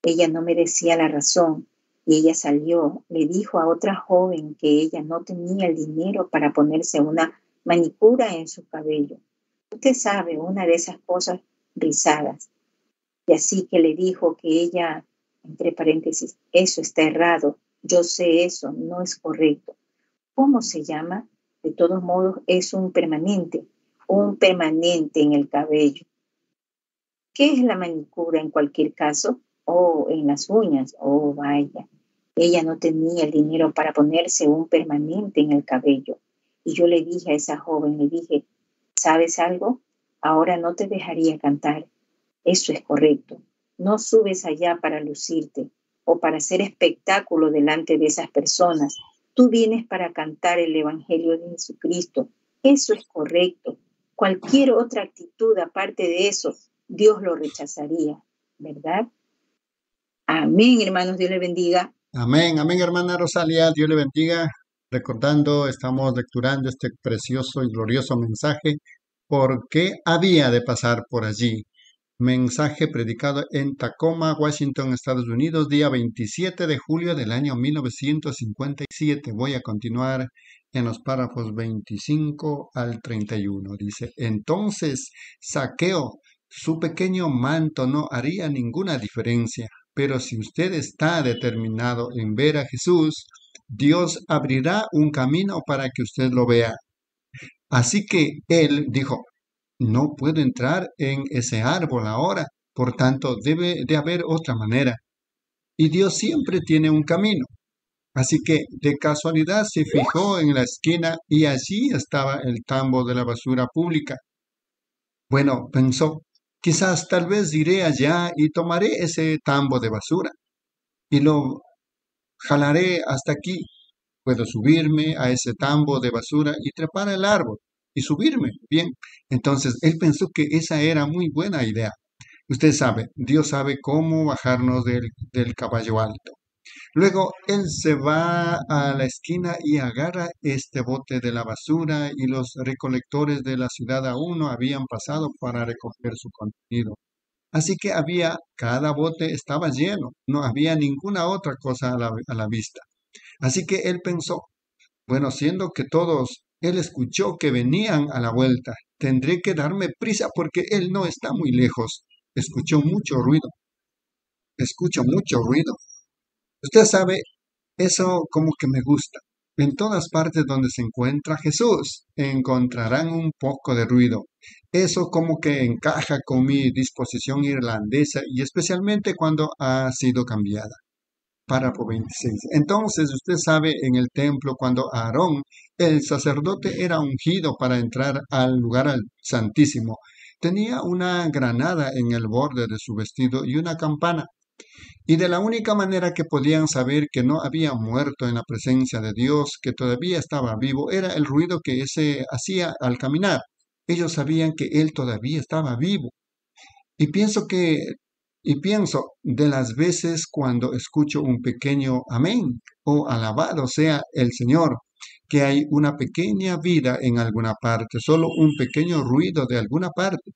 Ella no me decía la razón y ella salió, le dijo a otra joven que ella no tenía el dinero para ponerse una manicura en su cabello. Usted sabe, una de esas cosas rizadas. Y así que le dijo que ella, entre paréntesis, eso está errado, yo sé eso, no es correcto. ¿Cómo se llama? De todos modos, es un permanente, un permanente en el cabello. ¿Qué es la manicura en cualquier caso? o en las uñas, oh vaya. Ella no tenía el dinero para ponerse un permanente en el cabello. Y yo le dije a esa joven, le dije, ¿sabes algo? Ahora no te dejaría cantar. Eso es correcto. No subes allá para lucirte o para hacer espectáculo delante de esas personas. Tú vienes para cantar el Evangelio de Jesucristo. Eso es correcto. Cualquier otra actitud aparte de eso, Dios lo rechazaría, ¿verdad? Amén, hermanos, Dios le bendiga. Amén, amén, hermana Rosalia, Dios le bendiga. Recordando, estamos lecturando este precioso y glorioso mensaje, ¿por qué había de pasar por allí? Mensaje predicado en Tacoma, Washington, Estados Unidos, día 27 de julio del año 1957. Voy a continuar en los párrafos 25 al 31. Dice, entonces saqueo, su pequeño manto no haría ninguna diferencia pero si usted está determinado en ver a Jesús, Dios abrirá un camino para que usted lo vea. Así que él dijo, no puedo entrar en ese árbol ahora, por tanto debe de haber otra manera. Y Dios siempre tiene un camino. Así que de casualidad se fijó en la esquina y allí estaba el tambo de la basura pública. Bueno, pensó, Quizás tal vez iré allá y tomaré ese tambo de basura y lo jalaré hasta aquí. Puedo subirme a ese tambo de basura y trepar el árbol y subirme. Bien, entonces él pensó que esa era muy buena idea. Usted sabe, Dios sabe cómo bajarnos del, del caballo alto. Luego él se va a la esquina y agarra este bote de la basura y los recolectores de la ciudad aún no habían pasado para recoger su contenido. Así que había, cada bote estaba lleno, no había ninguna otra cosa a la, a la vista. Así que él pensó, bueno, siendo que todos, él escuchó que venían a la vuelta, tendré que darme prisa porque él no está muy lejos. Escuchó mucho ruido. Escucho mucho ruido. Usted sabe, eso como que me gusta. En todas partes donde se encuentra Jesús encontrarán un poco de ruido. Eso como que encaja con mi disposición irlandesa y especialmente cuando ha sido cambiada. Párrafo 26. Entonces usted sabe en el templo cuando Aarón, el sacerdote, era ungido para entrar al lugar santísimo, tenía una granada en el borde de su vestido y una campana. Y de la única manera que podían saber que no había muerto en la presencia de Dios, que todavía estaba vivo, era el ruido que ese hacía al caminar. Ellos sabían que él todavía estaba vivo. Y pienso que y pienso de las veces cuando escucho un pequeño amén o alabado sea el Señor, que hay una pequeña vida en alguna parte, solo un pequeño ruido de alguna parte.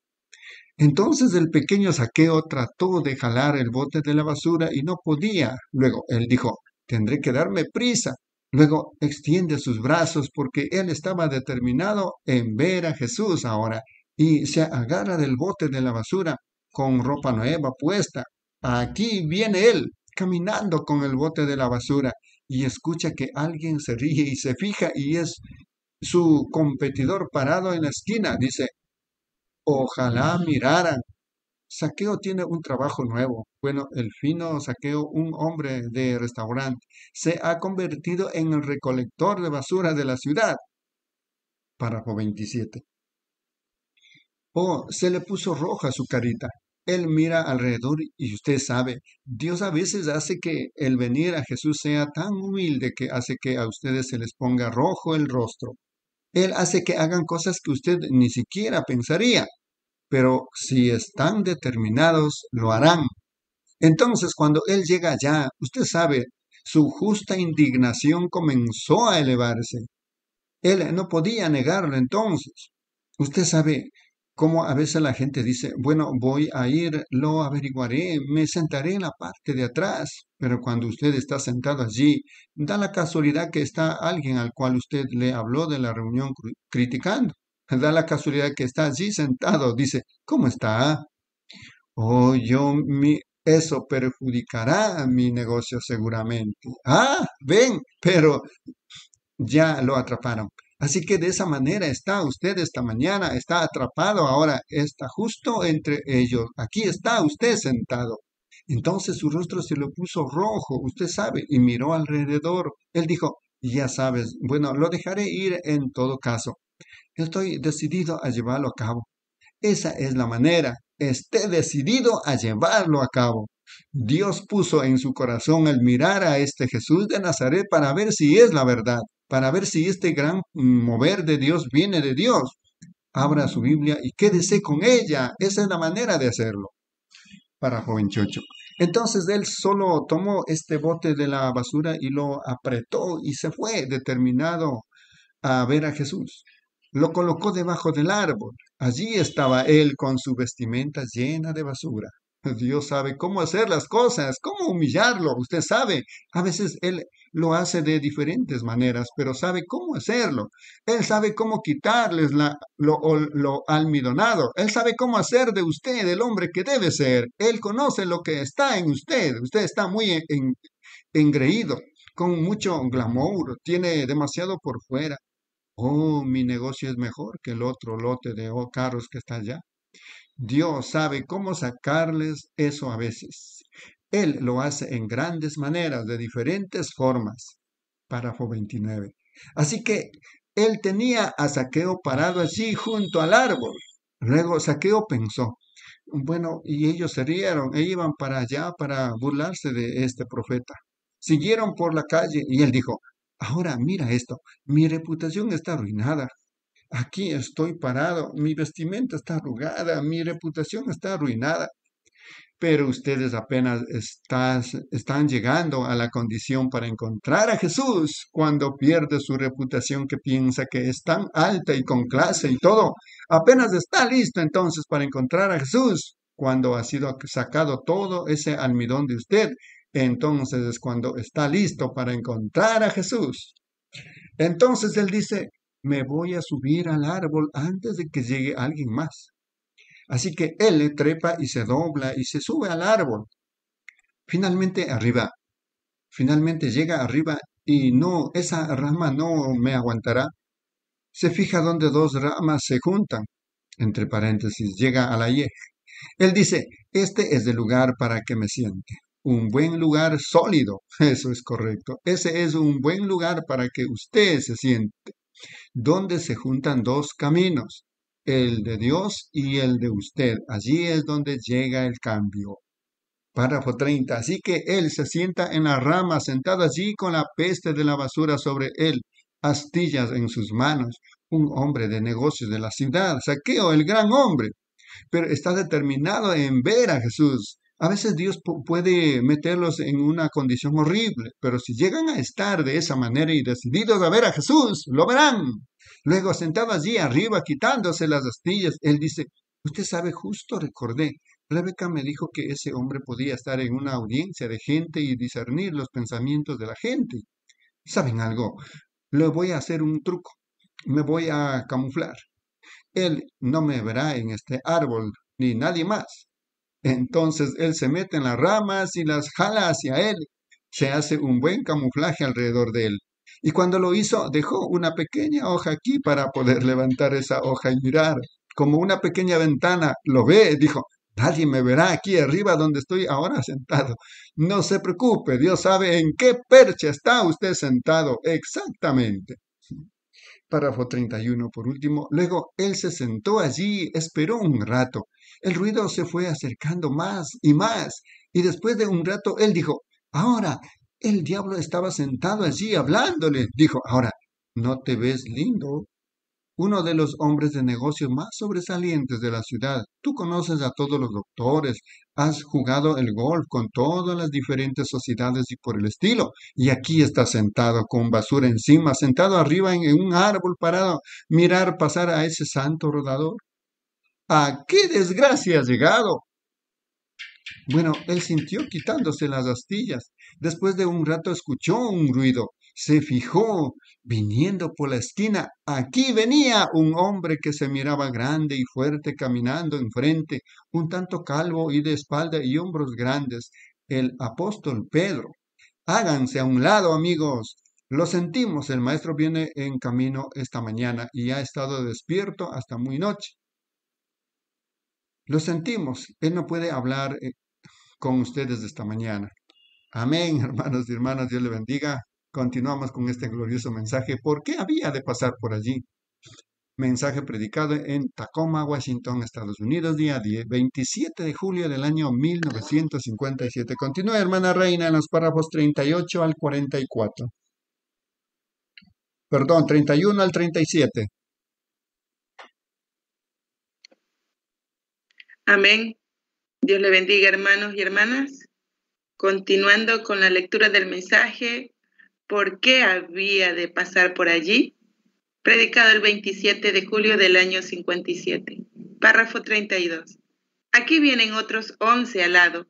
Entonces el pequeño saqueo trató de jalar el bote de la basura y no podía. Luego él dijo, tendré que darme prisa. Luego extiende sus brazos porque él estaba determinado en ver a Jesús ahora y se agarra del bote de la basura con ropa nueva puesta. Aquí viene él. caminando con el bote de la basura y escucha que alguien se ríe y se fija y es su competidor parado en la esquina. Dice, ojalá miraran. Saqueo tiene un trabajo nuevo. Bueno, el fino Saqueo, un hombre de restaurante, se ha convertido en el recolector de basura de la ciudad. Párrafo 27. Oh, se le puso roja su carita. Él mira alrededor y usted sabe, Dios a veces hace que el venir a Jesús sea tan humilde que hace que a ustedes se les ponga rojo el rostro. Él hace que hagan cosas que usted ni siquiera pensaría, pero si están determinados, lo harán. Entonces, cuando Él llega allá, usted sabe, su justa indignación comenzó a elevarse. Él no podía negarlo entonces. Usted sabe, como a veces la gente dice, bueno, voy a ir, lo averiguaré, me sentaré en la parte de atrás, pero cuando usted está sentado allí, da la casualidad que está alguien al cual usted le habló de la reunión criticando. Da la casualidad que está allí sentado, dice, ¿cómo está? Oh, yo, mi, eso perjudicará mi negocio seguramente. Ah, ven, pero ya lo atraparon. Así que de esa manera está usted esta mañana, está atrapado ahora, está justo entre ellos. Aquí está usted sentado. Entonces su rostro se le puso rojo, usted sabe, y miró alrededor. Él dijo, ya sabes, bueno, lo dejaré ir en todo caso. Estoy decidido a llevarlo a cabo. Esa es la manera. Esté decidido a llevarlo a cabo. Dios puso en su corazón el mirar a este Jesús de Nazaret para ver si es la verdad para ver si este gran mover de Dios viene de Dios. Abra su Biblia y quédese con ella. Esa es la manera de hacerlo. Para joven Chocho. Entonces él solo tomó este bote de la basura y lo apretó y se fue determinado a ver a Jesús. Lo colocó debajo del árbol. Allí estaba él con su vestimenta llena de basura. Dios sabe cómo hacer las cosas, cómo humillarlo. Usted sabe, a veces él lo hace de diferentes maneras, pero sabe cómo hacerlo. Él sabe cómo quitarles la, lo, almidonado. Él sabe cómo hacer de usted el hombre que debe ser. Él conoce lo que está en usted. Usted está muy engreído, con mucho glamour, tiene demasiado por fuera. Oh, mi negocio es mejor que el otro lote de oh, carros que está allá. Dios sabe cómo sacarles eso a veces. Él lo hace en grandes maneras, de diferentes formas. Párrafo 29. Así que él tenía a Saqueo parado allí junto al árbol. Luego Saqueo pensó, bueno, y ellos se rieron e iban para allá para burlarse de este profeta. Siguieron por la calle y él dijo, ahora mira esto, mi reputación está arruinada. Aquí estoy parado, mi vestimenta está arrugada, mi reputación está arruinada pero ustedes apenas están llegando a la condición para encontrar a Jesús cuando pierde su reputación que piensa que es tan alta y con clase y todo. Apenas está listo entonces para encontrar a Jesús cuando ha sido sacado todo ese almidón de usted. Entonces es cuando está listo para encontrar a Jesús. Entonces él dice, me voy a subir al árbol antes de que llegue alguien más. Así que él le trepa y se dobla y se sube al árbol. Finalmente arriba. Finalmente llega arriba y no, esa rama no me aguantará. Se fija donde dos ramas se juntan. Entre paréntesis, llega a la Y. Él dice, este es el lugar para que me siente. Un buen lugar sólido. *laughs* Eso es correcto. Ese es un buen lugar para que usted se siente. Donde se juntan dos caminos el de Dios y el de usted. Allí es donde llega el cambio. Párrafo 30. Así que él se sienta en la rama, sentado allí con la peste de la basura sobre él, astillas en sus manos, un hombre de negocios de la ciudad, saqueo, el gran hombre, pero está determinado en ver a Jesús. A veces Dios puede meterlos en una condición horrible, pero si llegan a estar de esa manera y decididos a ver a Jesús, lo verán. Luego, sentado allí arriba, quitándose las astillas, él dice, usted sabe, justo recordé, Rebeca me dijo que ese hombre podía estar en una audiencia de gente y discernir los pensamientos de la gente. ¿Saben algo? Le voy a hacer un truco. Me voy a camuflar. Él no me verá en este árbol, ni nadie más. Entonces él se mete en las ramas y las jala hacia él. Se hace un buen camuflaje alrededor de él. Y cuando lo hizo, dejó una pequeña hoja aquí para poder *laughs* levantar esa hoja y mirar. Como una pequeña ventana, lo ve, dijo, nadie me verá aquí arriba donde estoy ahora sentado. No se preocupe, Dios sabe en qué percha está usted sentado exactamente. Párrafo 31, por último. Luego él se sentó allí, esperó un rato. El ruido se fue acercando más y más, y después de un rato él dijo, ahora, el diablo estaba sentado allí hablándole. Dijo, ahora, ¿no te ves lindo? uno de los hombres de negocios más sobresalientes de la ciudad. Tú conoces a todos los doctores, has jugado el golf con todas las diferentes sociedades y por el estilo, y aquí estás sentado con basura encima, sentado arriba en, un árbol parado, mirar pasar a ese santo rodador. ¿A qué desgracia has llegado? Bueno, él sintió quitándose las astillas. Después de un rato escuchó un ruido se fijó viniendo por la esquina. Aquí venía un hombre que se miraba grande y fuerte caminando enfrente, un tanto calvo y de espalda y hombros grandes, el apóstol Pedro. Háganse a un lado, amigos. Lo sentimos, el maestro viene en camino esta mañana y ha estado despierto hasta muy noche. Lo sentimos, él no puede hablar eh, con ustedes esta mañana. Amén, *laughs* hermanos y hermanas, Dios le bendiga. Continuamos con este glorioso mensaje. ¿Por qué había de pasar por allí? Mensaje predicado en Tacoma, Washington, Estados Unidos, día 10, 27 de julio del año 1957. Continúa, hermana Reina, en los párrafos 38 al 44. Perdón, 31 al 37. Amén. Dios le bendiga, hermanos y hermanas. Continuando con la lectura del mensaje, por qué había de pasar por allí, predicado el 27 de julio del año 57. Párrafo 32. Aquí vienen otros 11 al lado.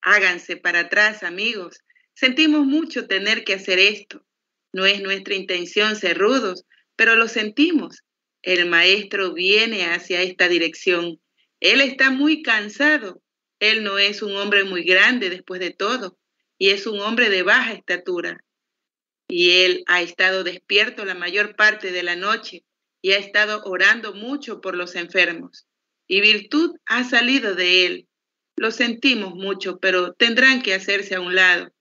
Háganse para atrás, amigos. Sentimos mucho tener que hacer esto. No es nuestra intención ser rudos, pero lo sentimos. El maestro viene hacia esta dirección. Él está muy cansado. Él no es un hombre muy grande después de todo, y es un hombre de baja estatura y él ha estado despierto la mayor parte de la noche y ha estado orando mucho por los enfermos. Y virtud ha salido de él. Lo sentimos mucho, pero tendrán que hacerse a un lado.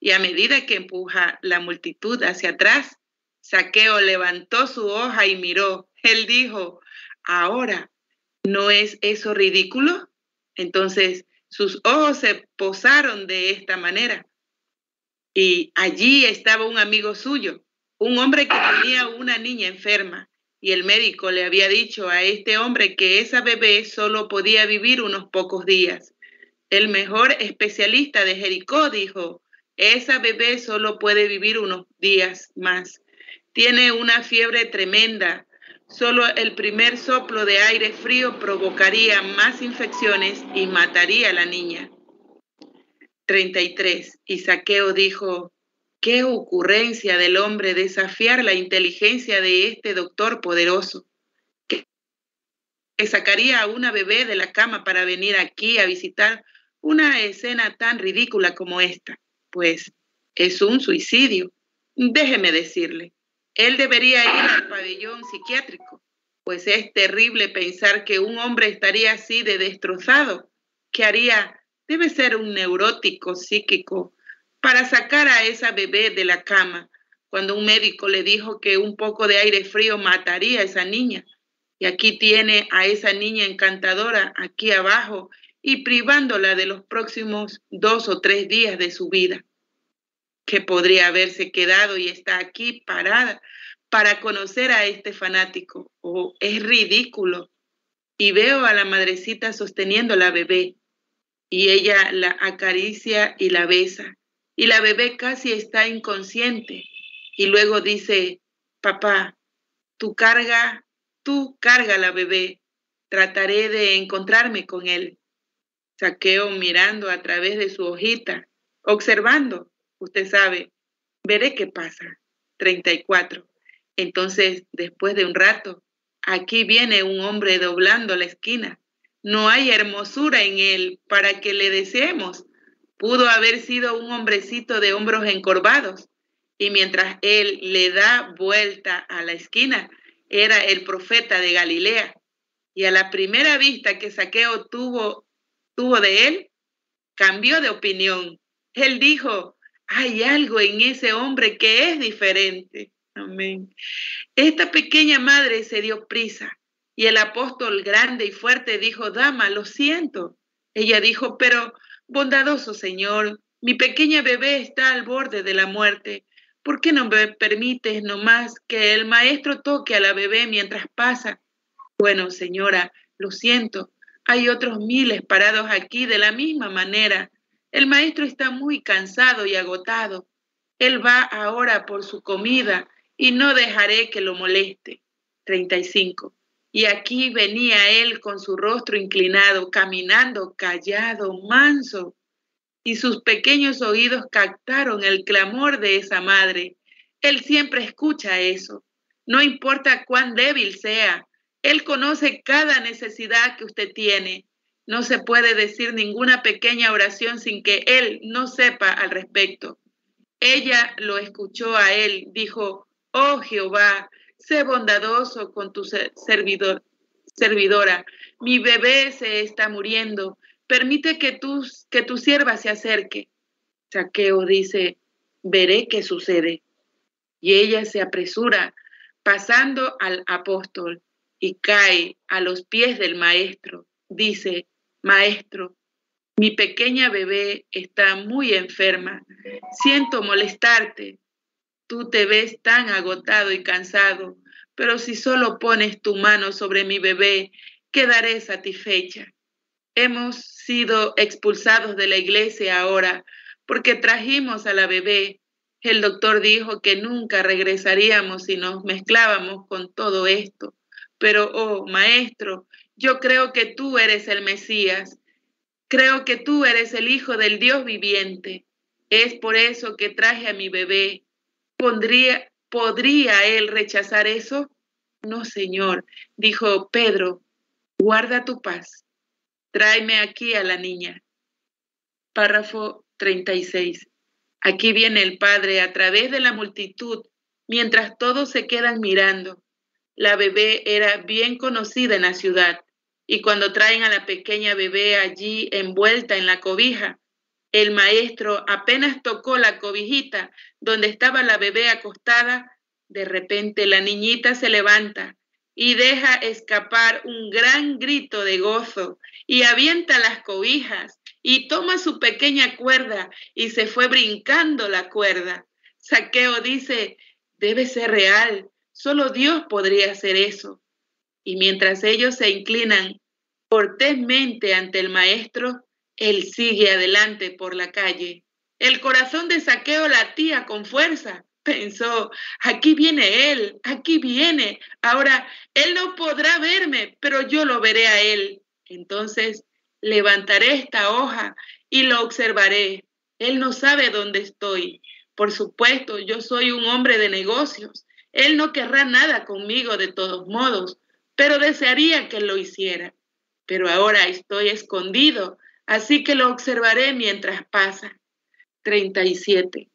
Y a medida que empuja la multitud hacia atrás, Saqueo levantó su hoja y miró. Él dijo, ahora, ¿no es eso ridículo? Entonces sus ojos se posaron de esta manera y allí estaba un amigo suyo, un hombre que tenía una niña enferma. Y el médico le había dicho a este hombre que esa bebé solo podía vivir unos pocos días. El mejor especialista de Jericó dijo, esa bebé solo puede vivir unos días más. Tiene una fiebre tremenda. Solo el primer soplo de aire frío provocaría más infecciones y mataría a la niña. 33. Y Saqueo dijo, qué ocurrencia del hombre desafiar la inteligencia de este doctor poderoso, que, sacaría a una bebé de la cama para venir aquí a visitar una escena tan ridícula como esta. Pues es un suicidio. Déjeme decirle, él debería ir al pabellón psiquiátrico, pues es terrible pensar que un hombre estaría así de destrozado, que haría debe ser un neurótico psíquico para sacar a esa bebé de la cama. Cuando un médico le dijo que un poco de aire frío mataría a esa niña. Y aquí tiene a esa niña encantadora aquí abajo y privándola de los próximos dos o tres días de su vida, que podría haberse quedado y está aquí parada para conocer a este fanático. Oh, es ridículo. Y veo a la madrecita sosteniendo la bebé y ella la acaricia y la besa. Y la bebé casi está inconsciente. Y luego dice, papá, tú carga, tú carga la bebé. Trataré de encontrarme con él. Saqueo mirando a través de su hojita, observando, usted sabe, veré qué pasa. 34. Entonces, después de un rato, aquí viene un hombre doblando la esquina No hay hermosura en él para que le deseemos. Pudo haber sido un hombrecito de hombros encorvados. Y mientras él le da vuelta a la esquina, era el profeta de Galilea. Y a la primera vista que Saqueo tuvo, tuvo de él, cambió de opinión. Él dijo, hay algo en ese hombre que es diferente. Amén. Esta pequeña madre se dio prisa y el apóstol grande y fuerte dijo, dama, lo siento. Ella dijo, pero bondadoso Señor, mi pequeña bebé está al borde de la muerte. ¿Por qué no me permites nomás que el maestro toque a la bebé mientras pasa? Bueno, señora, lo siento. Hay otros miles parados aquí de la misma manera. El maestro está muy cansado y agotado. Él va ahora por su comida y no dejaré que lo moleste. 35. Y aquí venía él con su rostro inclinado, caminando callado, manso, y sus pequeños oídos captaron el clamor de esa madre. Él siempre escucha eso. No importa cuán débil sea, Él conoce cada necesidad que usted tiene. No se puede decir ninguna pequeña oración sin que Él no sepa al respecto. Ella lo escuchó a Él, dijo, oh Jehová, sé bondadoso con tu servidor, servidora. Mi bebé se está muriendo. Permite que tu, que tu sierva se acerque. Saqueo dice, veré qué sucede. Y ella se apresura, pasando al apóstol, y cae a los pies del maestro. Dice, Maestro, mi pequeña bebé está muy enferma. Siento molestarte. Tú te ves tan agotado y cansado, pero si solo pones tu mano sobre mi bebé, quedaré satisfecha. Hemos sido expulsados de la iglesia ahora porque trajimos a la bebé. El doctor dijo que nunca regresaríamos si nos mezclábamos con todo esto. Pero, oh, maestro, yo creo que tú eres el Mesías. Creo que tú eres el Hijo del Dios viviente. Es por eso que traje a mi bebé. ¿Podría, ¿Podría él rechazar eso? No, Señor, dijo Pedro, guarda tu paz. Tráeme aquí a la niña. Párrafo 36. Aquí viene el Padre a través de la multitud, mientras todos se quedan mirando. La bebé era bien conocida en la ciudad, y cuando traen a la pequeña bebé allí envuelta en la cobija, el maestro apenas tocó la cobijita donde estaba la bebé acostada, de repente la niñita se levanta y deja escapar un gran grito de gozo y avienta las cobijas y toma su pequeña cuerda y se fue brincando la cuerda. Saqueo dice, debe ser real, solo Dios podría hacer eso. Y mientras ellos se inclinan cortésmente ante el maestro, él sigue adelante por la calle. El corazón de Saqueo latía con fuerza. Pensó, aquí viene él, aquí viene. Ahora, él no podrá verme, pero yo lo veré a él. Entonces, levantaré esta hoja y lo observaré. Él no sabe dónde estoy. Por supuesto, yo soy un hombre de negocios. Él no querrá nada conmigo de todos modos, pero desearía que lo hiciera. Pero ahora estoy escondido, así que lo observaré mientras pasa. 37.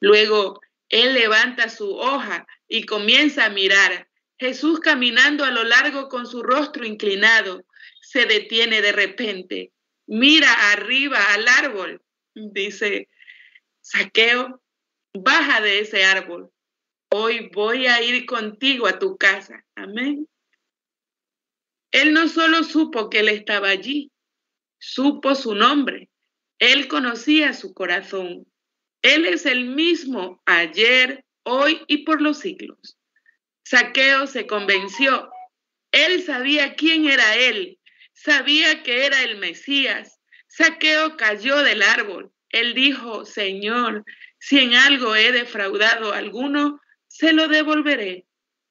Luego él levanta su hoja y comienza a mirar. Jesús caminando a lo largo con su rostro inclinado, se detiene de repente, mira arriba al árbol, dice, saqueo, baja de ese árbol. Hoy voy a ir contigo a tu casa. Amén. Él no solo supo que él estaba allí, supo su nombre. Él conocía su corazón. Él es el mismo ayer, hoy y por los siglos. Saqueo se convenció. Él sabía quién era él, sabía que era el Mesías. Saqueo cayó del árbol. Él dijo, Señor, si en algo he defraudado a alguno, se lo devolveré.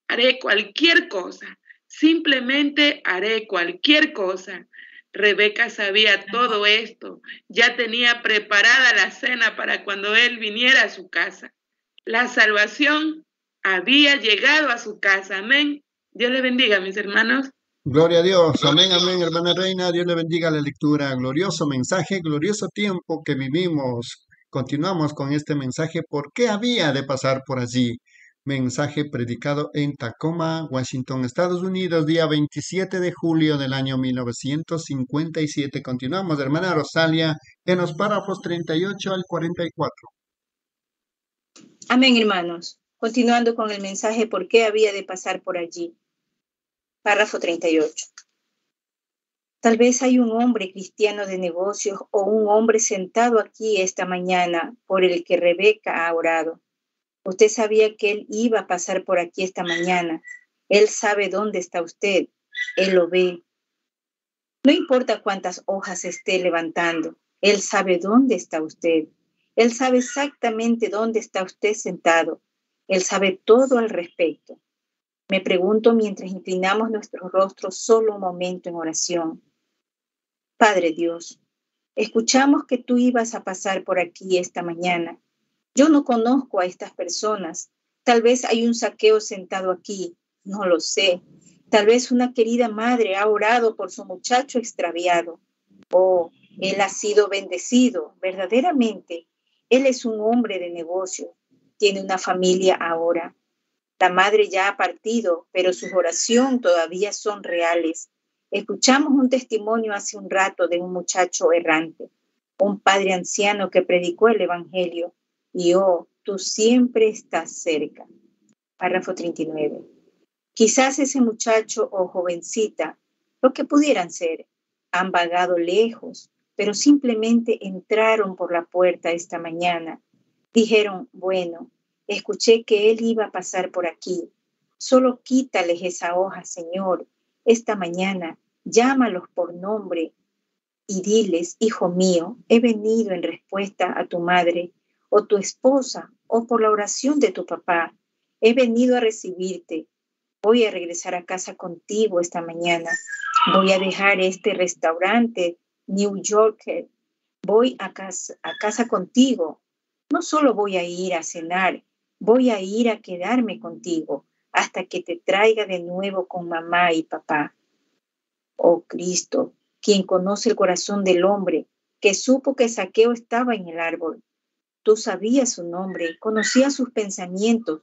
Haré cualquier cosa, simplemente haré cualquier cosa Rebeca sabía todo esto, ya tenía preparada la cena para cuando él viniera a su casa. La salvación había llegado a su casa. Amén. Dios le bendiga, mis hermanos. Gloria a Dios. Amén, amén, hermana Reina. Dios le bendiga la lectura. Glorioso mensaje, glorioso tiempo que vivimos. Continuamos con este mensaje. ¿Por qué había de pasar por allí? Mensaje predicado en Tacoma, Washington, Estados Unidos, día 27 de julio del año 1957. Continuamos, hermana Rosalia, en los párrafos 38 al 44. Amén, hermanos. Continuando con el mensaje, ¿por qué había de pasar por allí? Párrafo 38. Tal vez hay un hombre cristiano de negocios o un hombre sentado aquí esta mañana por el que Rebeca ha orado. Usted sabía que él iba a pasar por aquí esta mañana. Él sabe dónde está usted. Él lo ve. No importa cuántas hojas esté levantando. Él sabe dónde está usted. Él sabe exactamente dónde está usted sentado. Él sabe todo al respecto. Me pregunto mientras inclinamos nuestros rostros solo un momento en oración. Padre Dios, escuchamos que tú ibas a pasar por aquí esta mañana. Yo no conozco a estas personas. Tal vez hay un saqueo sentado aquí. No lo sé. Tal vez una querida madre ha orado por su muchacho extraviado. Oh, él ha sido bendecido, verdaderamente. Él es un hombre de negocio. Tiene una familia ahora. La madre ya ha partido, pero sus oraciones todavía son reales. Escuchamos un testimonio hace un rato de un muchacho errante, un padre anciano que predicó el Evangelio. Y oh, tú siempre estás cerca. Párrafo 39. Quizás ese muchacho o jovencita, lo que pudieran ser, han vagado lejos, pero simplemente entraron por la puerta esta mañana. Dijeron, bueno, Escuché que él iba a pasar por aquí. Solo quítales esa hoja, Señor. Esta mañana llámalos por nombre y diles, hijo mío, he venido en respuesta a tu madre o tu esposa o por la oración de tu papá. He venido a recibirte. Voy a regresar a casa contigo esta mañana. Voy a dejar este restaurante New Yorker. Voy a casa, a casa contigo. No solo voy a ir a cenar, voy a ir a quedarme contigo hasta que te traiga de nuevo con mamá y papá. Oh Cristo, quien conoce el corazón del hombre, que supo que Saqueo estaba en el árbol. Tú sabías su nombre, conocías sus pensamientos.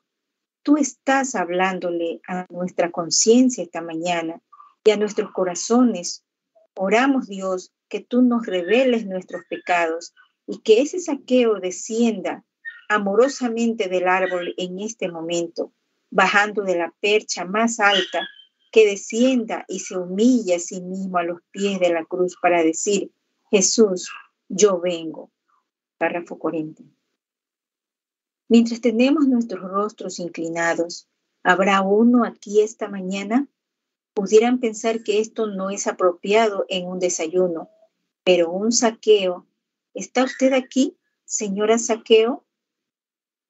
Tú estás hablándole a nuestra conciencia esta mañana y a nuestros corazones. Oramos, Dios, que tú nos reveles nuestros pecados y que ese saqueo descienda amorosamente del árbol en este momento, bajando de la percha más alta, que descienda y se humille a sí mismo a los pies de la cruz para decir, Jesús, yo vengo. Párrafo 40. Mientras tenemos nuestros rostros inclinados, ¿habrá uno aquí esta mañana? Pudieran pensar que esto no es apropiado en un desayuno, pero un saqueo. ¿Está usted aquí, señora saqueo?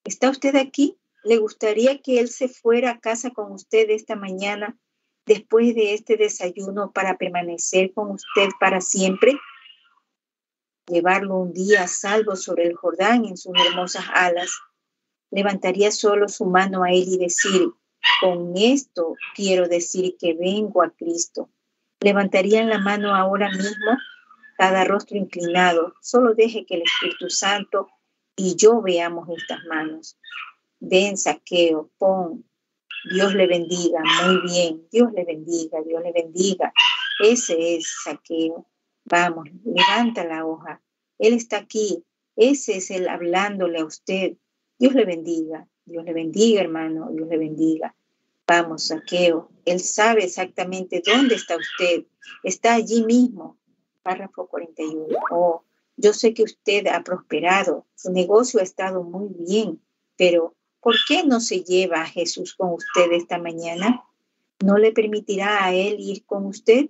¿Está usted aquí? ¿Le gustaría que él se fuera a casa con usted esta mañana después de este desayuno para permanecer con usted para siempre? Llevarlo un día salvo sobre el Jordán en sus hermosas alas. Levantaría solo su mano a él y decir, con esto quiero decir que vengo a Cristo. Levantarían la mano ahora mismo, cada rostro inclinado. Solo deje que el Espíritu Santo y yo veamos estas manos. Ven, saqueo, pon. Dios le bendiga, muy bien. Dios le bendiga, Dios le bendiga. Ese es saqueo. Vamos, levanta la hoja. Él está aquí. Ese es él hablándole a usted. Dios le bendiga, Dios le bendiga, hermano, Dios le bendiga. Vamos, saqueo. Él sabe exactamente dónde está usted. Está allí mismo. Párrafo 41. Oh, yo sé que usted ha prosperado, su negocio ha estado muy bien, pero ¿por qué no se lleva a Jesús con usted esta mañana? ¿No le permitirá a Él ir con usted?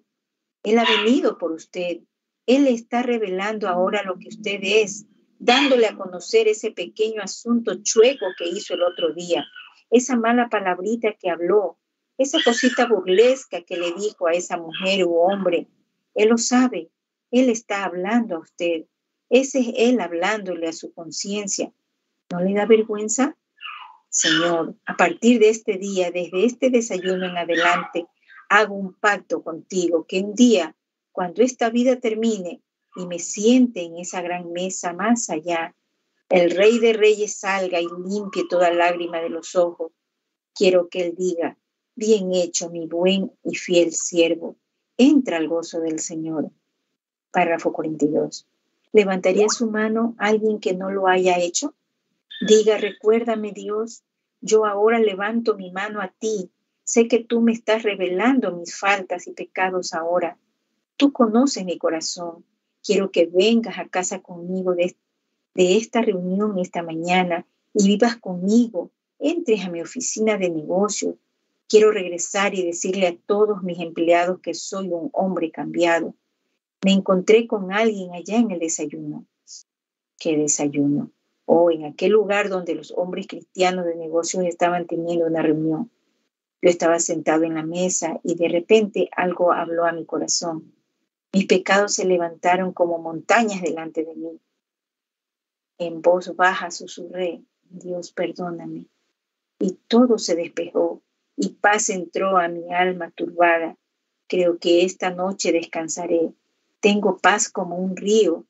Él ha venido por usted. Él está revelando ahora lo que usted es, dándole a conocer ese pequeño asunto chueco que hizo el otro día, esa mala palabrita que habló, esa cosita burlesca que le dijo a esa mujer u hombre. Él lo sabe. Él está hablando a usted. Ese es Él hablándole a su conciencia. ¿No le da vergüenza? Señor, a partir de este día, desde este desayuno en adelante, hago un pacto contigo que un día, cuando esta vida termine y me siente en esa gran mesa más allá, el rey de reyes salga y limpie toda lágrima de los ojos. Quiero que él diga, bien hecho mi buen y fiel siervo, entra al gozo del Señor. Párrafo 42. ¿Levantaría su mano alguien que no lo haya hecho? Diga, recuérdame Dios, yo ahora levanto mi mano a ti. Sé que tú me estás revelando mis faltas y pecados ahora. Tú conoces mi corazón. Quiero que vengas a casa conmigo de, de esta reunión esta mañana y vivas conmigo. Entres a mi oficina de negocio. Quiero regresar y decirle a todos mis empleados que soy un hombre cambiado me encontré con alguien allá en el desayuno. ¿Qué desayuno? O en aquel lugar donde los hombres cristianos de negocios estaban teniendo una reunión. Yo estaba sentado en la mesa y de repente algo habló a mi corazón. Mis pecados se levantaron como montañas delante de mí. En voz baja susurré, Dios perdóname. Y todo se despejó y paz entró a mi alma turbada. Creo que esta noche descansaré tengo paz como un río.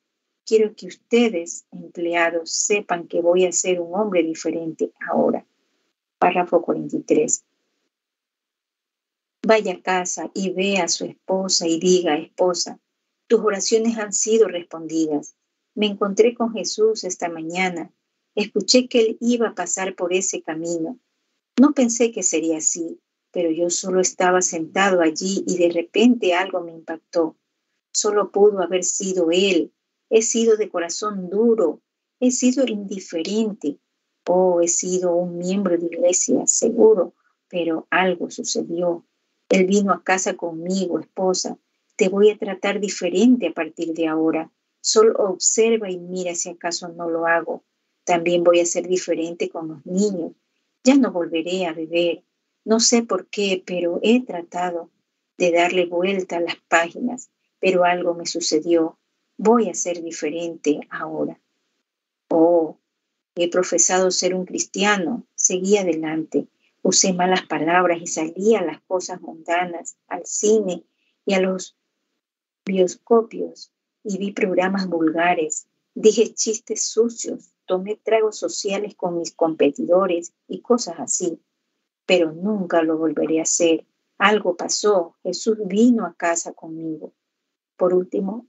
Quiero que ustedes, empleados, sepan que voy a ser un hombre diferente ahora. Párrafo 43. Vaya a casa y vea a su esposa y diga, esposa, tus oraciones han sido respondidas. Me encontré con Jesús esta mañana. Escuché que él iba a pasar por ese camino. No pensé que sería así, pero yo solo estaba sentado allí y de repente algo me impactó solo pudo haber sido él. He sido de corazón duro, he sido indiferente, oh, he sido un miembro de iglesia, seguro, pero algo sucedió. Él vino a casa conmigo, esposa. Te voy a tratar diferente a partir de ahora. Solo observa y mira si acaso no lo hago. También voy a ser diferente con los niños. Ya no volveré a beber. No sé por qué, pero he tratado de darle vuelta a las páginas pero algo me sucedió. Voy a ser diferente ahora. Oh, he profesado ser un cristiano. Seguí adelante. Usé malas palabras y salí a las cosas mundanas, al cine y a los bioscopios y vi programas vulgares. Dije chistes sucios, tomé tragos sociales con mis competidores y cosas así. Pero nunca lo volveré a hacer. Algo pasó. Jesús vino a casa conmigo. Por último,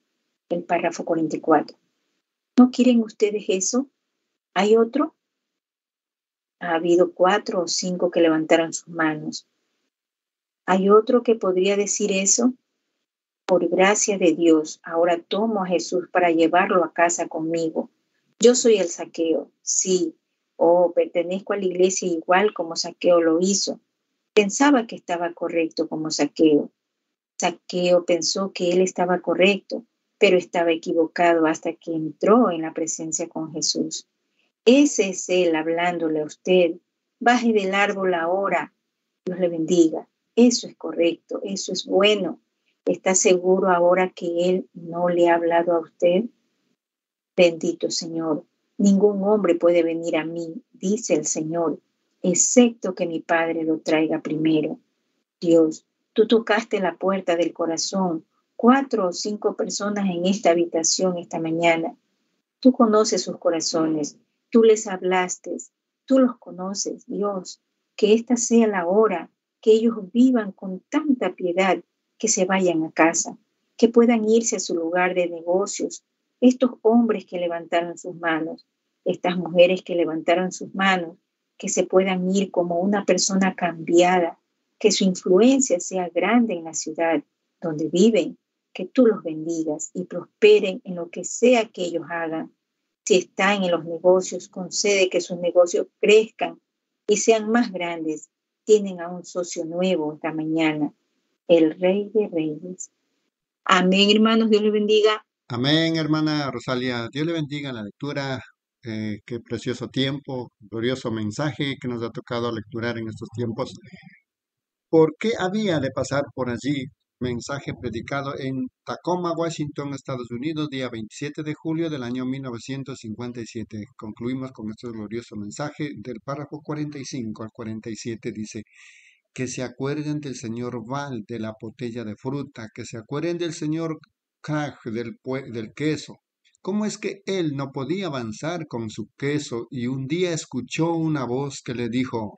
el párrafo 44. ¿No quieren ustedes eso? ¿Hay otro? Ha habido cuatro o cinco que levantaron sus manos. ¿Hay otro que podría decir eso? Por gracia de Dios, ahora tomo a Jesús para llevarlo a casa conmigo. Yo soy el saqueo, sí, o oh, pertenezco a la iglesia igual como saqueo lo hizo. Pensaba que estaba correcto como saqueo, Saqueo pensó que él estaba correcto, pero estaba equivocado hasta que entró en la presencia con Jesús. Ese es él hablándole a usted. Baje del árbol ahora. Dios le bendiga. Eso es correcto, eso es bueno. ¿Está seguro ahora que él no le ha hablado a usted? Bendito Señor, ningún hombre puede venir a mí, dice el Señor, excepto que mi Padre lo traiga primero. Dios, Tú tocaste la puerta del corazón, cuatro o cinco personas en esta habitación esta mañana. Tú conoces sus corazones, tú les hablaste, tú los conoces, Dios. Que esta sea la hora, que ellos vivan con tanta piedad que se vayan a casa, que puedan irse a su lugar de negocios. Estos hombres que levantaron sus manos, estas mujeres que levantaron sus manos, que se puedan ir como una persona cambiada, que su influencia sea grande en la ciudad donde viven, que tú los bendigas y prosperen en lo que sea que ellos hagan. Si están en los negocios, concede que sus negocios crezcan y sean más grandes. Tienen a un socio nuevo esta mañana, el Rey de Reyes. Amén, hermanos, Dios les bendiga. Amén, hermana Rosalia. Dios le bendiga la lectura. Eh, qué precioso tiempo, glorioso mensaje que nos ha tocado lecturar en estos tiempos. ¿Por qué había de pasar por allí? Mensaje predicado en Tacoma, Washington, Estados Unidos, día 27 de julio del año 1957. Concluimos con este glorioso mensaje del párrafo 45 al 47. Dice, que se acuerden del señor Val de la botella de fruta, que se acuerden del señor Krag del, del queso. ¿Cómo es que él no podía avanzar con su queso y un día escuchó una voz que le dijo,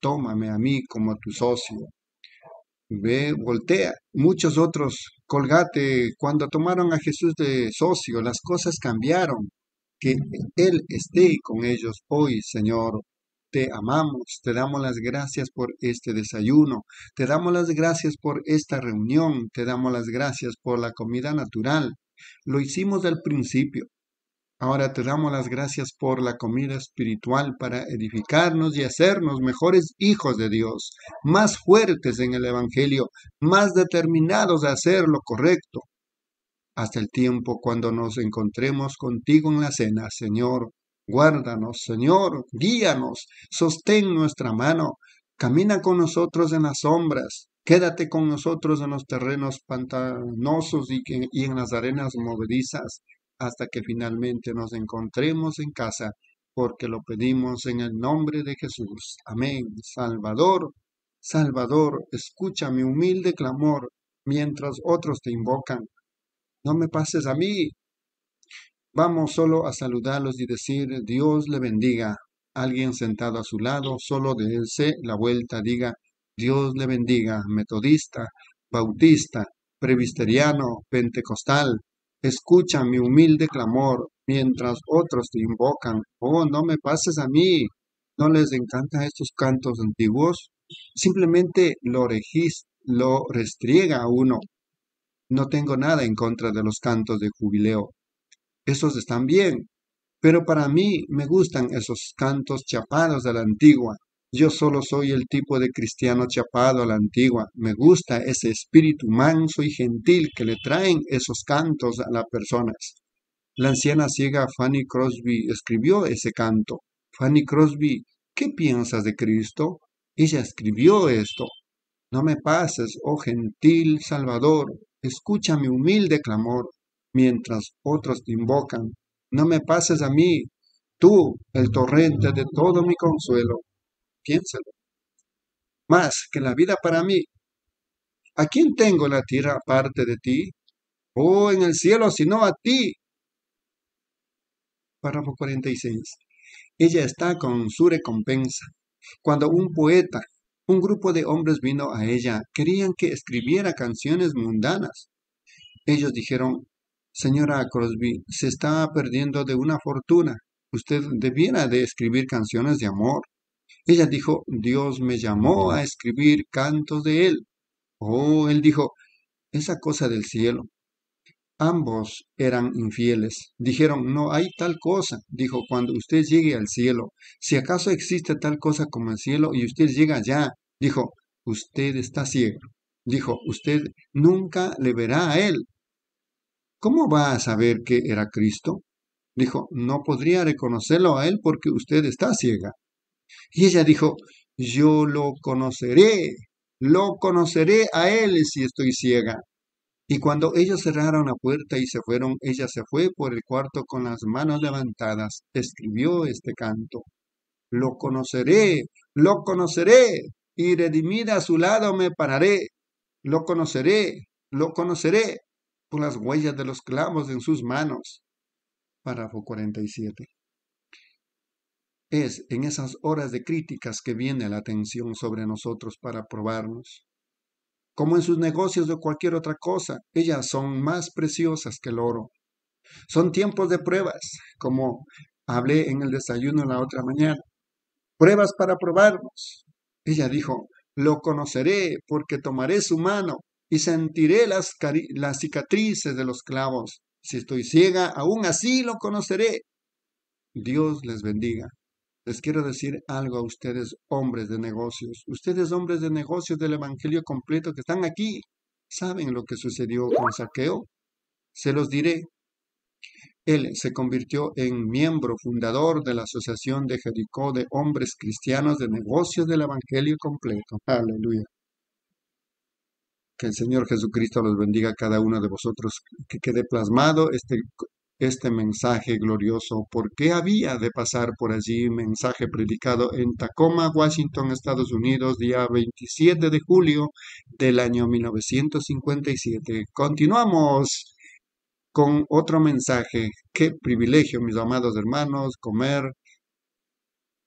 tómame a mí como tu socio? Ve, voltea. Muchos otros, colgate, cuando tomaron a Jesús de socio, las cosas cambiaron. Que Él esté con ellos hoy, Señor. Te amamos, te damos las gracias por este desayuno, te damos las gracias por esta reunión, te damos las gracias por la comida natural. Lo hicimos al principio, Ahora te damos las gracias por la comida espiritual para edificarnos y hacernos mejores hijos de Dios, más fuertes en el Evangelio, más determinados a hacer lo correcto. Hasta el tiempo cuando nos encontremos contigo en la cena, Señor. Guárdanos, Señor, guíanos, sostén nuestra mano, camina con nosotros en las sombras, quédate con nosotros en los terrenos pantanosos y, en las arenas movedizas hasta que finalmente nos encontremos en casa, porque lo pedimos en el nombre de Jesús. Amén. Salvador, Salvador, escucha mi humilde clamor mientras otros te invocan. No me pases a mí. Vamos solo a saludarlos y decir Dios le bendiga. Alguien sentado a su lado, solo sé la vuelta, diga Dios le bendiga. Metodista, bautista, presbiteriano, pentecostal, Escucha mi humilde clamor mientras otros te invocan. Oh, no me pases a mí. ¿No les encantan estos cantos antiguos? Simplemente lo, regis, lo restriega a uno. No tengo nada en contra de los cantos de jubileo. Esos están bien, pero para mí me gustan esos cantos chapados de la antigua, yo solo soy el tipo de cristiano chapado a la antigua. Me gusta ese espíritu manso y gentil que le traen esos cantos a las personas. La anciana ciega Fanny Crosby escribió ese canto. Fanny Crosby, ¿qué piensas de Cristo? Ella escribió esto. No me pases, oh gentil Salvador, escucha mi humilde clamor, mientras otros te invocan. No me pases a mí, tú, el torrente de todo mi consuelo piénsalo. Más que la vida para mí. ¿A quién tengo la tierra aparte de ti? Oh, en el cielo, sino a ti. Párrafo 46. Ella está con su recompensa. Cuando un poeta, un grupo de hombres vino a ella, querían que escribiera canciones mundanas. Ellos dijeron, Señora Crosby, se está perdiendo de una fortuna. Usted debiera de escribir canciones de amor. Ella dijo, Dios me llamó a escribir cantos de él. Oh, él dijo, esa cosa del cielo. Ambos eran infieles. Dijeron, no hay tal cosa. Dijo, cuando usted llegue al cielo, si acaso existe tal cosa como el cielo y usted llega allá, dijo, usted está ciego. Dijo, usted nunca le verá a él. ¿Cómo va a saber que era Cristo? Dijo, no podría reconocerlo a él porque usted está ciega. Y ella dijo, yo lo conoceré, lo conoceré a él si estoy ciega. Y cuando ellos cerraron la puerta y se fueron, ella se fue por el cuarto con las manos levantadas, escribió este canto. Lo conoceré, lo conoceré, y redimida a su lado me pararé. Lo conoceré, lo conoceré, por las huellas de los clavos en sus manos. Párrafo 47. Es en esas horas de críticas que viene la atención sobre nosotros para probarnos. Como en sus negocios o cualquier otra cosa, ellas son más preciosas que el oro. Son tiempos de pruebas, como hablé en el desayuno la otra mañana. Pruebas para probarnos. Ella dijo, lo conoceré porque tomaré su mano y sentiré las, las cicatrices de los clavos. Si estoy ciega, aún así lo conoceré. Dios les bendiga. Les quiero decir algo a ustedes, hombres de negocios. Ustedes, hombres de negocios del Evangelio completo que están aquí, ¿saben lo que sucedió con Saqueo? Se los diré. Él se convirtió en miembro fundador de la Asociación de Jericó de Hombres Cristianos de Negocios del Evangelio completo. Aleluya. Que el Señor Jesucristo los bendiga a cada uno de vosotros, que quede plasmado este este mensaje glorioso, por qué había de pasar por allí, mensaje predicado en Tacoma, Washington, Estados Unidos, día 27 de julio del año 1957. Continuamos con otro mensaje. Qué privilegio, mis amados hermanos, comer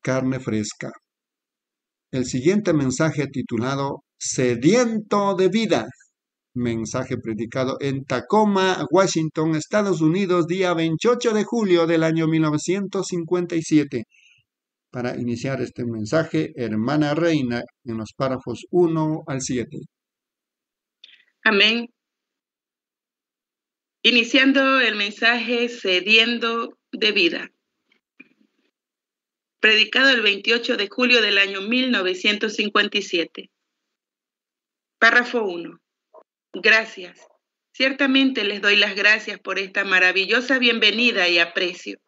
carne fresca. El siguiente mensaje titulado Sediento de vida. Mensaje predicado en Tacoma, Washington, Estados Unidos, día 28 de julio del año 1957. Para iniciar este mensaje, hermana Reina, en los párrafos 1 al 7. Amén. Iniciando el mensaje Sediendo de vida. Predicado el 28 de julio del año 1957. Párrafo 1. Gracias. Ciertamente les doy las gracias por esta maravillosa bienvenida y aprecio.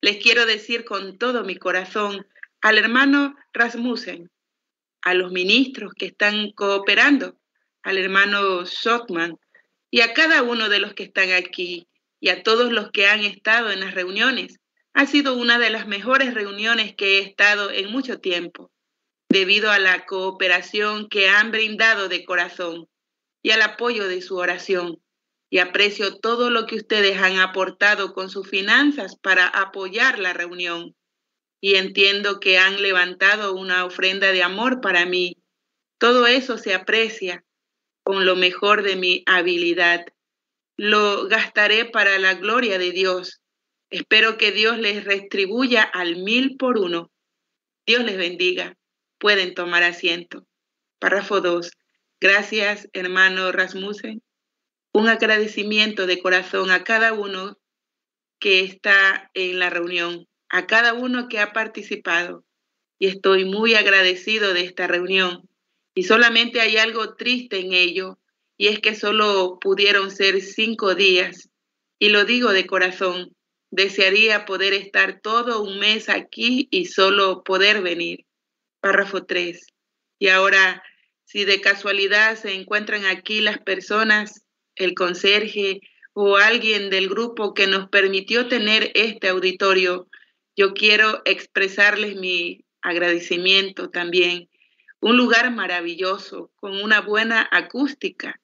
Les quiero decir con todo mi corazón al hermano Rasmussen, a los ministros que están cooperando, al hermano Schottman y a cada uno de los que están aquí y a todos los que han estado en las reuniones. Ha sido una de las mejores reuniones que he estado en mucho tiempo, debido a la cooperación que han brindado de corazón y al apoyo de su oración. Y aprecio todo lo que ustedes han aportado con sus finanzas para apoyar la reunión. Y entiendo que han levantado una ofrenda de amor para mí. Todo eso se aprecia con lo mejor de mi habilidad. Lo gastaré para la gloria de Dios. Espero que Dios les retribuya al mil por uno. Dios les bendiga. Pueden tomar asiento. Párrafo 2. Gracias, hermano Rasmussen. Un agradecimiento de corazón a cada uno que está en la reunión, a cada uno que ha participado. Y estoy muy agradecido de esta reunión. Y solamente hay algo triste en ello, y es que solo pudieron ser cinco días. Y lo digo de corazón, desearía poder estar todo un mes aquí y solo poder venir. Párrafo 3. Y ahora si de casualidad se encuentran aquí las personas, el conserje o alguien del grupo que nos permitió tener este auditorio, yo quiero expresarles mi agradecimiento también. Un lugar maravilloso, con una buena acústica.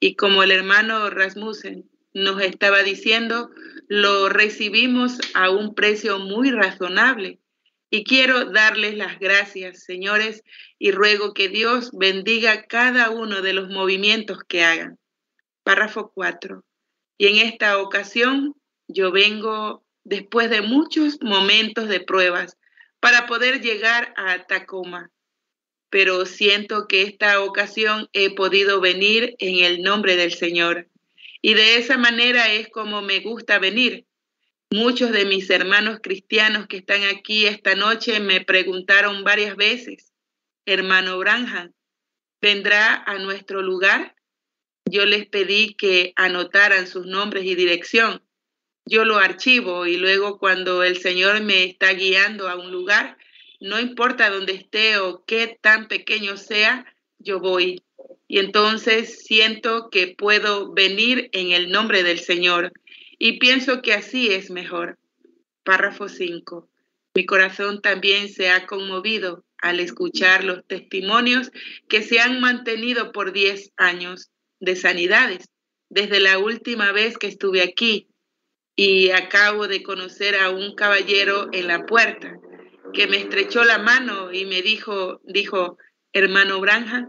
Y como el hermano Rasmussen nos estaba diciendo, lo recibimos a un precio muy razonable. Y quiero darles las gracias, señores, y ruego que Dios bendiga cada uno de los movimientos que hagan. Párrafo 4. Y en esta ocasión yo vengo después de muchos momentos de pruebas para poder llegar a Tacoma. Pero siento que esta ocasión he podido venir en el nombre del Señor. Y de esa manera es como me gusta venir, Muchos de mis hermanos cristianos que están aquí esta noche me preguntaron varias veces, hermano Branham, ¿vendrá a nuestro lugar? Yo les pedí que anotaran sus nombres y dirección. Yo lo archivo y luego cuando el Señor me está guiando a un lugar, no importa dónde esté o qué tan pequeño sea, yo voy. Y entonces siento que puedo venir en el nombre del Señor y pienso que así es mejor. Párrafo 5. Mi corazón también se ha conmovido al escuchar los testimonios que se han mantenido por 10 años de sanidades, desde la última vez que estuve aquí y acabo de conocer a un caballero en la puerta que me estrechó la mano y me dijo, dijo, hermano Branja,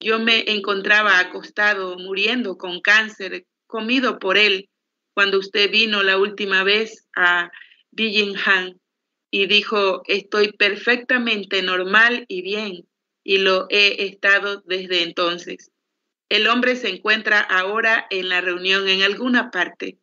yo me encontraba acostado muriendo con cáncer, comido por él cuando usted vino la última vez a Billingham y dijo, estoy perfectamente normal y bien, y lo he estado desde entonces. El hombre se encuentra ahora en la reunión en alguna parte.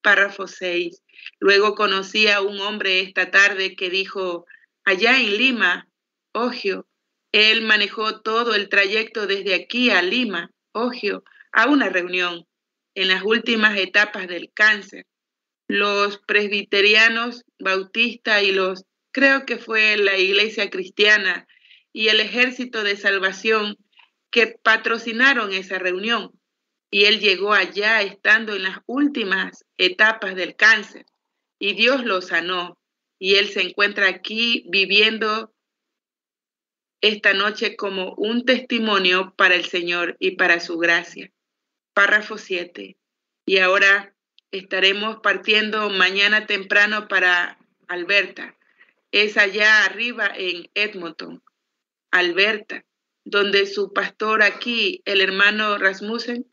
Párrafo 6. Luego conocí a un hombre esta tarde que dijo, allá en Lima, Ogio, él manejó todo el trayecto desde aquí a Lima, Ogio, a una reunión en las últimas etapas del cáncer. Los presbiterianos, bautistas y los, creo que fue la iglesia cristiana y el ejército de salvación que patrocinaron esa reunión. y él llegó allá estando en las últimas etapas del cáncer y Dios lo sanó y él se encuentra aquí viviendo esta noche como un testimonio para el Señor y para su gracia. Párrafo 7. Y ahora estaremos partiendo mañana temprano para Alberta. Es allá arriba en Edmonton, Alberta, donde su pastor aquí, el hermano Rasmussen,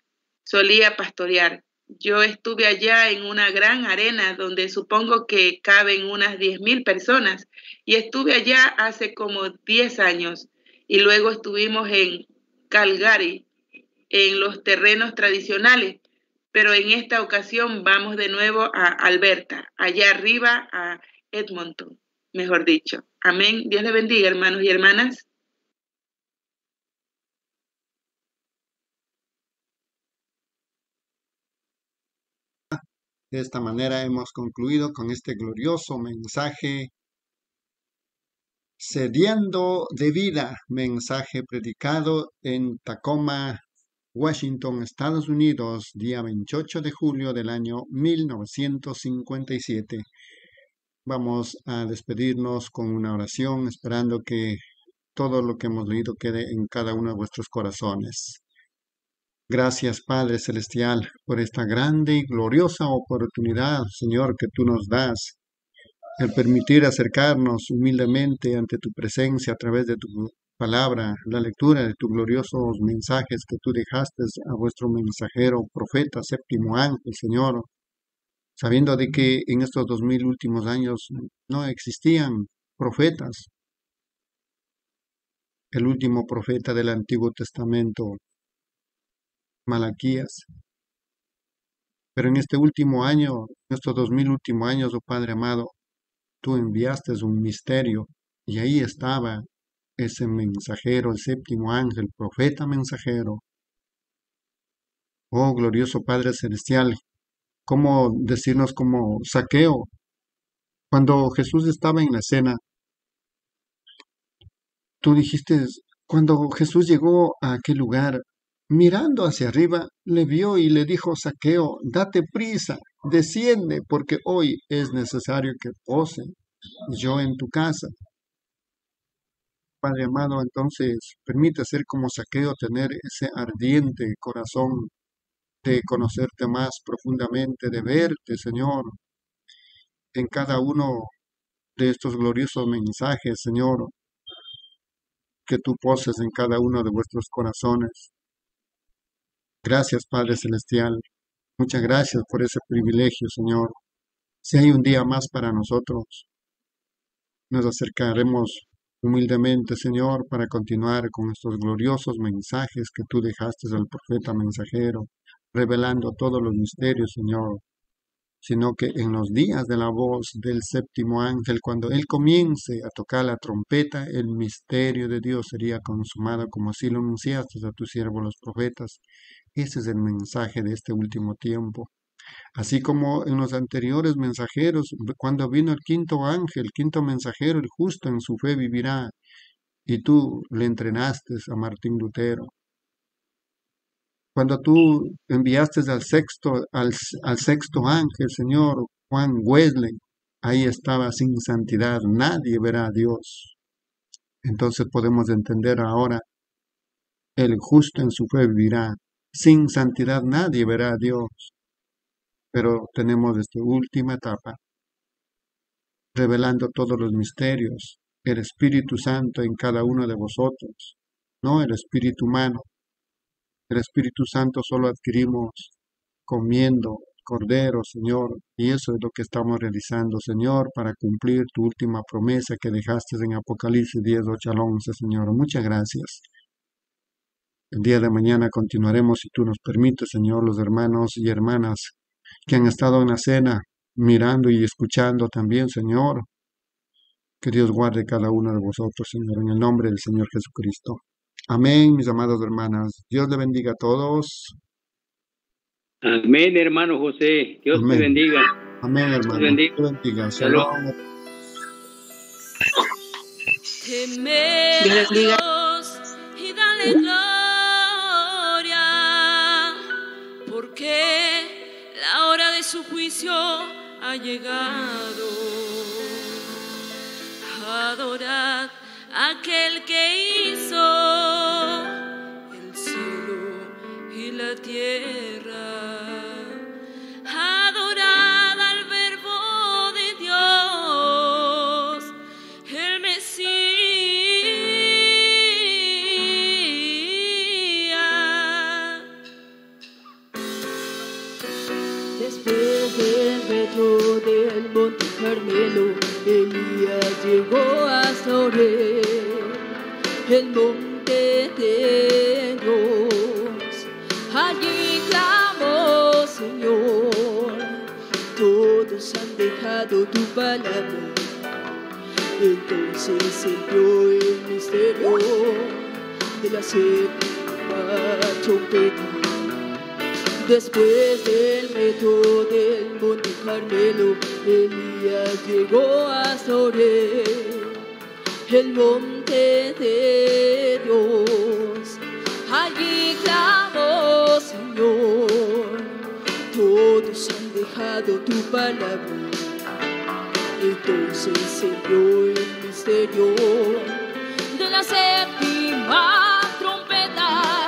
solía pastorear. Yo estuve allá en una gran arena donde supongo que caben unas 10.000 personas y estuve allá hace como 10 años y luego estuvimos en Calgary, en los terrenos tradicionales, pero en esta ocasión vamos de nuevo a Alberta, allá arriba a Edmonton, mejor dicho. Amén. Dios le bendiga, hermanos y hermanas. De esta manera hemos concluido con este glorioso mensaje Sediendo de vida, mensaje predicado en Tacoma, Washington, Estados Unidos, día 28 de julio del año 1957. Vamos a despedirnos con una oración, esperando que todo lo que hemos leído quede en cada uno de vuestros corazones. Gracias, Padre Celestial, por esta grande y gloriosa oportunidad, Señor, que tú nos das, el permitir acercarnos humildemente ante tu presencia a través de tu palabra, la lectura de tus gloriosos mensajes que tú dejaste a vuestro mensajero, profeta, séptimo ángel, Señor, sabiendo de que en estos dos mil últimos años no existían profetas. El último profeta del Antiguo Testamento Malaquías. Pero en este último año, en estos dos mil últimos años, oh Padre amado, tú enviaste un misterio y ahí estaba ese mensajero, el séptimo ángel, profeta mensajero. Oh glorioso Padre Celestial, ¿cómo decirnos como saqueo? Cuando Jesús estaba en la cena, tú dijiste, cuando Jesús llegó a aquel lugar, Mirando hacia arriba, le vio y le dijo, Saqueo, date prisa, desciende, porque hoy es necesario que pose yo en tu casa. Padre amado, entonces permite ser como Saqueo, tener ese ardiente corazón de conocerte más profundamente, de verte, Señor, en cada uno de estos gloriosos mensajes, Señor, que tú poses en cada uno de vuestros corazones. Gracias, Padre Celestial. Muchas gracias por ese privilegio, Señor. Si hay un día más para nosotros, nos acercaremos humildemente, Señor, para continuar con estos gloriosos mensajes que tú dejaste al profeta mensajero, revelando todos los misterios, Señor, sino que en los días de la voz del séptimo ángel, cuando él comience a tocar la trompeta, el misterio de Dios sería consumado, como así lo anunciaste a tus siervos los profetas. Ese es el mensaje de este último tiempo. Así como en los anteriores mensajeros, cuando vino el quinto ángel, el quinto mensajero, el justo en su fe vivirá, y tú le entrenaste a Martín Lutero. Cuando tú enviaste al sexto, al, sexto ángel, Señor, Juan Wesley, ahí estaba sin santidad, nadie verá a Dios. Entonces podemos entender ahora, el justo en su fe vivirá, sin santidad nadie verá a Dios. Pero tenemos esta última etapa, revelando todos los misterios, el Espíritu Santo en cada uno de vosotros, no el Espíritu humano. El Espíritu Santo solo adquirimos comiendo Cordero, Señor, y eso es lo que estamos realizando, Señor, para cumplir tu última promesa que dejaste en Apocalipsis 10, 8 al 11, Señor. Muchas gracias. El día de mañana continuaremos, si tú nos permites, Señor, los hermanos y hermanas que han estado en la cena, mirando y escuchando también, Señor. Que Dios guarde cada uno de vosotros, Señor, en el nombre del Señor Jesucristo. Amén, mis amados hermanas. Dios le bendiga a todos. Amén, hermano José. Dios te bendiga. Amén, hermano. Dios bendiga. Dios bendiga. Dios bendiga. su juicio ha llegado. Adorad aquel que hizo el cielo y la tierra. cielo, Elías llegó a Soré, el monte de Dios. Allí clamó, Señor, todos han dejado tu palabra. Entonces se el misterio de la séptima trompeta. Después del metro del Monte Carmelo, Elías llegó a Soré, el monte de Dios. Allí clamó, Señor, todos han dejado tu palabra. Entonces se dio el misterio de la séptima trompeta.